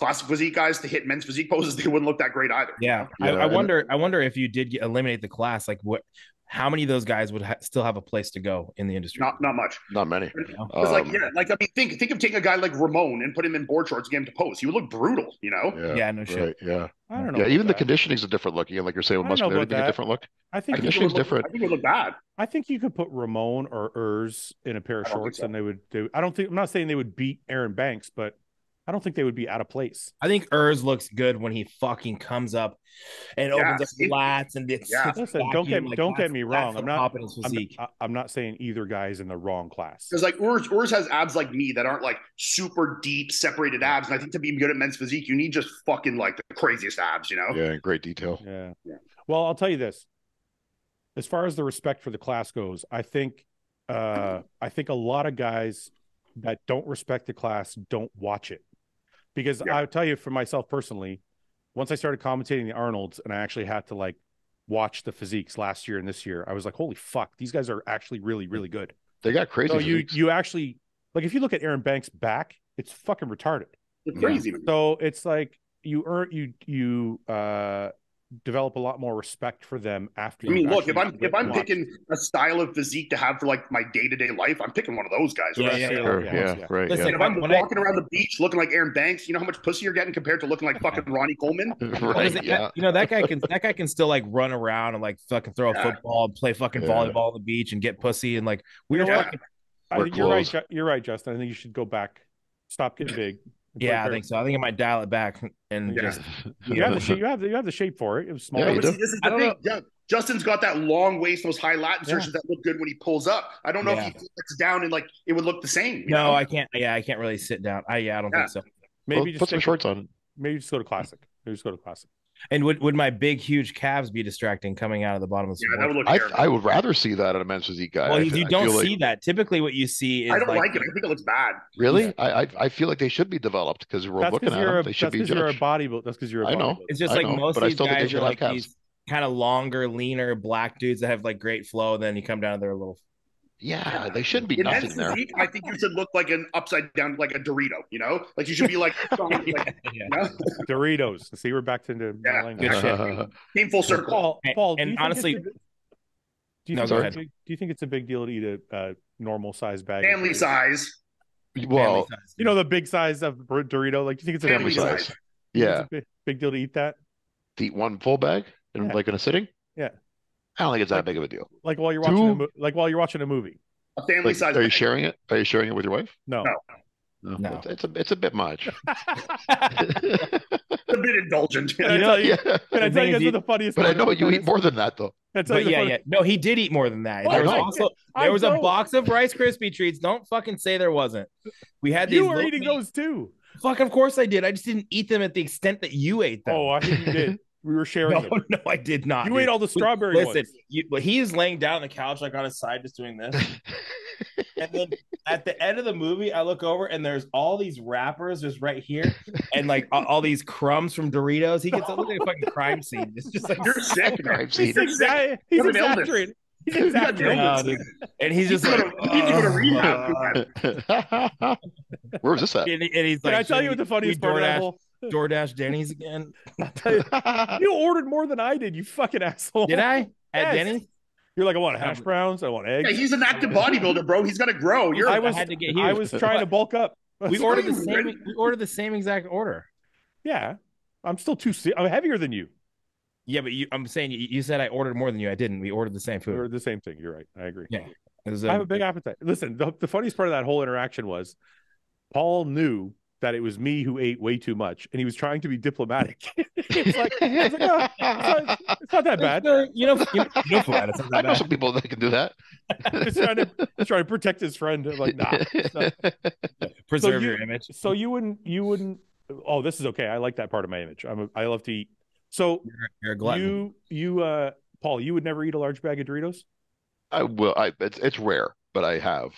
classic physique guys to hit men's physique poses, they wouldn't look that great either. Yeah, Yeah, I, I wonder. I wonder if you did eliminate the class, like what, how many of those guys would ha- still have a place to go in the industry? Not not much. Not many. You know? It's like Um, yeah, like I mean, think think of taking a guy like Ramon and put him in board shorts, get him to pose. He would look brutal, you know. Yeah. yeah, no shit. Right. Yeah. I don't know. Yeah. about Even the that. conditioning's a different look. Again, like you're saying, with I muscularity, a different look. I think I think, it Conditioning's look, different. I think it would look bad. I think you could put Ramon or Urs in a pair of I don't think shorts, so. and they would do. I don't think I'm not saying they would beat Erin Banks, but I don't think they would be out of place. I think Urs looks good when he fucking comes up and Yeah, opens up see? lats and it's Yeah. Listen, don't get like, don't get me wrong. I'm not. pop in his I'm. I- I'm not saying either guy's in the wrong class. Because like Urs, Urs has abs like me that aren't like super deep separated abs, and I think to be good at men's physique, you need just fucking like the craziest abs, you know. Yeah. Great detail. Yeah. Yeah. Well, I'll tell you this. As far as the respect for the class goes, I think uh I think a lot of guys that don't respect the class don't watch it. Because Yeah. I'll tell you for myself personally, once I started commentating the Arnolds and I actually had to like watch the physiques last year and this year, I was like, holy fuck, these guys are actually really, really good. They got crazy. So you physiques. you actually like if you look at Erin Banks' back, it's fucking retarded. It's crazy. man. So it's like you earn you you uh develop a lot more respect for them after. I mean, look, if I'm if I'm watched. picking a style of physique to have for like my day to day life, I'm picking one of those guys. Yeah, right? yeah, yeah. Sure, yeah, yeah, yeah. right. Listen, And if I'm When I- walking around the beach looking like Erin Banks, you know how much pussy you're getting compared to looking like fucking Ronnie Coleman? yeah. What is right. it? Yeah. You know that guy can that guy can still like run around and like fucking throw a Yeah. football and play fucking Yeah. volleyball on the beach and get pussy and like we were Yeah. fucking I think you're right. You're right, Justin. I think you should go back. Stop getting big. And yeah I think so I think I might dial it back and Yeah. just fair. You have the shape. You have the, you have the shape for it. It was small. Yeah, No, you but do. see, this is the don't thing. Ju- Justin's got that long waist, those high lat insertions that look good when he pulls up. I don't know Yeah. if he flicks down and like it would look the same. no know? I can't yeah I can't really sit down I yeah I don't Yeah. think so Maybe Well, just put some shorts on. Maybe just go to classic. Maybe just go to classic. And would would my big huge calves be distracting coming out of the bottom of the yeah, that would look I. I would rather see that in a men's physique guy. well I you, I don't feel like- see that typically what you see is I don't like, like, it. I think it looks bad. Really, I, I I feel like they should be developed because we're That's looking at them. a They should that's be because you're a judged. bodybuilder. That's because you're a I know. bodybuilder. It's just like know, most of these still think they guys are like calves. these kind of longer, leaner black dudes that have like great flow. And Then you come down to their little. Yeah, they shouldn't be In nothing men's there. physique, I think you should look like an upside down, like a Dorito. You know, like you should be like, like you know? Doritos. See, we're back to the Yeah. language. Good shit. came full circle. Paul, And- Paul, do and honestly- it's do you No, think it's a big- do you think it's a big deal to eat a uh, normal size bag? Family size. well, size. You know the big size of Dorito. Like, do you think it's a Family big, size. size. Do you think Yeah, it's a big, big deal to eat that? to eat one full bag and Yeah. like in a sitting. Yeah. I don't think it's that Like- big of a deal. Like while you're watching, Two- a mo- like while you're watching a movie. A family Like, size. are you sharing it? Are you sharing it with your wife? No. No. No. It's, it's a it's a bit much. It's a bit indulgent. Can I tell you? yeah, Can I The tell you is guys what the funniest? but I know you eat more than that though. Can I But yeah, yeah. No, he did eat more than that. Oh, There was also there was a box of Rice Krispie treats. Don't fucking say there wasn't. We had these. You were eating mini- those too. Fuck, of course I did. I just didn't eat them at the extent that you ate them. Oh, I think you did. We were sharing No, them. no, I did not. You dude. ate all the strawberry Listen, ones. you, well, he is laying down on the couch like on his side, just doing this. and then at the end of the movie, I look over and there's all these wrappers just right here, and like all, all these crumbs from Doritos. He gets a look like a fucking crime scene. It's just like You're sick, man. I've seen He's, it. exa- he's You have an illness. exaggerating. He's You got exaggerating. illness. No, and he's just You like, need to go to- you need to go to rehab. "Uh," Where was this at? and, and he's Can like, I tell you what the funniest part of that DoorDash, whole? DoorDash Denny's again? You ordered more than I did. You fucking asshole. Did I Yes. at Denny's? You're like, I want hash browns. I want Yeah, eggs. he's an active bodybuilder, bro. He's got to grow. You're I I was had to get I was trying to bulk up. We ordered the same. right? We ordered the same exact order. Yeah, I'm still too. Se- I'm heavier than you. Yeah, but you, I'm saying you, you said I ordered more than you. I didn't. We ordered the same food. We're food. the same thing. You're right. I agree. Yeah. It was, I have a um, big appetite. Listen, the, the funniest part of that whole interaction was Paul knew that it was me who ate way too much, and he was trying to be diplomatic. it's like, I was like, oh, it's, not, it's not that bad. Uh, You know, you know, you know Flat, it's not I that know bad. some people that can do that. He's trying to he's trying to protect his friend. I'm like, nah. it's not. Preserve you- your image. So you wouldn't you wouldn't. Oh, this is okay. I like that part of my image. I'm a, I love to eat. So You're, you're a you you uh Paul, you would never eat a large bag of Doritos. I will. I it's it's rare, but I have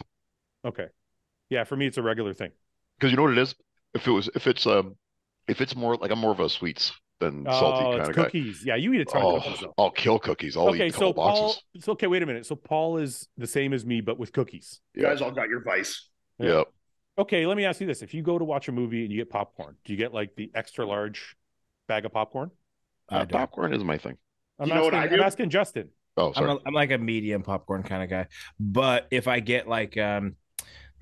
Okay. Yeah, for me it's a regular thing. because you know what it is. If it was, if it's um, if it's more like I'm more of a sweets than salty oh, kind it's of guy. cookies. Yeah, you eat a ton of cookies. Oh, though. I'll kill cookies. I'll okay, eat a so couple Paul. boxes. So okay, wait a minute. So Paul is the same as me, but with cookies. You guys all got your vice. Yep. Okay, let me ask you this: If you go to watch a movie and you get popcorn, do you get like the extra large bag of popcorn? Uh, popcorn is my thing. I'm You know what asking. I I'm asking Justin. Oh, I'm, sorry. a, I'm like a medium popcorn kind of guy. But if I get like um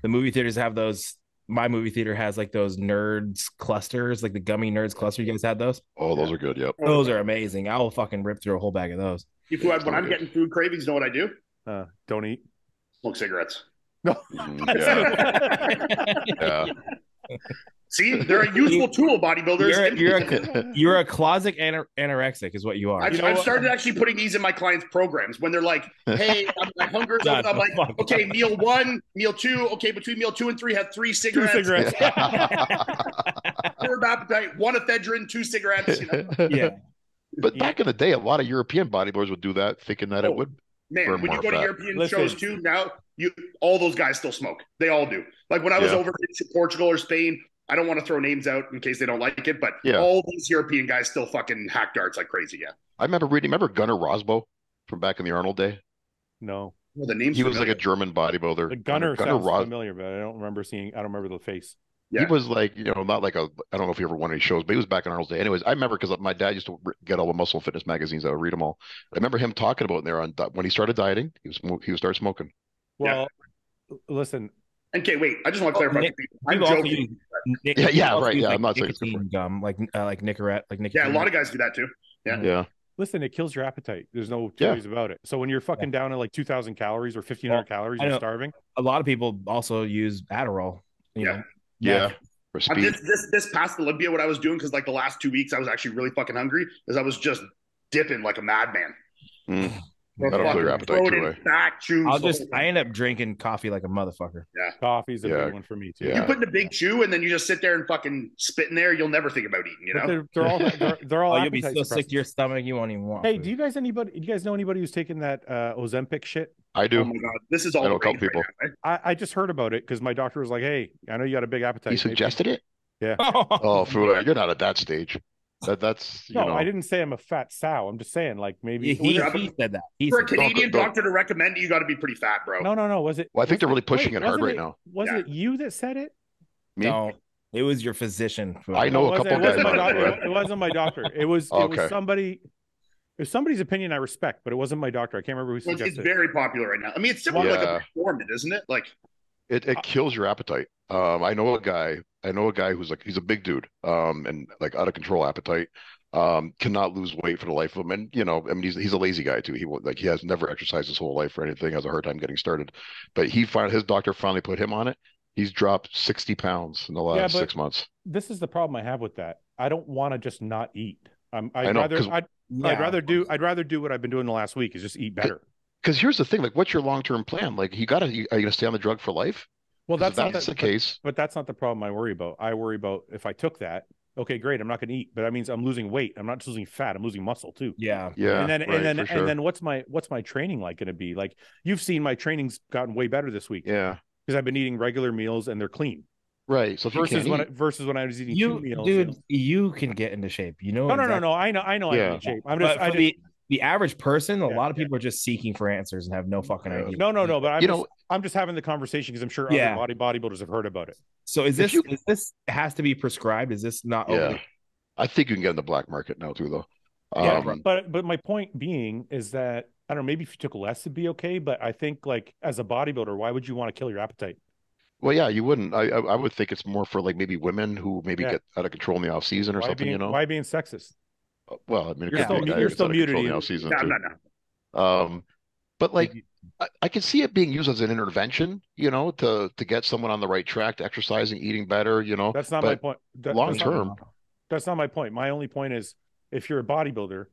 the movie theaters have those my movie theater has like those nerds clusters, like the gummy nerds cluster. You guys had those? oh, those are good. Yep. Those are amazing. I will fucking rip through a whole bag of those. If you- when I'm getting food cravings, know what I do? Uh, don't eat. Smoke cigarettes. Mm, yeah. yeah. See, they're a useful tool, bodybuilders. You're a, you're a, you're a closet anar- anorexic, is what you are. I've, You know I've started actually putting these in my clients' programs when they're like, "Hey, I'm, my hunger's God. I'm like, fuck. "Okay, meal one, meal two. Okay, between meal two and three, have three Two cigarettes. cigarettes. Herb appetite, one ephedrine, two cigarettes." You know? yeah. But back in the day, a lot of European bodybuilders would do that, thinking that Oh. it would. Man, Burn when you more go to. European Listen. shows too, now you all those guys still smoke. They all do. Like when I was Yeah. over in Portugal or Spain, I don't want to throw names out in case they don't like it, but Yeah. all these European guys still fucking hack darts like crazy. Yeah. I remember reading. Remember Gunnar Rosbo from back in the Arnold day? No, Well, the names He was like a. German bodybuilder. the gunner Gunnar sounds Ros- familiar, but I don't remember seeing. I don't remember the face. Yeah. He was like, you know, not like a. I don't know if he ever won any shows, but he was back in Arnold's day. Anyways, I remember because my dad used to get all the muscle and fitness magazines. I would read them all. I remember him talking about in there on when he started dieting. He was he would start smoking. Well, listen, Okay, wait. I just want to clarify. Oh, Nick- I'm joking. use Nic- Yeah, yeah, right, yeah, like, I'm not saying it's nicotine gum, like uh, like Nicorette, like nicotine. Yeah, a lot of guys do that too. Yeah. Yeah, listen, it kills your appetite. There's no two Yeah. ways about it. So when you're fucking down at like 2,000 calories or 1,500 calories, you're starving. a lot of people also use Adderall. You Yeah. know? yeah. For I'm speed. this this this past Olympia, what I was doing because like the last two weeks I was actually really fucking hungry, is I was just dipping like a madman. Mm. That'll That'll kill your appetite too, eh? Back chews. I'll just I end up drinking coffee like a motherfucker. Coffee's a Yeah. big one for me too. Yeah. You put in a big chew and then you just sit there and fucking spit in there. You'll never think about eating. You But know. they're, they're all they're, they're all Oh, you'll be so appetite sick to your suppressants. stomach you won't even want. Hey, food. do you guys anybody? Do you guys know anybody who's taking that uh, Ozempic shit? I do. Oh do. my god, this is all I know the a couple rage right people. now? I, I just heard about it because my doctor was like, "Hey, I know you got a big appetite." he Maybe- suggested it. oh, Oh, fool, you're not at that stage. That that's you No, know. I didn't say I'm a fat sow. I'm just saying, like maybe. he, he, he said that. He For a said that. Canadian don't- doctor to recommend it, you got to be pretty fat, bro. no, no, no. Was it? Well, I think they're really it- pushing it hard wasn't right now. Was Yeah. it you that said it? Me? No, it was your physician. I know No, a it couple wasn't- guys It wasn't, my doctor. way. it wasn't my doctor. It was. It Okay. was somebody. It was somebody's opinion I respect, but it wasn't my doctor. I can't remember who Well, it's, it's very popular right now. I mean, it's similar to like a performance, isn't it? Like, It it kills your appetite. Um, I know a guy. I know a guy who's like he's a big dude. Um, and like out of control appetite. Um, cannot lose weight for the life of him. And you know, I mean, he's he's a lazy guy too. He will like he has never exercised his whole life or anything. Has a hard time getting started. But he finally his doctor finally put him on it. He's dropped sixty pounds in the last but- six months. This is the problem I have with that. I don't want to just not eat. I'm, I'd I know, rather. 'cause- I'd, I'd rather do. I'd rather do what I've been doing the last week is just eat better. Because here's the thing: like, what's your long term plan? Like, you gotta, you, are you gonna stay on the drug for life? well that's if not the, the case. But, but that's not the problem I worry about. I worry about if I took that, Okay, great. I'm not going to eat, but that means I'm losing weight. I'm not just losing fat. I'm losing muscle too. Yeah. Yeah. and then right, and then sure. and then what's my what's my training like going to be? Like you've seen my training's gotten way better this week yeah. because I've been eating regular meals and they're clean Right. So versus when eat- I, versus when I was eating two You, meals. dude, you can get into shape. You know. no, no, no, exactly- no. I know, I know, I'm in shape. I'm just, But I for just the the average person, a Yeah, lot of people are just seeking for answers and have no fucking idea. no, no, no. But I'm You just, know- I'm just having the conversation because I'm sure Yeah. other body bodybuilders have heard about it. So is this you- is this has to be prescribed? Is this not? yeah. over- I think you can get in the black market now too, though. Yeah, Um, But but my point being is that I don't know. Maybe if you took less, it'd be okay. But I think like as a bodybuilder, why would you want to kill your appetite? Well, yeah, you wouldn't. I, I I would think it's more for like maybe women who maybe Yeah. get out of control in the off season or why something. being you know. why being sexist? Well, I mean, You're still be a mu- guy you're still out of control in muted, the Iain. off season No, too. no, no. Um, but like I, I can see it being used as an intervention, you know, to to get someone on the right track to exercising, eating better, you know. That's not my point. That- long that's not- term, That's not my point. My only point is if you're a bodybuilder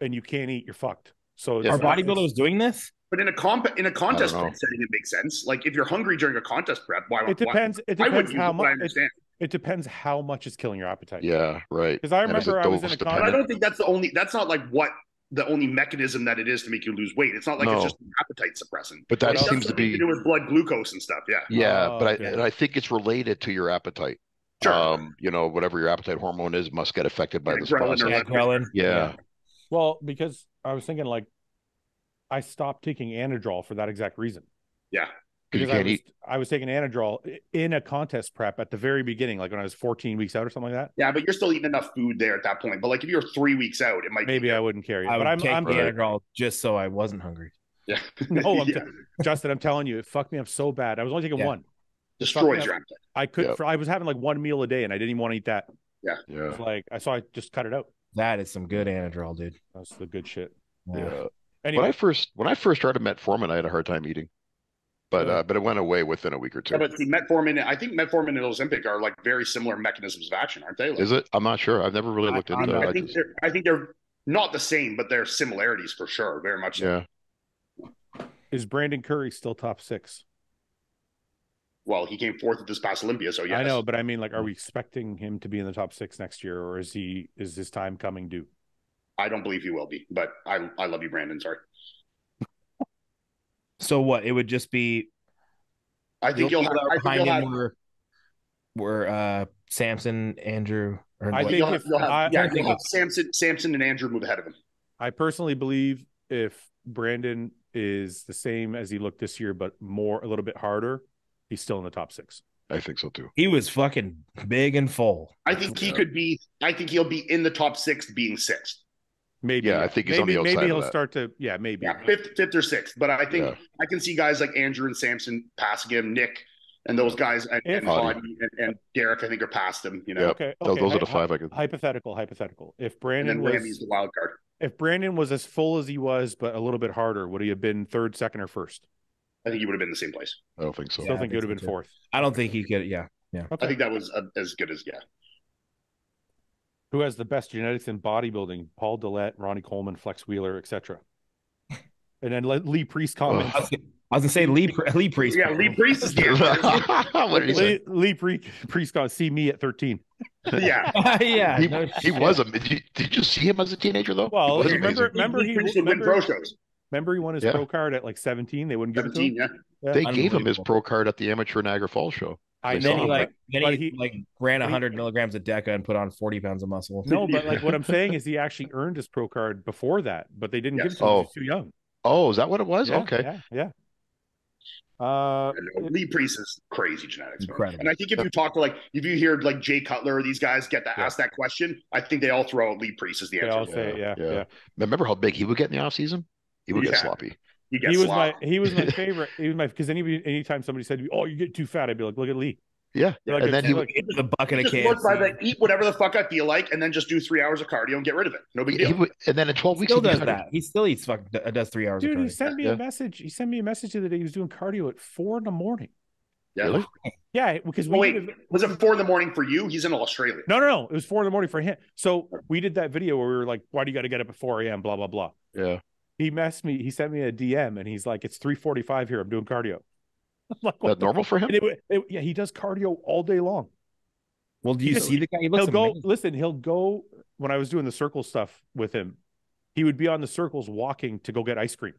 and you can't eat, you're fucked. So Yeah. Are it's not- bodybuilders doing this? But in a comp in a contest know. prep setting, it makes sense. Like if you're hungry during a contest prep, why? It depends. It Why, I depends wouldn't how use it, but I much. It, understand. It depends how much is killing your appetite. yeah, right. Because I And is it remember I was in dose a But I don't think that's the only. That's not like what the only mechanism that it is to make you lose weight. It's not like No. it's just an appetite suppressant. But that It seems to be to do with blood glucose and stuff. Yeah. yeah, Oh, but okay. I and I think it's related to your appetite. Sure. Um, you know, whatever your appetite hormone is must get affected by Yeah, this process. Yeah, ghrelin. Yeah. Well, because I was thinking like I stopped taking Anadrol for that exact reason. Yeah. Because you I can't was, eat. I was taking Anadrol in a contest prep at the very beginning, like when I was 14 weeks out or something like that. Yeah, but you're still eating enough food there at that point. But like if you're three weeks out, it might Maybe be I wouldn't carry it. I But would I'm, take I'm the Right. Just so I wasn't hungry. Yeah. No, I'm Yeah. Justin, I'm telling you, it fucked me up so bad. I was only taking Yeah. one. destroys Fuck your appetite. I could. Yep. For, I was having like one meal a day, and I didn't even want to eat that. Yeah. It's like I saw. I just cut it out. That is some good Anadrol, dude. That's the good shit. Yeah. When Anyway, I first when I first started metformin, I had a hard time eating. But Yeah. uh, but it went away within a week or two. Yeah, but see, metformin. I think metformin and Ozempic are like very similar mechanisms of action, aren't they? Like, Is it? I'm not sure. I've never really looked I'm into not- it. I I think just- they're. I think they're not the same, but they're similarities for sure. Very much. so. yeah. is Brandon Curry still top six? Well, he came fourth at this past Olympia, so yes. I know, but I mean, like, are we expecting him to be in the top six next year, or is he? Is his time coming due? I don't believe he will be, but I I love you, Brandon. Sorry. So what? It would just be I think you'll have. people I think behind you'll him have. were, were uh Samson, Andrew, or I You'll think have, if- you'll have- I- yeah, I you'll think have Samson, Samson, and Andrew move ahead of him. I personally believe if Brandon is the same as he looked this year, but more a little bit harder, he's still in the top six. I think so too. he was fucking big and full. I think he could be. I think he'll be in the top six, being sixth. Maybe. Yeah, I think he's on maybe, the outside Maybe he'll that. start to. Yeah, maybe. Yeah, fifth, fifth or sixth. But I think Yeah. I can see guys like Andrew and Samson passing him, Nick, and those guys, and, If- and, Hadi and, and Derek. I think are past him. You know, Yep. Okay. Those, okay. those are the five I could. Hypothetical. Hypothetical. If and Brandon then was, Ramy's the wild card. if Brandon was as full as he was, but a little bit harder, would he have been third, second, or first? I think he would have been the same place. I don't think so. Still Yeah, I think he would have been too. fourth. I don't think he could. Yeah, I Okay. think that was as good as yeah. Who has the best genetics in bodybuilding? Paul Dillett, Ronnie Coleman, Flex Wheeler, etc. And then let Lee Priest comment. I was, gonna- I was gonna say Lee Lee Priest. Yeah, Lee Priest is the answer. what did he say? Lee, Lee Priest, Priest got see me at 13. yeah. yeah, He, no he was a. Did you, did you see him as a teenager though? Well, he remember- amazing. remember he- Lee Priest would win remember- pro shows. Remember he won his Yeah. pro card at like 17. They wouldn't give it to him. yeah. Yeah. They gave him his pro card at the amateur Niagara Falls show. I They And then he him, like then but he, he- like ran but he- hundred milligrams of Deca and put on forty pounds of muscle. No, but like what I'm saying is he actually earned his pro card before that, but they didn't give Yes. it to him. 'cause Oh. He was too young. Oh, is that what it was? Yeah, okay. Yeah. Yeah. Uh, Lee Priest is crazy genetics. man. Incredible. And I think if you talk to like if you hear like Jay Cutler or these guys get to Yeah. ask that question, I think they all throw out Lee Priest as the they answer. all say, yeah, Yeah, yeah. yeah. Remember how big he would get in the off season? He would get sloppy. He He was slopped. my he was my favorite. He was my because any anytime somebody said, "Oh, you get too fat," I'd be like, "Look at Lee." Yeah. Like, and then he like- would Into the bucket of Just work by the eat whatever the fuck I feel like, and then just do three hours of cardio and get rid of it. No big he deal. would, and then in 12 weeks Still he'd be does that. He still eats fuck does three hours. Dude, of he sent me Yeah. a message. He sent me a message the other day. He was doing cardio at four in the morning. Yeah. Really? Yeah, because Oh, we wait, did- was it four in the morning for you? He's in Australia. no, no, no. It was four in the morning for him. So we did that video where we were like, "Why do you got to get up at four a.m.?" Blah blah blah. Yeah. He messed me. He sent me a DM and he's like, "It's three forty-five here. I'm doing cardio." I'm like, That what the normal for him? And it, it- yeah, he does cardio all day long. Well, do you see the guy? He looks he'll go. Listen, he'll go. When I was doing the circle stuff with him, he would be on the circles walking to go get ice cream.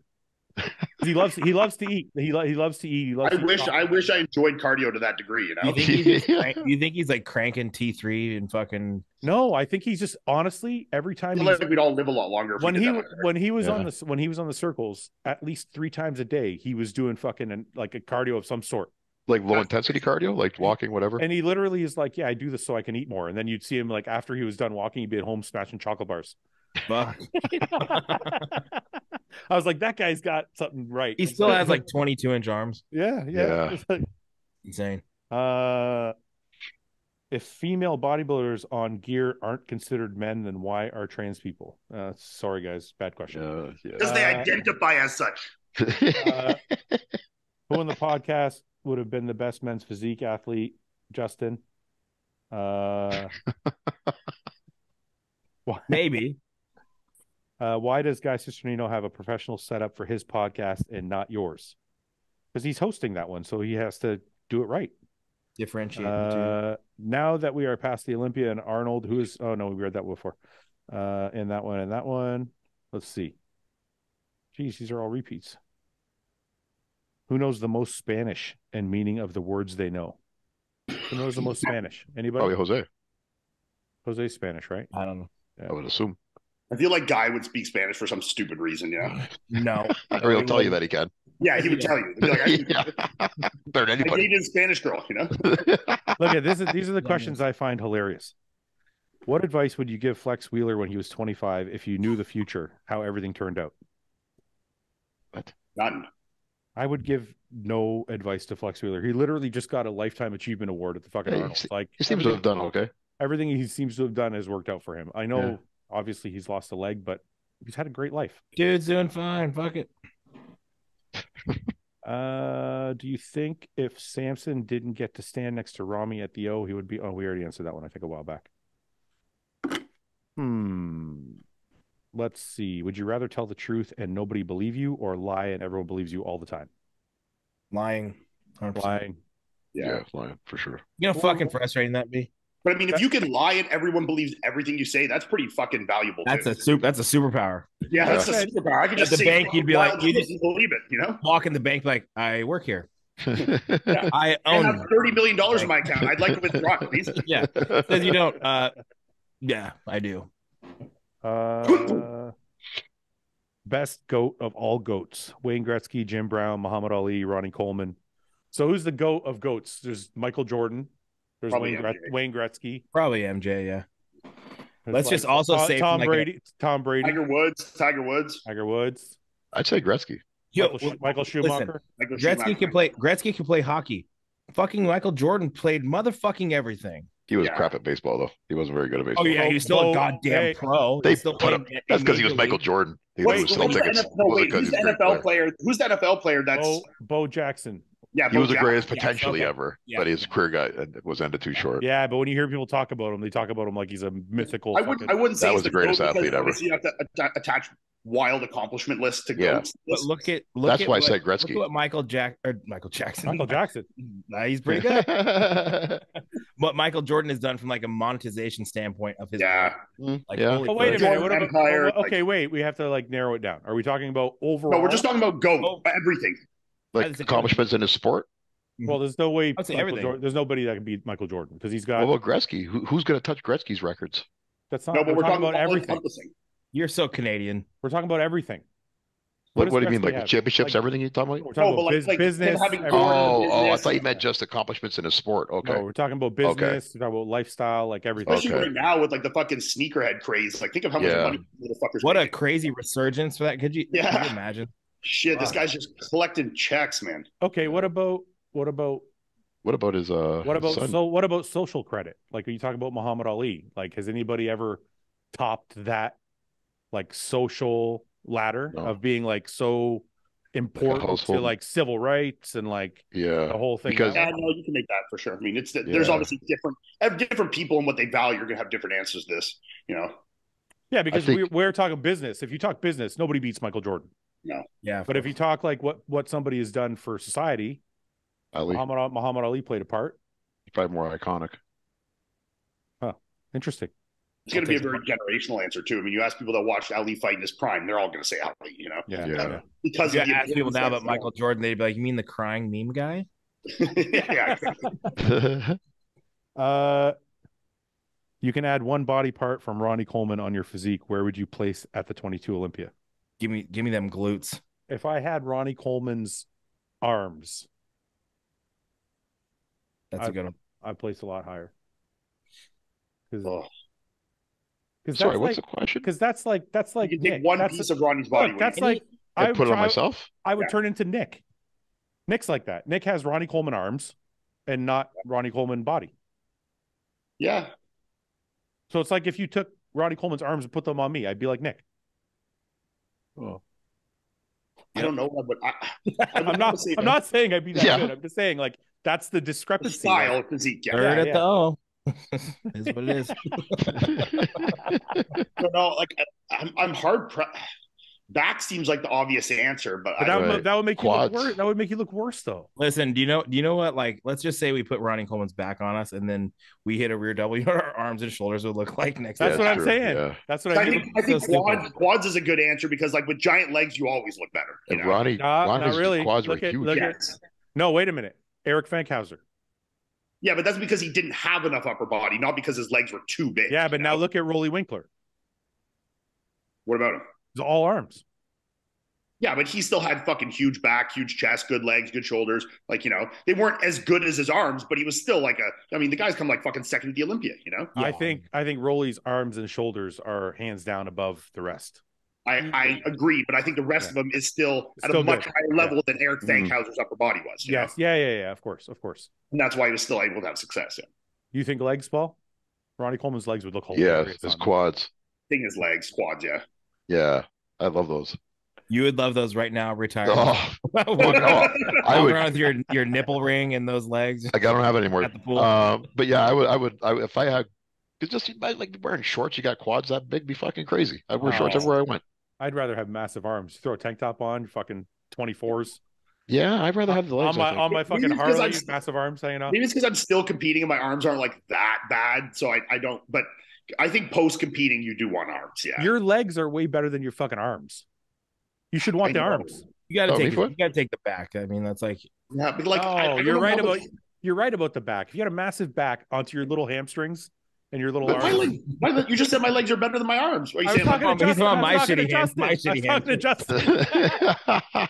'Cause He loves. He loves to eat. He, lo- he loves to eat. He loves I to wish chocolate. I wish I enjoyed cardio to that degree. You You know, think he's crank, you think he's like cranking T three and fucking No, I think he's just honestly every time feel he's, like we'd all live a lot longer when we he when he was on Yeah. the when he was on the circles at least three times a day he was doing fucking an, like a cardio of some sort like low intensity cardio, like walking, whatever. and he literally is like yeah I do this so I can eat more and then you'd see him like after he was done walking he'd be at home smashing chocolate bars fuck. I was like that guy's got something right He still has like twenty two inch arms. yeah yeah, Yeah. Like, Insane. uh if female bodybuilders on gear aren't considered men then why are trans people uh sorry guys bad question Yeah, yeah. because they Uh, identify as such. Uh, who in the podcast would have been the best men's physique athlete? Justin. Uh, Maybe. Uh, why does Guy Cisternino have a professional setup for his podcast and not yours? Because he's hosting that one, so he has to do it right. Differentiate. Uh, now that we are past the Olympia and Arnold, who is oh no, we read that before. Uh, in that one and that one. Let's see. Geez, these are all repeats. Who knows the most Spanish and meaning of the words they know? Who knows the most Spanish? Anybody? Probably Jose. Jose Spanish, right? I don't know. I would assume. I feel like Guy would speak Spanish for some stupid reason. Yeah, No. Or he'll tell you that he can. yeah, he would tell you. Be like, I, yeah. Better than I anybody. dated a Spanish girl. You know, Look at this. Is, these are the questions I find hilarious. What advice would you give Flex Wheeler when he was 25 if you knew the future, how everything turned out? none. I would give no advice to Flex Wheeler. He literally just got a lifetime achievement award at the fucking Hey, Arnold. Like He seems to have done okay. everything he seems to have done has worked out for him. I know Yeah. Obviously he's lost a leg, but he's had a great life. Dude's doing fine. Fuck it. Uh, do you think if Samson didn't get to stand next to Ramy at the O, he would be? Oh, we already answered that one. I think a while back. Hmm. Let's see. Would you rather tell the truth and nobody believe you, or lie and everyone believes you all the time? Lying. 100%. Lying. Yeah. Yeah, lying for sure. You know, fucking frustrating that be. But I mean, if you can lie and everyone believes everything you say, that's pretty fucking valuable. That's too. a super. That's a superpower. yeah, that's a superpower. I could At just the say bank, you'd be like, you just- believe it. You know, Walk in the bank like I work here. I I own. have thirty million dollars in my account. I'd like to withdraw, it, please. Yeah. Says you don't. Uh, yeah, I do. Uh, best goat of all goats: Wayne Gretzky, Jim Brown, Muhammad Ali, Ronnie Coleman. So who's the goat of goats? There's Michael Jordan. There's Probably Wayne, Gret- Wayne Gretzky. Probably MJ. Yeah. There's Let's just also Tom, say Tom like a- Brady. Tom Brady. Tiger Woods, Tiger Woods, Tiger Woods. I'd say Gretzky. Yo, Michael, Sch- Michael Schumacher. Michael Gretzky Schumacher. can play. Gretzky can play hockey. Fucking Michael Jordan played motherfucking everything. He was Yeah. crap at baseball though. He wasn't very good at oh, baseball. Oh yeah, he was still Bo- a goddamn hey, pro. They still put him. That's because he was Michael Jordan. He Wait, was who's the NFL, no, wasn't wait, 'cause who's the NFL player. player? Who's the NFL player that's Bo, Bo Jackson. Yeah? He was the greatest Yeah, potentially okay. ever, Yeah. but his career got uh, was ended too short. Yeah, but when you hear people talk about him, they talk about him like he's a mythical. I wouldn't. I wouldn't say That was the greatest athlete ever. You have to atta- attach wild accomplishment lists to Yeah. goats. But look at look That's at why I what, said Look Gretzky. at what Michael Jack or Michael Jackson. Michael Jackson. Nah, he's pretty good. what Michael Jordan has done from like a monetization standpoint of his Yeah. life. Like, Yeah. holy Oh wait a minute. What about, Empire, oh, okay, wait. We have to like narrow it down. Are we talking about overall? No, we're just talking about goat. Oh. Everything. I'd like accomplishments in his sport. Well, there's no way. I'd say everything. Jordan, there's nobody that can beat Michael Jordan because he's got. What about Gretzky? Who, who's going to touch Gretzky's records? that's not. No, but we're, talking, about everything. You're so Canadian. We're talking about everything. What, does what do you mean, like have? the championships, Like- everything you're talking about? We're talking No, but about like- bus- like him business. having everything. Jordan Oh, oh, I thought you meant just accomplishments in his sport. Okay. No, we're talking about business. Okay. We're talking about lifestyle, like everything. Especially Okay. right now with like the fucking sneakerhead craze. Like, think of how much Yeah. money motherfuckers. What a crazy resurgence for that. Could you, Yeah. could you imagine? Shit! This guy's just collecting checks, man. Okay, what about what about What about his uh? what about son? so what about social credit? Like you talk about Muhammad Ali. Like has anybody ever topped that like social ladder No. of being like so important to like civil rights and like yeah the whole thing? Because- Yeah, no, you can make that for sure. I mean, it's there's Yeah. obviously different have different people and what they value You're gonna have different answers to this. You know, yeah, because think- we're, we're talking business. If you talk business, nobody beats Michael Jordan. Yeah. But if you talk like what what somebody has done for society, Ali Muhammad Muhammad Ali played a part. probably more iconic. Oh, interesting. It's going to be a take very generational answer too. I mean, you ask people that watched Ali fight in his prime, they're all going to say Ali. You know, Yeah. Yeah. yeah. because You ask people now about Michael Jordan, they'd be like, "You mean the crying meme guy?" yeah, Uh, you can add one body part from Ronnie Coleman on your physique. Where would you place at the 22 Olympia? Give me, give me them glutes. If I had Ronnie Coleman's arms, That's I- a good one. I'd place a lot higher. Because Oh. Sorry, that's what's like, the question? because that's like that's like you can take Nick. one That's- piece of Ronnie's body. look, that's weight. like I I would put it on try- myself. I would Yeah. turn into Nick. Nick's like that. Nick has Ronnie Coleman arms and not Ronnie Coleman body. yeah. So it's like if you took Ronnie Coleman's arms and put them on me, I'd be like Nick. Oh. I don't know, but I, I would I'm not. I'm not saying I'd be that Yeah. good. I'm just saying like that's the the discrepancy. style physique. Yeah. Third yeah, at yeah. the O. is what it is. No, no, like I'm, I'm hard. Pre- Back seems like the obvious answer, but, But I that would Right. that would make you look worse. That would make you look worse though. Listen, do you know? Do you know what? Like, let's just say we put Ronnie Coleman's back on us, and then we hit a rear double. You know what our arms and shoulders would look like next. That's time? what I'm true, saying. Yeah. That's what I I mean. think I think So quads, quads is a good answer because like with giant legs, you always look better. You And know? Ronnie, Nah, not Ronnie's really. quads Look were at- huge. look at- No, wait a minute. Erik Fankhouser. Yeah, but that's because he didn't have enough upper body, not because his legs were too big. Yeah, but now know? look at Roelly Winklaar. What about him? It's all arms. Yeah, but he still had fucking huge back, huge chest, good legs, good shoulders. Like, you know, they weren't as good as his arms, but he was still like a I mean, the guy's come like fucking second at the Olympia, you know? I think I think Roelly's arms and shoulders are hands down above the rest. I, I agree, but I think the rest of them is still at Still a much good. higher level than Erik Mhm. Upper body was. you know? Yes. Yeah, yeah, yeah. Of course, of course. And that's why he was still able to have success. Yeah. You think legs, Paul? Ronnie Coleman's legs would look whole. Yeah, his on him. quads. Thing is legs, quads, yeah. Yeah, I love those. You would love those right now. Retired. Oh, Walk no, around, I would. around with your your nipple ring and those legs. Like I don't have it anymore. At. Um, but yeah, I would, I would, I if I had, because just like wearing shorts, you got quads that big, be fucking crazy. I wear shorts Oh. everywhere I went. I'd rather have massive arms. Throw a tank top on, fucking twenty fours. Yeah, I'd rather have the legs. On my on my fucking it's 'cause Harley, I'm- massive arms hanging off. Maybe it's because I'm still competing and my arms aren't like that bad. So I, I don't, but I think post competing, you do want arms. Yeah. Your legs are way better than your fucking arms. You should want the know. arms. You got to Oh, take for you got to take the back. I mean, that's like yeah, but like, oh, I- I oh, you're right about much- you're right about the back. If you had a massive back onto your little hamstrings and your little But my arms. leg, my leg, you just said my legs are better than my arms. Are you I was saying like, talking to He's Justin. on I was my talking to shitty hands, Justin. my I was shitty talking to Justin.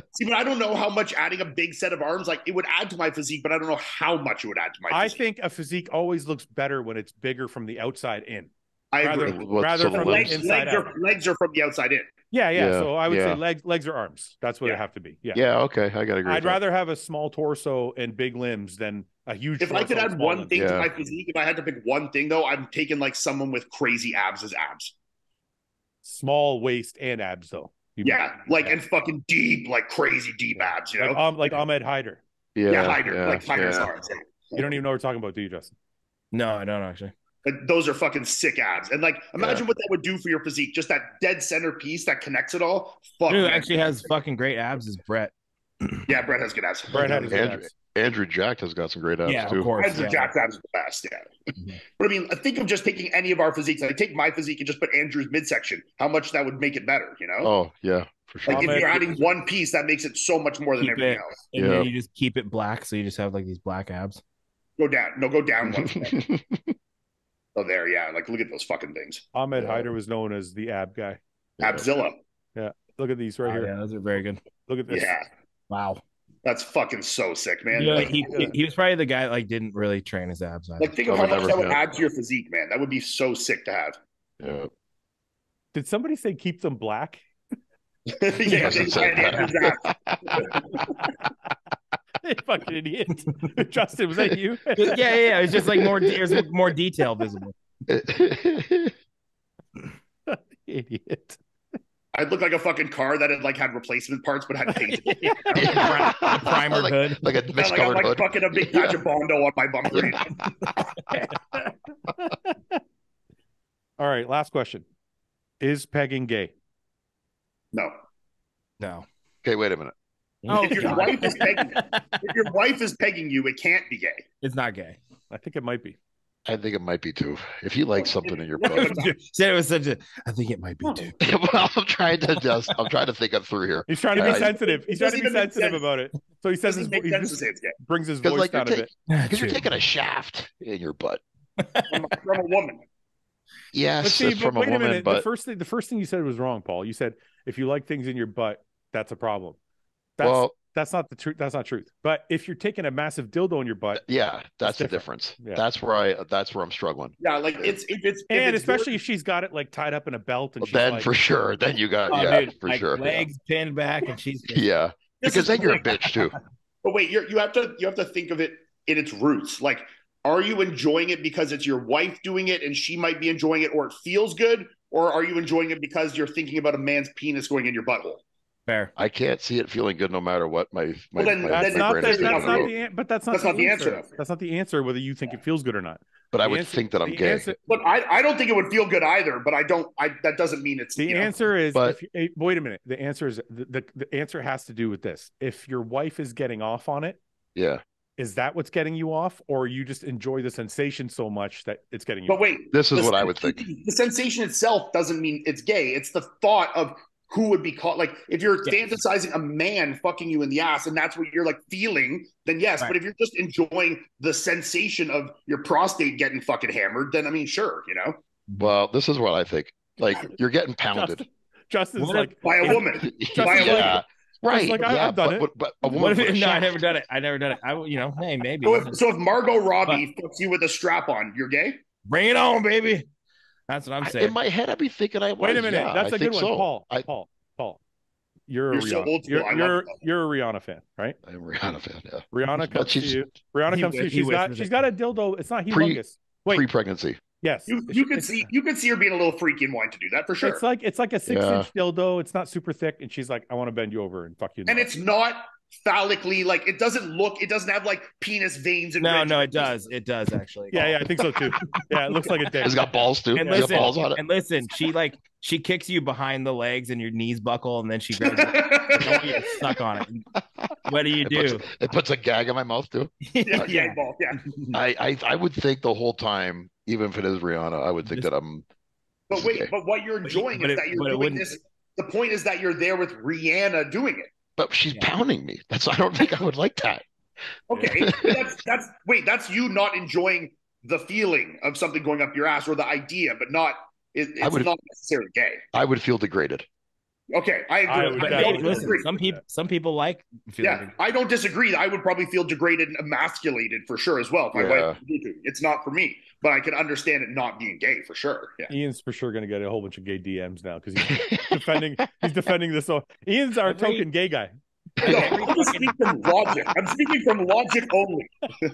see, but I don't know how much adding a big set of arms, like it would add to my physique, but I don't know how much it would add to my I physique. think a physique always looks better when it's bigger from the outside in. I rather- agree. Rather from the the Legs, legs- inside legs, out. are, legs are from the outside in. Yeah, yeah. Yeah, so I would say legs, legs or arms. That's what it have to be. Yeah. yeah, okay, I gotta agree. I'd with that. rather have a small torso and big limbs than a huge. If I could add one limbs. thing to my physique, if I had to pick one thing though, I'm taking like someone with crazy abs as abs. small waist and abs though. You- Yeah, like and fucking deep, like crazy deep abs. You know, like, um, like Ahmad Haidar. Yeah, yeah, Haidar, yeah, like Haidar's yeah. arms. yeah. You don't even know what we're talking about, do you, Justin? no, I don't actually. But those are fucking sick abs. And like, imagine what that would do for your physique. Just that dead center piece that connects it all. Fuck. Who man. actually has fucking great abs is Brett. Yeah, Brett has good abs. Brett has his Andrew- abs. Andrew Jacked has got some great abs yeah, too. of course. Andrew yeah. Jacked's abs are the best. Yeah. Mhm. But I mean, think of just taking any of our physiques. Like, take my physique and just put Andrew's midsection. How much that would make it better, you know? Oh yeah, for sure. like, if you're adding one piece, that makes it so much more than everything it- else. And Yeah. then you just keep it black, so you just have like these black abs. Go down. No, go down one. oh, there. Yeah. Like, look at those fucking things. Ahmad Yeah. Haidar was known as the ab guy. Abzilla. Yeah. Look at these right Oh, here. yeah, those are very good. Look at this. Yeah. Wow. That's fucking so sick, man. You know, like, he, he, he was probably the guy that like didn't really train his abs. either. like, think of how much never that would forget. add to your physique, man. That would be so sick to have. yeah. Did somebody say keep them black? yeah, Yes, they said said that. abs. Fucking idiot. Justin, was that you? yeah, yeah, yeah. It was just like more. There's more detail visible. idiot. I'd look like a fucking car that had like had replacement parts but had paint. The primer like, hood. like a like, I'm like hood. fucking a big patch of Bondo on my bumper. All right, last question. Is pegging gay? No. No. Okay, wait a minute. Oh, if your God. wife is pegging, if your wife is pegging you, it can't be gay. It's not gay. I think it might be. I think it might be too. If you like something in your butt, Said it was such a. I think it might be too. well, I'm trying to just. I'm trying to think it through here. He's trying to be I- sensitive. He's trying to be sensitive sense. about it. So he says his, he sense just say brings his voice like you're, down a bit. because ah, you're taking a shaft in your butt. from, from a woman. But see, but from a wait a woman, minute. the but first thing, the first thing you said was wrong, Paul. You said if you like things in your butt, that's a problem. That's well, that's not the truth. That's not truth. But if you're taking a massive dildo in your butt, yeah, that's the difference. Yeah. That's where I. That's where I'm struggling. Yeah, like it's if it's if and it's especially if she's got it like tied up in a belt, and she's then like, for sure, then you got Oh, yeah, dude, for like sure. Yeah. legs pinned back, and she's Yeah, This because then you're a bitch too. But wait, you're, you have to you have to think of it in its roots. Like, are you enjoying it because it's your wife doing it and she might be enjoying it, or it feels good, or are you enjoying it because you're thinking about a man's penis going in your butthole? Fair. I can't see it feeling good no matter what my my. Well, then- my- that's then not brain the, that's not the but that's not That's the not the answer. answer. That's not the answer whether you think it feels good or not. But I would answer- think that I'm the gay. answer- But I, I don't think it would feel good either. But I don't. I that doesn't mean it's The you know, answer is, But- if you, wait a minute. The answer is the, the the answer has to do with this. If your wife is getting off on it, Yeah, is that what's getting you off, or you just enjoy the sensation so much that it's getting you? But off? wait, this is the what I would think. The sensation itself doesn't mean it's gay. It's the thought of who would be caught. Like if you're Yes. fantasizing a man fucking you in the ass, and that's what you're like feeling, then yes. Right. But if you're just enjoying the sensation of your prostate getting fucking hammered, then I mean, sure, you know, Well, this is what I think. Like you're getting pounded. Justin's What like, by a woman. Justin's by a like- woman. right. like, I- yeah, I've done but, it. But, but a woman What if with a no, I shaft. never done it. I never done it. I, you know, hey, maybe. So if, so if Margot Robbie fucks you with a strap on, you're gay. Bring it on, baby. That's what I'm I- saying. in my head, I'd be thinking I was. wait a minute, yeah, that's I a good one, so. Paul. I, Paul, Paul, you're a You're so Rihanna. old. You're you're, you're a Rihanna fan, right? I'm a Rihanna fan. Yeah. Rihanna But comes to you. Rihanna He comes to you. wi- he She's got whispers she's it. got a dildo. It's not Pre- humongous. Wait, Pre-pregnancy. yes, You you could see you could see her being a little freaky and wanting to do that for sure. It's like it's like a six Yeah. inch dildo. It's not super thick, and she's like, "I want to bend you over and fuck you." and it's not phallically like it doesn't look. It doesn't have like penis veins and no, ridges. no, it does. It does actually. yeah, yeah, I think so too. Yeah, it looks like a dick. It's got balls too. And It's got listen, balls on it. and listen, she like she kicks you behind the legs and your knees buckle, and then she grabs you. and you to suck on it. What do you It puts, do? it puts a gag in my mouth too. yeah, yeah, ball, yeah. I, I I would think the whole time, even if it is Rihanna, I would think Just- that I'm. But wait, gay. but what you're enjoying but is it- that you're but doing this. The point is that you're there with Rihanna doing it. But she's Yeah. pounding me. That's I don't think I would like that. Okay, that's that's wait, that's you not enjoying the feeling of something going up your ass or the idea, but not. It, I would- not necessarily gay. I would feel degraded. Okay, I agree. I I, would But don't definitely- hey, listen, disagree. some people some people like feeling Yeah, I don't disagree. I would probably feel degraded and emasculated for sure as well if my Yeah. wife did. It's not for me, but I can understand it not being gay for sure. Yeah. Iain's for sure going to get a whole bunch of gay DMs now because he's defending. he's defending this. So Iain's our Every- token gay guy. No, I'm just speaking from logic. I'm speaking from logic only.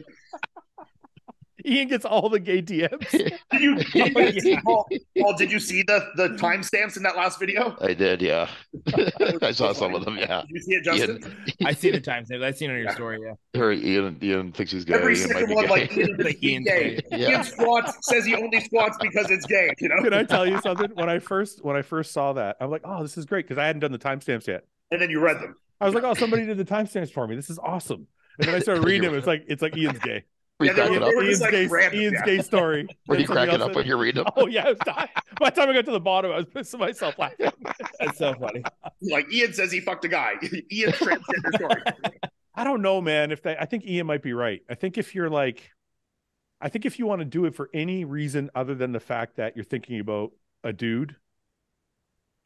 Iain gets all the gay DMs. Did you, did you Oh, guys see. Paul, Paul, did you see the the timestamps in that last video? I did, yeah. I saw some of them, yeah. Did you see it, Justin? Iain, I see the times. I seen it on your Yeah. story. Yeah. her, Iain, Iain thinks he's gay. Every Iain might second one, gay. like Iain, Like is Iain's gay. gay. Yeah. Iain squats says he only squats because it's gay. You know, Can I tell you something? When I first when I first saw that, I'm like, oh, this is great because I hadn't done the timestamps yet. and then you read them. I was like, oh, somebody did the timestamps for me. This is awesome. And then I started reading them. It's like it's like Ian's gay. Were Yeah, they cracking were- up? Iain's like, gay. random, Iain's yeah. gay story. Were you cracking up when you read them? Oh yeah, I was dying. By the time I got to the bottom, I was pissing myself laughing. That's so funny. Like Iain says he fucked a guy. Iain's transgender story. I don't know, man. If they, I think Iain might be right. I think if you're like, I think if you want to do it for any reason other than the fact that you're thinking about a dude,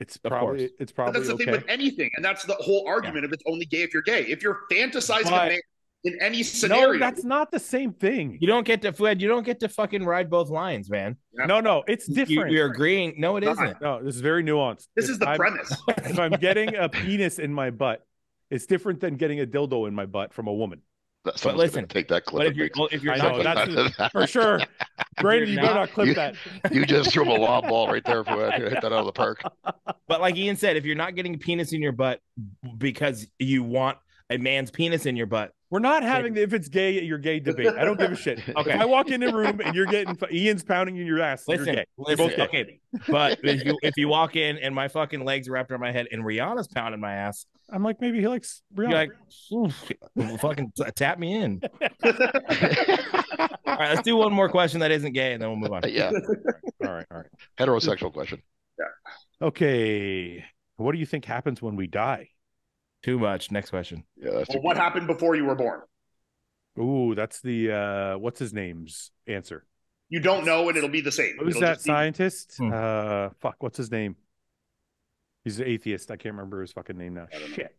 it's Of probably course. it's But probably that's the okay. thing with anything, and that's the whole argument of it's only gay if you're gay. If you're fantasizing a But- man in any no, that's not the same thing. You don't get to Fred. You don't get to fucking ride both lines, man. No, no, it's different. you're agreeing. No, it Not. no, this is very nuanced. this If is the I'm- premise. If I'm getting a penis in my butt, it's different than getting a dildo in my butt from a woman. Someone's gonna listen, take that clip. But if you're well, if you're I not know, getting- that's- For sure. Brandon, you better not clip You- that. you just threw a lob ball right there for hit that out of the park. But like Iain said, if you're not getting a penis in your butt because you want a man's penis in your butt, We're not having the if it's gay, you're gay debate. I don't give a shit. Okay. If I walk in the room and you're getting Iain's pounding in your ass, listen, you're gay. You're listen, both gay. okay. But if you if you walk in and my fucking legs are wrapped around my head and Rihanna's pounding my ass, I'm like, maybe he likes Rihanna. you're like, fucking tap me in. All right, let's do one more question that isn't gay, and then we'll move on. yeah, All right, all right. heterosexual question. Yeah. Okay. What do you think happens when we die? Too much. Next question. Yeah, that's Well, what happened before you were born? Ooh, that's the uh what's his name's answer. You don't know, and it'll be the same. Who's It'll that just be- scientist? Hmm. Uh fuck, what's his name? He's an atheist. I can't remember his fucking name now. I know. Shit.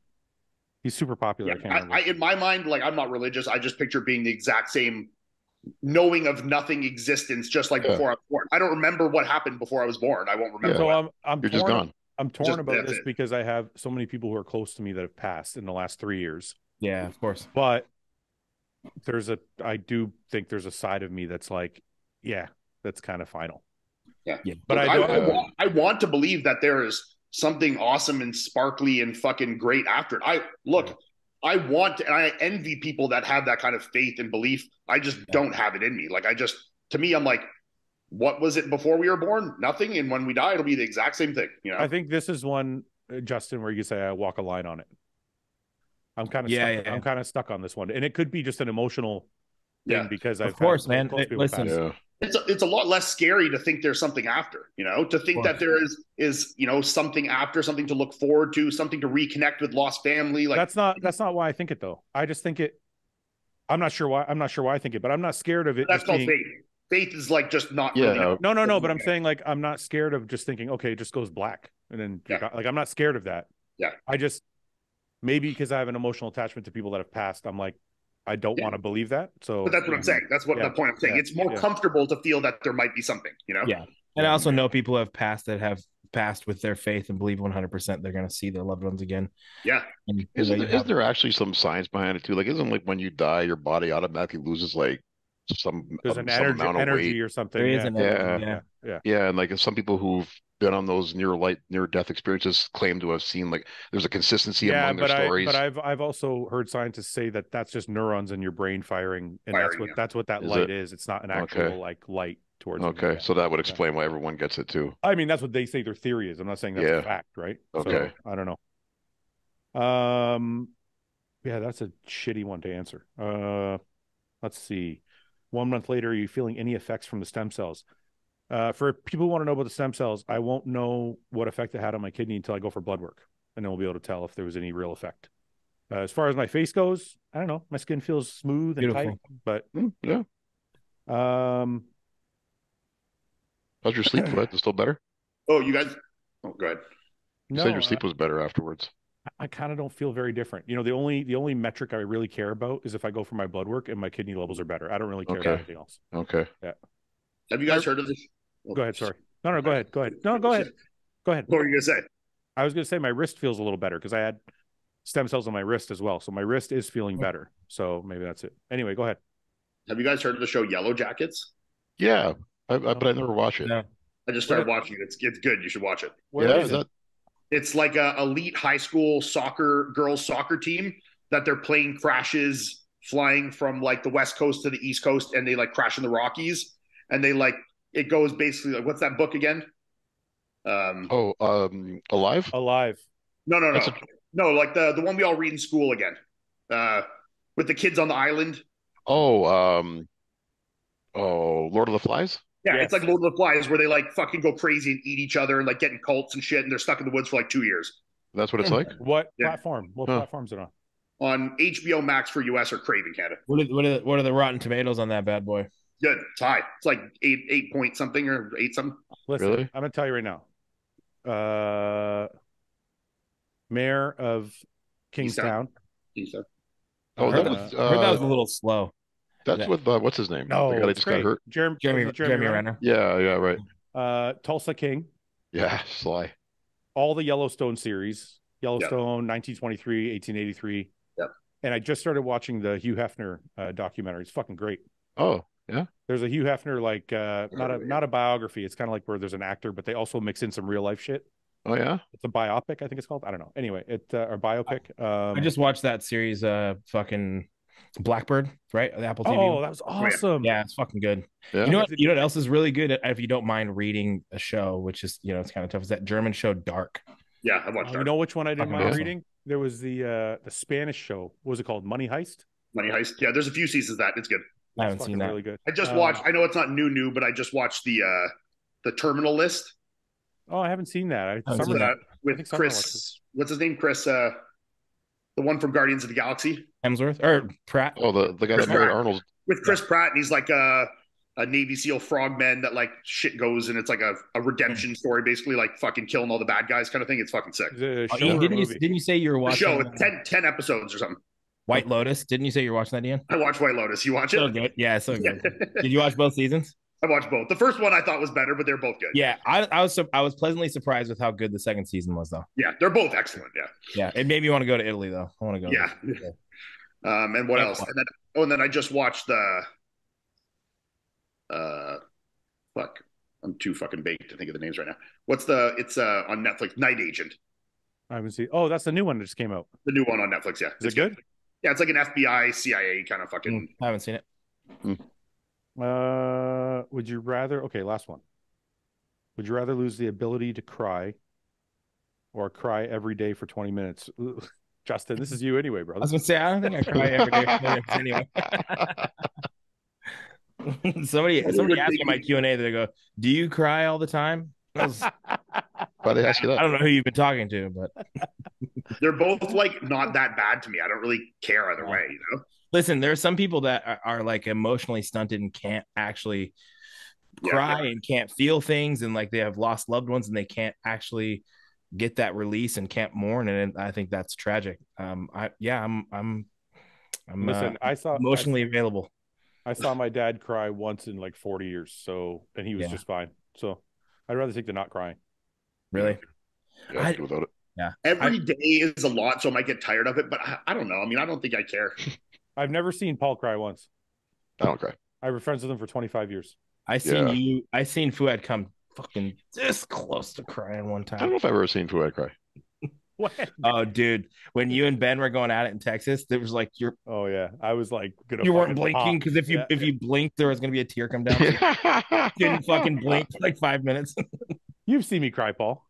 He's super popular. Yeah, I can't I. I, in my mind, like I'm not religious. I just picture being the exact same, knowing of nothing existence, just like Yeah. before I was born. I don't remember what happened before I was born. I won't remember. so I'm I'm You're just gone. I'm torn Just- about this it. because I have so many people who are close to me that have passed in the last three years. Yeah, of course. But there's a I do think there's a side of me that's like, yeah, that's kind of final. Yeah. But Look, I I, don't I, want, I want to believe that there is something awesome and sparkly and fucking great after it. I look, I want and I envy people that have that kind of faith and belief. I just don't have it in me. Like I just to me, I'm like, what was it before we were born? Nothing. And when we die, it'll be the exact same thing. You know? I think this is one, uh, Justin, where you say I walk a line on it. I'm kind of Yeah, stuck, yeah. I'm kind of stuck on this one, and it could be just an emotional thing Yeah. because Of I've had course, man. people Listen. Yeah, it's a, it's a lot less scary to think there's something after, you know, to think that there is is you know something after, something to look forward to, something to reconnect with lost family. Like that's not that's not why I think it though. I just think it. I'm not sure why. I'm not sure why I think it, but I'm not scared of it. that's just called being- faith. Faith is like just not Yeah. really. No, no, no. But I'm Okay. saying like I'm not scared of just thinking, okay, it just goes black, and then Yeah. like I'm not scared of that. Yeah. I just maybe because I have an emotional attachment to people that have passed, I'm like, I don't Yeah. want to believe that. So But that's what I'm saying. That's what Yeah. the point I'm saying. Yeah. It's more Yeah. comfortable to feel that there might be something, you know? Yeah. And I also know people who have passed that have passed with their faith and believe 100% they're going to see their loved ones again. Yeah. And isn't, there, isn't have- there actually some science behind it too? Like, isn't like when you die, your body automatically loses like some there's um, an some energy amount of energy weight? or something. there is yeah. an Yeah. yeah. yeah. Yeah, and like some people who've been on those near light near death experiences claim to have seen like there's a consistency yeah, among their but I stories. but I've I've also heard scientists say that that's just neurons in your brain firing, and that's what yeah. that's what that Is light it? is. It's not an Okay. actual like light towards. okay, so that would explain why everyone gets it too. I mean, that's what they say their theory is. I'm not saying that's Yeah. a fact, right? Okay. So, I don't know. Um, yeah, that's a shitty one to answer. Uh, let's see. One month later, are you feeling any effects from the stem cells? Uh, for people who want to know about the stem cells, I won't know what effect it had on my kidney until I go for blood work, and then we'll be able to tell if there was any real effect. Uh, as far as my face goes, I don't know. My skin feels smooth and Beautiful. tight, but Mm, yeah, um, how's your sleep? Glenn? Is it still better? Oh, you guys. Oh, go ahead. You no, said your I- sleep was better afterwards. I kind of don't feel very different. You know, the only the only metric I really care about is if I go for my blood work and my kidney levels are better. I don't really care Okay. about anything else. Okay. Yeah. Have you guys heard of this? Oh, Go ahead. Sorry. No, no. Go ahead. Go ahead. No, go ahead. Go ahead. What were you gonna say? I was going to say my wrist feels a little better because I had stem cells on my wrist as well. So my wrist is feeling oh. better. So maybe that's it. Anyway, go ahead. Have you guys heard of the show Yellowjackets? Yeah, I, I, but I never watch it. No. I just started watching it. It's it's good. You should watch it. Where yeah, is is it? that It's like a elite high school soccer girls soccer team that their plane crashes flying from like the west coast to the east coast, and they like crash in the Rockies, and they like it goes basically like what's that book again? Um, oh um alive? Alive. no, no, no, a- no, like the the one we all read in school again, uh, with the kids on the island. Oh um oh Lord of the Flies? Yeah, Yes. it's like Lord of the Flies, where they like fucking go crazy and eat each other and like get in cults and shit, and they're stuck in the woods for like two years. That's what it's like. What Yeah. platform? What Huh. platform is it on? On HBO Max for US or Crave in Canada. What are, what, are, what are the Rotten Tomatoes on that bad boy? Good. It's high. It's like eight eight point something or eight something. Listen, Really? I'm going to tell you right now. Uh, mayor of Kingstown. Kingstown. Oh, Uh, that I was heard that was a uh, little slow. That's Yeah. with uh, what's his name? No, the guy that just great. got hurt. Jeremy, Jeremy, Jeremy, Renner. Yeah, yeah, right. Uh, Tulsa King. Yeah, Sly. all the Yellowstone series, Yellowstone, 1923, 1883. Yep. And I just started watching the Hugh Hefner uh, documentary. It's fucking great. Oh, yeah. There's a Hugh Hefner like uh, not a yeah. not a biography. It's kind of like where there's an actor, but they also mix in some real life shit. Oh yeah. It's a biopic, I think it's called. I don't know. Anyway, it uh, or biopic. Um, I just watched that series, uh, fucking Blackbird, right? The Apple TV. oh, one. that was awesome. yeah, it's fucking good. Yeah. You know what? You know what else is really good? If you don't mind reading a show, which is you know it's kind of tough, is that German show Dark. Yeah, I watched Oh, that. you know which one I didn't Fucking mind awesome. reading? There was the uh, the Spanish show. What was it called? Money Heist. Money Heist. Yeah, there's a few seasons of that. It's good. I haven't seen fucking that. Really good. I just Um, watched. I know it's not new, new, but I just watched the uh the Terminal List Oh, I haven't seen that. I, haven't seen that. uh, with think Chris. What's his name? Chris. Uh, the one from Guardians of the Galaxy Hemsworth or Pratt. Oh, the the guy that married Arnold. with Chris Pratt, and he's like a a Navy SEAL frogman that like shit goes, and it's like a, a redemption story, basically like fucking killing all the bad guys, kind of thing. It's fucking sick. Is Oh, Iain, didn't you didn't you say you were The watching show, uh, with 10, 10 episodes or something. White Lotus? Didn't you say you were watching that, Iain? I watched White Lotus. You watch So it? good. Yeah, so good. Did you watch both seasons? I watched both. The first one I thought was better, but they're both good. Yeah, I, I was su- I was pleasantly surprised with how good the second season was, though. Yeah, they're both excellent. Yeah. Yeah, it made me want to go to Italy, though. I want to go. Yeah. Um, and what Yeah. else? And then oh, and then I just watched the uh fuck. I'm too fucking baked to think of the names right now. What's the it's uh on Netflix, Night Agent. I haven't seen. Oh, that's the new one that just came out. The new one on Netflix, yeah. Is it good? Yeah, it's like an FBI, CIA kind of fucking Mm, I haven't seen it. Uh, would you rather? Okay, last one. Would you rather lose the ability to cry, or cry every day for twenty minutes? Justin, this is you anyway, brother. I was gonna say I don't think I cry every day for minutes anyway. somebody somebody asked me in my Q and A. They go, "Do you cry all the time?" I, was, Why they ask you I don't know who you've been talking to, but they're both like not that bad to me. I don't really care either way, you know? Listen, there are some people that are, are like emotionally stunted and can't actually Yeah, cry and can't feel things, and like they have lost loved ones and they can't actually get that release and can't mourn, and I think that's tragic. Um, I yeah, I'm I'm I'm Listen, uh, I saw emotionally available. I, I saw my dad cry once in like forty years, so and he was Yeah. just fine. So I'd rather take the not crying. Really, Yeah, I- without it. Every day is a lot, so I might get tired of it, but I, I don't know. I mean, I don't think I care. I've never seen Paul cry once. I don't cry. I was friends with him for twenty five years. I seen Yeah. you. I seen Fouad come fucking this close to crying one time. I don't know if I've ever seen Fouad cry. What? Oh, dude, when you and Ben were going at it in Texas, there was like you're Oh yeah, I was like gonna. you weren't blinking because if you Yeah. if you blinked, there was gonna be a tear come down. So you didn't fucking blink for like five minutes. You've seen me cry, Paul.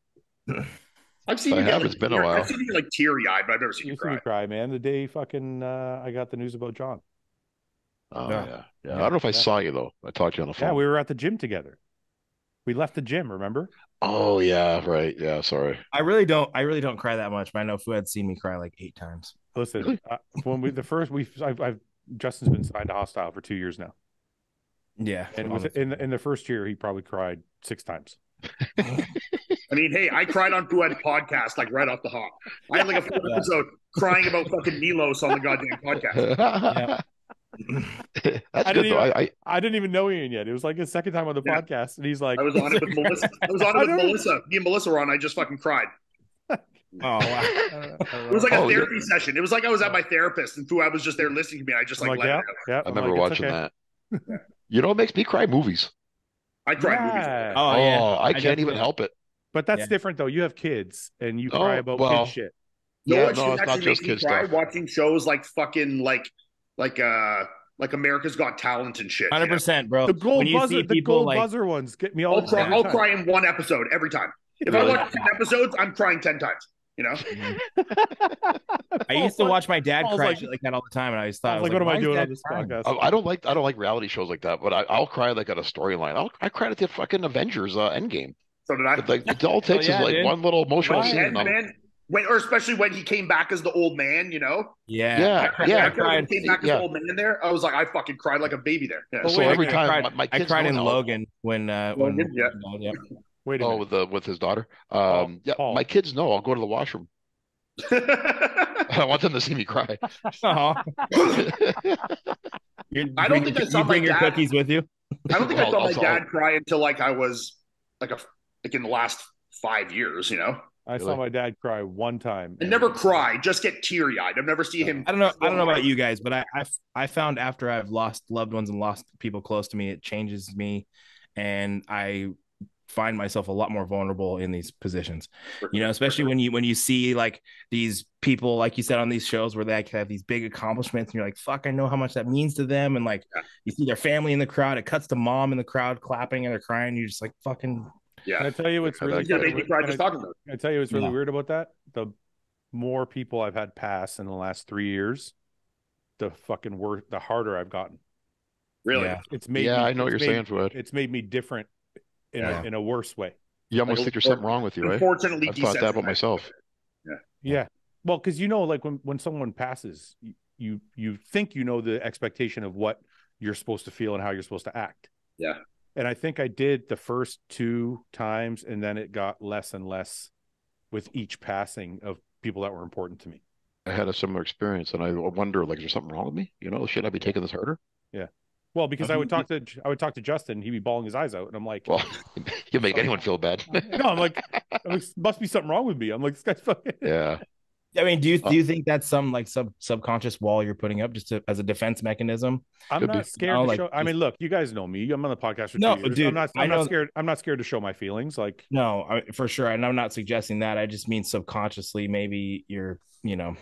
I've seen I you get have, like, it's been a while. I've seen you like teary eyed, but I've never seen you You've seen me cry. cry, man. The day fucking uh, I got the news about John. Oh Yeah. yeah. yeah. I don't know if I Yeah. saw you though. I talked to you on the phone. Yeah, we were at the gym together. We left the gym. Remember? Oh yeah, right. Yeah, sorry. I really don't. I really don't cry that much, but I know Fouad seen me cry like eight times. Listen, Really? uh, when we the first we I've, I've Justin's been signed to Hosstile for two years now, Yeah, and with, in the, in the first year he probably cried six times. I mean, hey, I cried on Fouad podcast like right off the hop. I had like a full Yeah. episode crying about fucking Milos on the goddamn podcast. That's I good didn't though. even- I, I I didn't even know Iain yet. It was like his second time on the Yeah. podcast, and he's like, I was on it with Melissa. I was on it with Melissa. Me and Melissa were on. I just fucking cried. Oh wow. It was like a Oh, yeah. therapy session. It was like I was at my therapist, and Fouad was just there listening to me. I just like, like, let yeah, it out. yeah. I remember like, watching okay. that. You know what makes me cry? Movies. I cried. movies. Oh Oh, yeah. Oh, I I can't definitely- even help it. But that's Yeah. different though. You have kids, and you Oh, cry about well, kid shit. You Yeah, no, it's not just kids me cry? stuff. Watching shows like fucking like like uh like America's Got Talent and shit. Hundred percent, bro. The gold when buzzer, the gold like buzzer ones get me all. I'll cry. I'll cry in one episode every time. If Really? I watch ten episodes, I'm crying ten times. You know, I used to watch my dad Paul's cry like- shit like that all the time, and I always thought, I I was was like, what am I doing on this crying? podcast? I, I don't like I don't like reality shows like that, but I, I'll cry like at a storyline. I'll I cried at the fucking Avengers uh, Endgame. So did I. But, like it all takes yeah, is like dude. one little emotional By the scene. end, and man, when or especially when he came back as the old man. You know, Yeah, Yeah, I cried, yeah. I I cried when he came back as yeah. the old man there. I was like, I fucking cried like a baby there. Yeah. Oh, so wait, every I time cried- my, my I kids cried in. Logan when uh when Logan, yeah. yeah. Wait a Oh, minute. with the with his daughter. Paul, Um, yeah, Paul. my kids know I'll go to the washroom. I want them to see me cry. Aw. You're- I don't think I saw you bring my your dad- cookies with you. I don't think I I'll- saw my tell dad him. cry until like I was like a like in the last five years. You know, I saw my dad cry one time. And never cry, just get teary eyed. I've never seen him. I don't know. I don't know about you guys, but I, I I found after I've lost loved ones and lost people close to me, it changes me, and I find myself a lot more vulnerable in these positions. You know, especially when you when you see like these people, like you said on these shows, where they like, have these big accomplishments, and you're like, "Fuck, I know how much that means to them." And like, Yeah. you see their family in the crowd. It cuts to mom in the crowd clapping and they're crying. You're just like, "Fucking." Can I tell you what's really yeah, that- made me just I, talking about. it. can I tell you what's really Yeah. weird about that? The more people I've had pass in the last three years, the fucking worse, the harder I've gotten. Really? Yeah. It's made yeah, me, I know what you're it's saying, made, It's made me different in Yeah. a in a worse way. You almost Like, think there's something wrong with you, right? Unfortunately, I've thought that about desensitized. myself. Yeah. Well, because you know, like when when someone passes, you, you you think you know the expectation of what you're supposed to feel and how you're supposed to act. Yeah. And I think I did the first two times, and then it got less and less with each passing of people that were important to me. I had a similar experience, and I wonder, like, is there something wrong with me? You know, should I be taking this harder? Yeah. Well, because I would talk to I would talk to Justin, he'd be bawling his eyes out, and I'm like, Well, you make anyone feel bad. no, I'm like, I'm like, must be something wrong with me. I'm like, this guy's fucking. yeah, I mean, do you Uh, do you think that's some like sub subconscious wall you're putting up just to, as a defense mechanism? I'm Could be. not scared No, to like, show. I mean, look, you guys know me. I'm on the podcast for No, two years. dude, I'm not. I I'm not scared. I'm not scared to show my feelings. Like, No, I, for sure, and I'm not suggesting that. I just mean subconsciously, maybe you're, you know,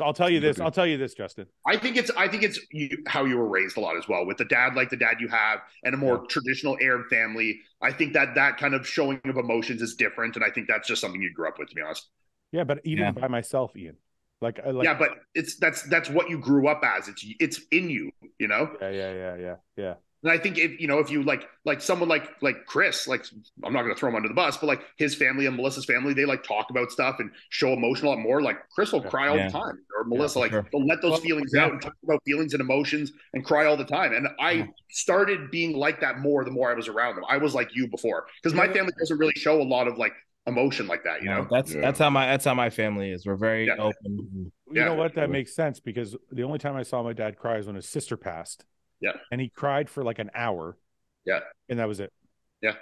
I'll tell you this. Could. I'll tell you this, Justin. I think it's I think it's you, how you were raised a lot as well with the dad like the dad you have and a more traditional Arab family. I think that that kind of showing of emotions is different, and I think that's just something you grew up with, to be honest. Yeah, but even Yeah. by myself, Iain. Like, I like. yeah, but it's that's that's what you grew up as. It's it's in you, you know. yeah, yeah, yeah, yeah, yeah. And I think if you know if you like like someone like like Chris, like I'm not going to throw him under the bus, but like his family and Melissa's family, they like talk about stuff and show emotion a lot more. Like Chris will cry all Yeah. the time, or Melissa, for like sure. they'll let those Well, feelings yeah. out and talk about feelings and emotions and cry all the time. And I started being like that more the more I was around them. I was like you before because my family doesn't really show a lot of like emotion like that, you know. that's Yeah. that's how my that's how my family is. We're very Yeah. open. You Yeah, know what? That makes sense because the only time I saw my dad cry is when his sister passed. Yeah. And he cried for like an hour. Yeah. And that was it. Yeah.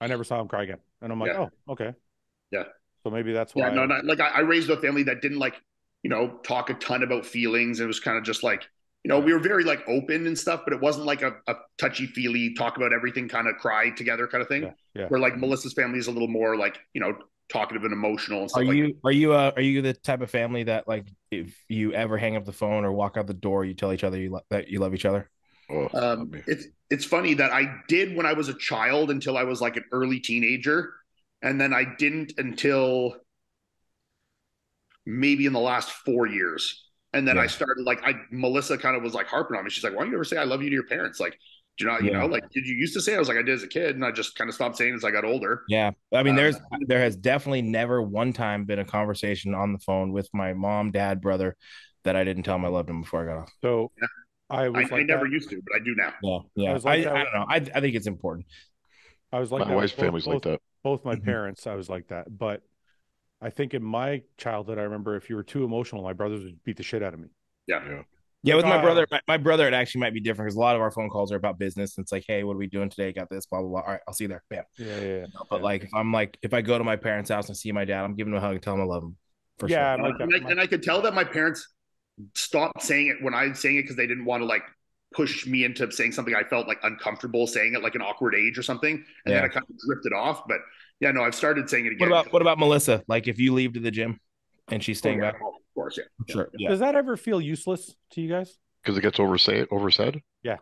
I never saw him cry again. And I'm like, Yeah. oh, okay. Yeah. So maybe that's why. Yeah, no, not, like I, I raised a family that didn't like, you know, talk a ton about feelings. It was kind of just like, you know, we were very like open and stuff, but it wasn't like a, a touchy feely talk about everything, kind of cry together kind of thing. Yeah, yeah. Where like Melissa's family is a little more like, you know, talkative and emotional and stuff Are like you are you uh are you the type of family that like if you ever hang up the phone or walk out the door, you tell each other you lo- that you love each other? oh. Um, it's it's funny that I did when I was a child until I was like an early teenager, and then I didn't until maybe in the last four years. And then Yeah. I started like I Melissa kind of was like harping on me. She's like, "Why don't you ever say I love you to your parents?" Like, do you not, you Yeah. know, like did you used to say? I was like, I did as a kid, and I just kind of stopped saying it as I got older. Yeah, I mean, Um, there's there has definitely never one time been a conversation on the phone with my mom, dad, brother that I didn't tell him I loved him before I got off. So Yeah. I I, was I like never that. used to, but I do now. Yeah, yeah. I I, was like I, that don't know. I I think it's important. I was like My that wife's both- family's like that. Both my Mhm. parents, I was like that. But I think in my childhood, I remember if you were too emotional, my brothers would beat the shit out of me. Yeah. Yeah. Yeah, with my Uh, brother, my, my brother, it actually might be different because a lot of our phone calls are about business. It's like, hey, what are we doing today? Got this, blah blah blah. All right, I'll see you there. Bam. Yeah, yeah, yeah. But Yeah. like, if I'm like, if I go to my parents' house and see my dad, I'm giving him a hug and tell him I love him. For Yeah, sure. I'm like and, I, and I could tell that my parents stopped saying it when I was saying it because they didn't want to like push me into saying something I felt like uncomfortable saying it like an awkward age or something. And then I kind of drifted off. But yeah, no, I've started saying it again. What again. about what about Melissa? Like, if you leave to the gym and she's Oh, staying yeah, back, Of course, yeah. sure. Yeah. Does that ever feel useless to you guys? Because it gets oversay oversaid. Yeah.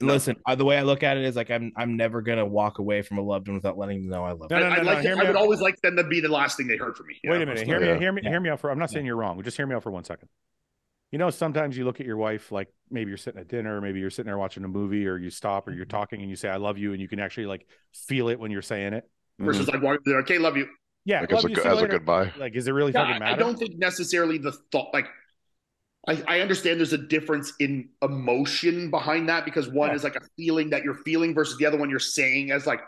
Listen, uh, the way I look at it is like I'm I'm never gonna walk away from a loved one without letting them know I love No, them. no, I, no, I'd no, like to- I would always like them to be the last thing they heard from me. Wait know? a minute. So- Hear me. Hear me. Yeah. Hear me out for. I'm not saying you're wrong. Just hear me out for one second. You know, sometimes you look at your wife like maybe you're sitting at dinner, maybe you're sitting there watching a movie, or you stop, or you're talking and you say "I love you," and you can actually like feel it when you're saying it. Versus mm-hmm. like, walking through, okay, love you. Yeah, Like as a, you, gu- as a goodbye. Like, is it really Yeah, fucking I, matter? I don't think necessarily the thought like I, I understand there's a difference in emotion behind that because one Yeah. is like a feeling that you're feeling versus the other one you're saying as like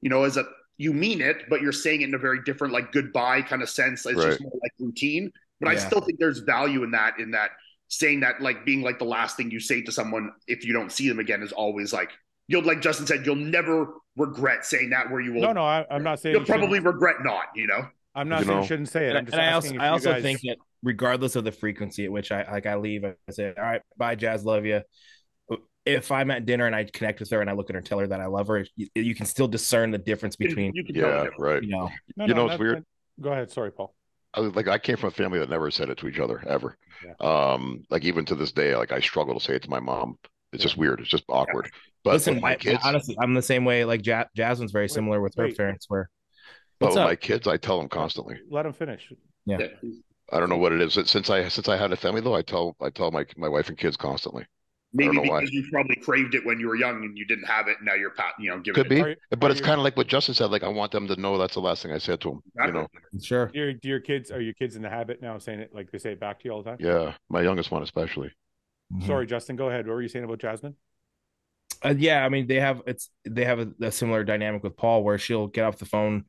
you know as a you mean it but you're saying it in a very different like goodbye kind of sense it's just more like routine but i still think there's value in that in that saying that like being like the last thing you say to someone if you don't see them again is always like you'll like justin said you'll never regret saying that where you will No, no, I, I'm not saying. you'll you shouldn't- probably regret not you know I'm not You saying know. you shouldn't say it. And, I'm just and I also asking I also guys- think that regardless of the frequency at which I like I leave, I say, all right, bye, Jazz, love you. If I'm at dinner and I connect with her and I look at her and tell her that I love her, you, you can still discern the difference You can- between you can tell the Yeah, right. you know. No, You no, know, it's weird. fine. Go ahead. Sorry, Paul. I like I came from a family that never said it to each other ever. Yeah. Um, like even to this day, like I struggle to say it to my mom. It's just weird. It's just awkward. But Listen, my I- kids, honestly, I'm the same way. Like ja- Jasmine's very Wait, similar with her parents. Where but with my kids, I tell them constantly. Let them finish. Yeah. Yeah. I don't know what it is. Since I since I had a family though, I tell I tell my my wife and kids constantly. Maybe know why. you probably craved it when you were young and you didn't have it. And now you're pat, you know, giving Could it. be, Are but are it's kind of like what Justin said. Like I want them to know that's the last thing I said to them. You know, Sure. Do your, do your kids are your kids in the habit now of saying it like they say it back to you all the time? yeah, my youngest one especially. Mhm. Sorry, Justin, go ahead. What were you saying about Jasmine? Uh, yeah, I mean they have it's they have a, a similar dynamic with Paul where she'll get off the phone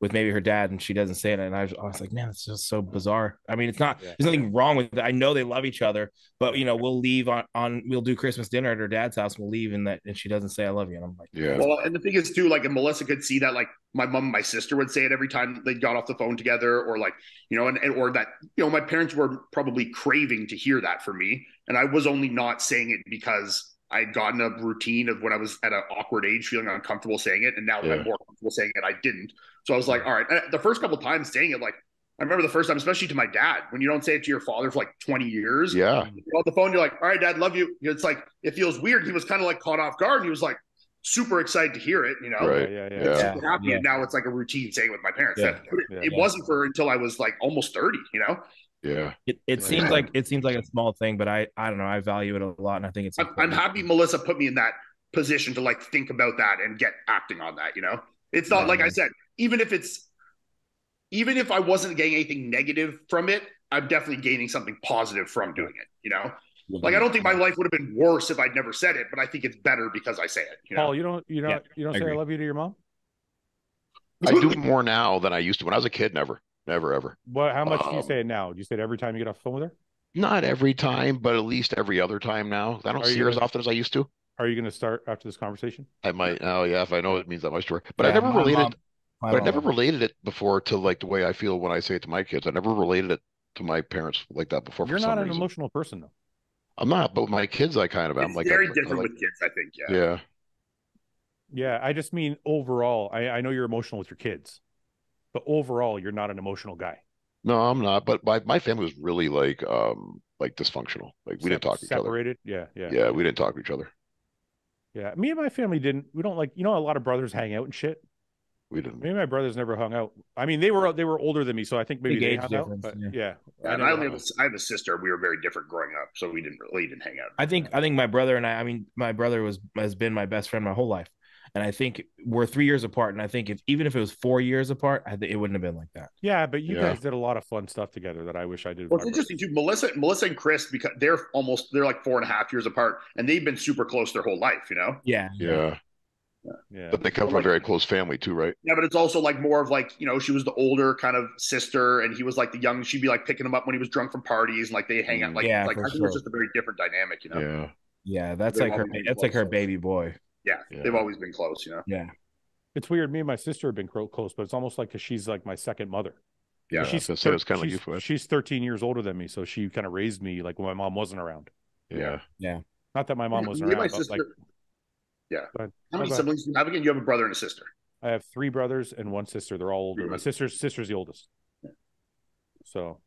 with maybe her dad and she doesn't say it, and I was, I was like, man, it's just so bizarre. I mean, it's not Yeah. there's nothing wrong with it. I know they love each other, but you know we'll leave on on we'll do Christmas dinner at her dad's house. We'll leave and that and she doesn't say I love you, and I'm like, Yeah, Well, and the thing is too, like, and Melissa could see that, like, my mom, and my sister would say it every time they got off the phone together, or like, you know, and, and or that, you know, my parents were probably craving to hear that from me, and I was only not saying it because I had gotten a routine of when I was at an awkward age, feeling uncomfortable saying it, and now that Yeah. I'm more comfortable saying it, I didn't. So I was like, all right. And the first couple times saying it, like, I remember the first time, especially to my dad, when you don't say it to your father for like 20 years, yeah, you're on the phone, you're like, all right, dad, love you. It's like, it feels weird. He was kind of like caught off guard. And he was like super excited to hear it, you know? Right. Yeah, yeah, Yeah. Super happy. Yeah. And now it's like a routine saying with my parents. Yeah. That- it, Yeah. it wasn't for until I was like almost 30, you know? yeah. it, it Yeah. seems like it seems like a small thing, but I I don't know, I value it a lot, and I think it's. I'm, I'm happy Melissa put me in that position to like think about that and get acting on that, you know? It's not like I said, even if it's, even if I wasn't getting anything negative from it, I'm definitely gaining something positive from doing it, you know? Like I don't think my life would have been worse if I'd never said it, but I think it's better because I say it. You know? Paul, you don't you don't Yeah, you don't I say I love you to your mom? I do more now than I used to. When I was a kid, never, never, ever. What how much do you Um, say it now? Do you say it every time you get off the phone with her? Not every time, but at least every other time now. I don't Are see you her as often as I used to. Are you gonna start after this conversation? I might. Oh yeah, if I know it means that much to her. But I never related. mom- my but I mom- never related it before to like the way I feel when I say it to my kids. I never related it to my parents like that before. You're for not some an reason. emotional person though. I'm not, but my kids, I kind of am. It's Like very I- I different like- with kids, I think. Yeah. yeah. Yeah, I just mean overall. I, I know you're emotional with your kids, but overall, you're not an emotional guy. No, I'm not. But my my family was really like um like dysfunctional. Like we didn't talk to each other. Separated. Yeah, yeah, Yeah, we didn't talk to each other. Yeah. Me and my family didn't. We don't like. You know, a lot of brothers hang out and shit. We didn't. Me and my brothers never hung out. I mean, they were they were older than me, so I think maybe Big they hung out. But yeah. yeah, Yeah, I and I only have a, I have a sister. We were very different growing up, so we didn't really didn't hang out. I think I think my brother and I. I mean, my brother was has been my best friend my whole life, and I think we're three years apart. And I think if even if it was four years apart, I, think it wouldn't have been like that. Yeah, but you Yeah. guys did a lot of fun stuff together that I wish I did. with Well, my it's interesting too. Melissa, Melissa and Chris, because they're almost they're like four and a half years apart, and they've been super close their whole life. You know. Yeah, Yeah, Yeah, but they come from a very close family too, right? Yeah, but it's also like more of like you know she was the older kind of sister, and he was like the young. She'd be like picking him up when he was drunk from parties, and like they hang out. Like, Yeah, like for I think it's sure. just a very different dynamic. You know. Yeah. yeah. That's They've like her. That's like her close. baby boy. Yeah, Yeah. they've always been close. You know. Yeah, it's weird. Me and my sister have been close, but it's almost like 'cause she's like my second mother. Yeah. Yeah, I was say it was kinda like she's- you, Fred. She's 13 years older than me, so she kind of raised me like when my mom wasn't around. Yeah. Yeah. Not that my mom wasn't Me around, my but like yeah. Go. How many Go siblings do you have again? You have a brother and a sister. I have three brothers and one sister. They're all older. Three My brothers. sister's sister's the oldest. Yeah. So,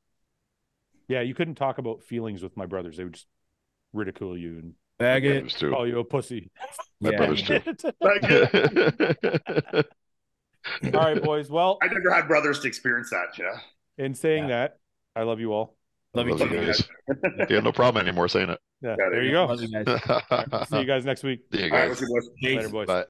yeah, you couldn't talk about feelings with my brothers. They would just ridicule you and bag it. Brothers too. call you a pussy. My Yeah. brothers too. Like, all right, boys. Well, I never had brothers to experience that. You know. in saying Yeah. that, I love you all. Love you Love too. you guys. Yeah, no problem anymore saying it. Yeah, Yeah, there you go. Love you guys. See you guys next week. See you All right, guys. let's see what's- Later, boys. Bye.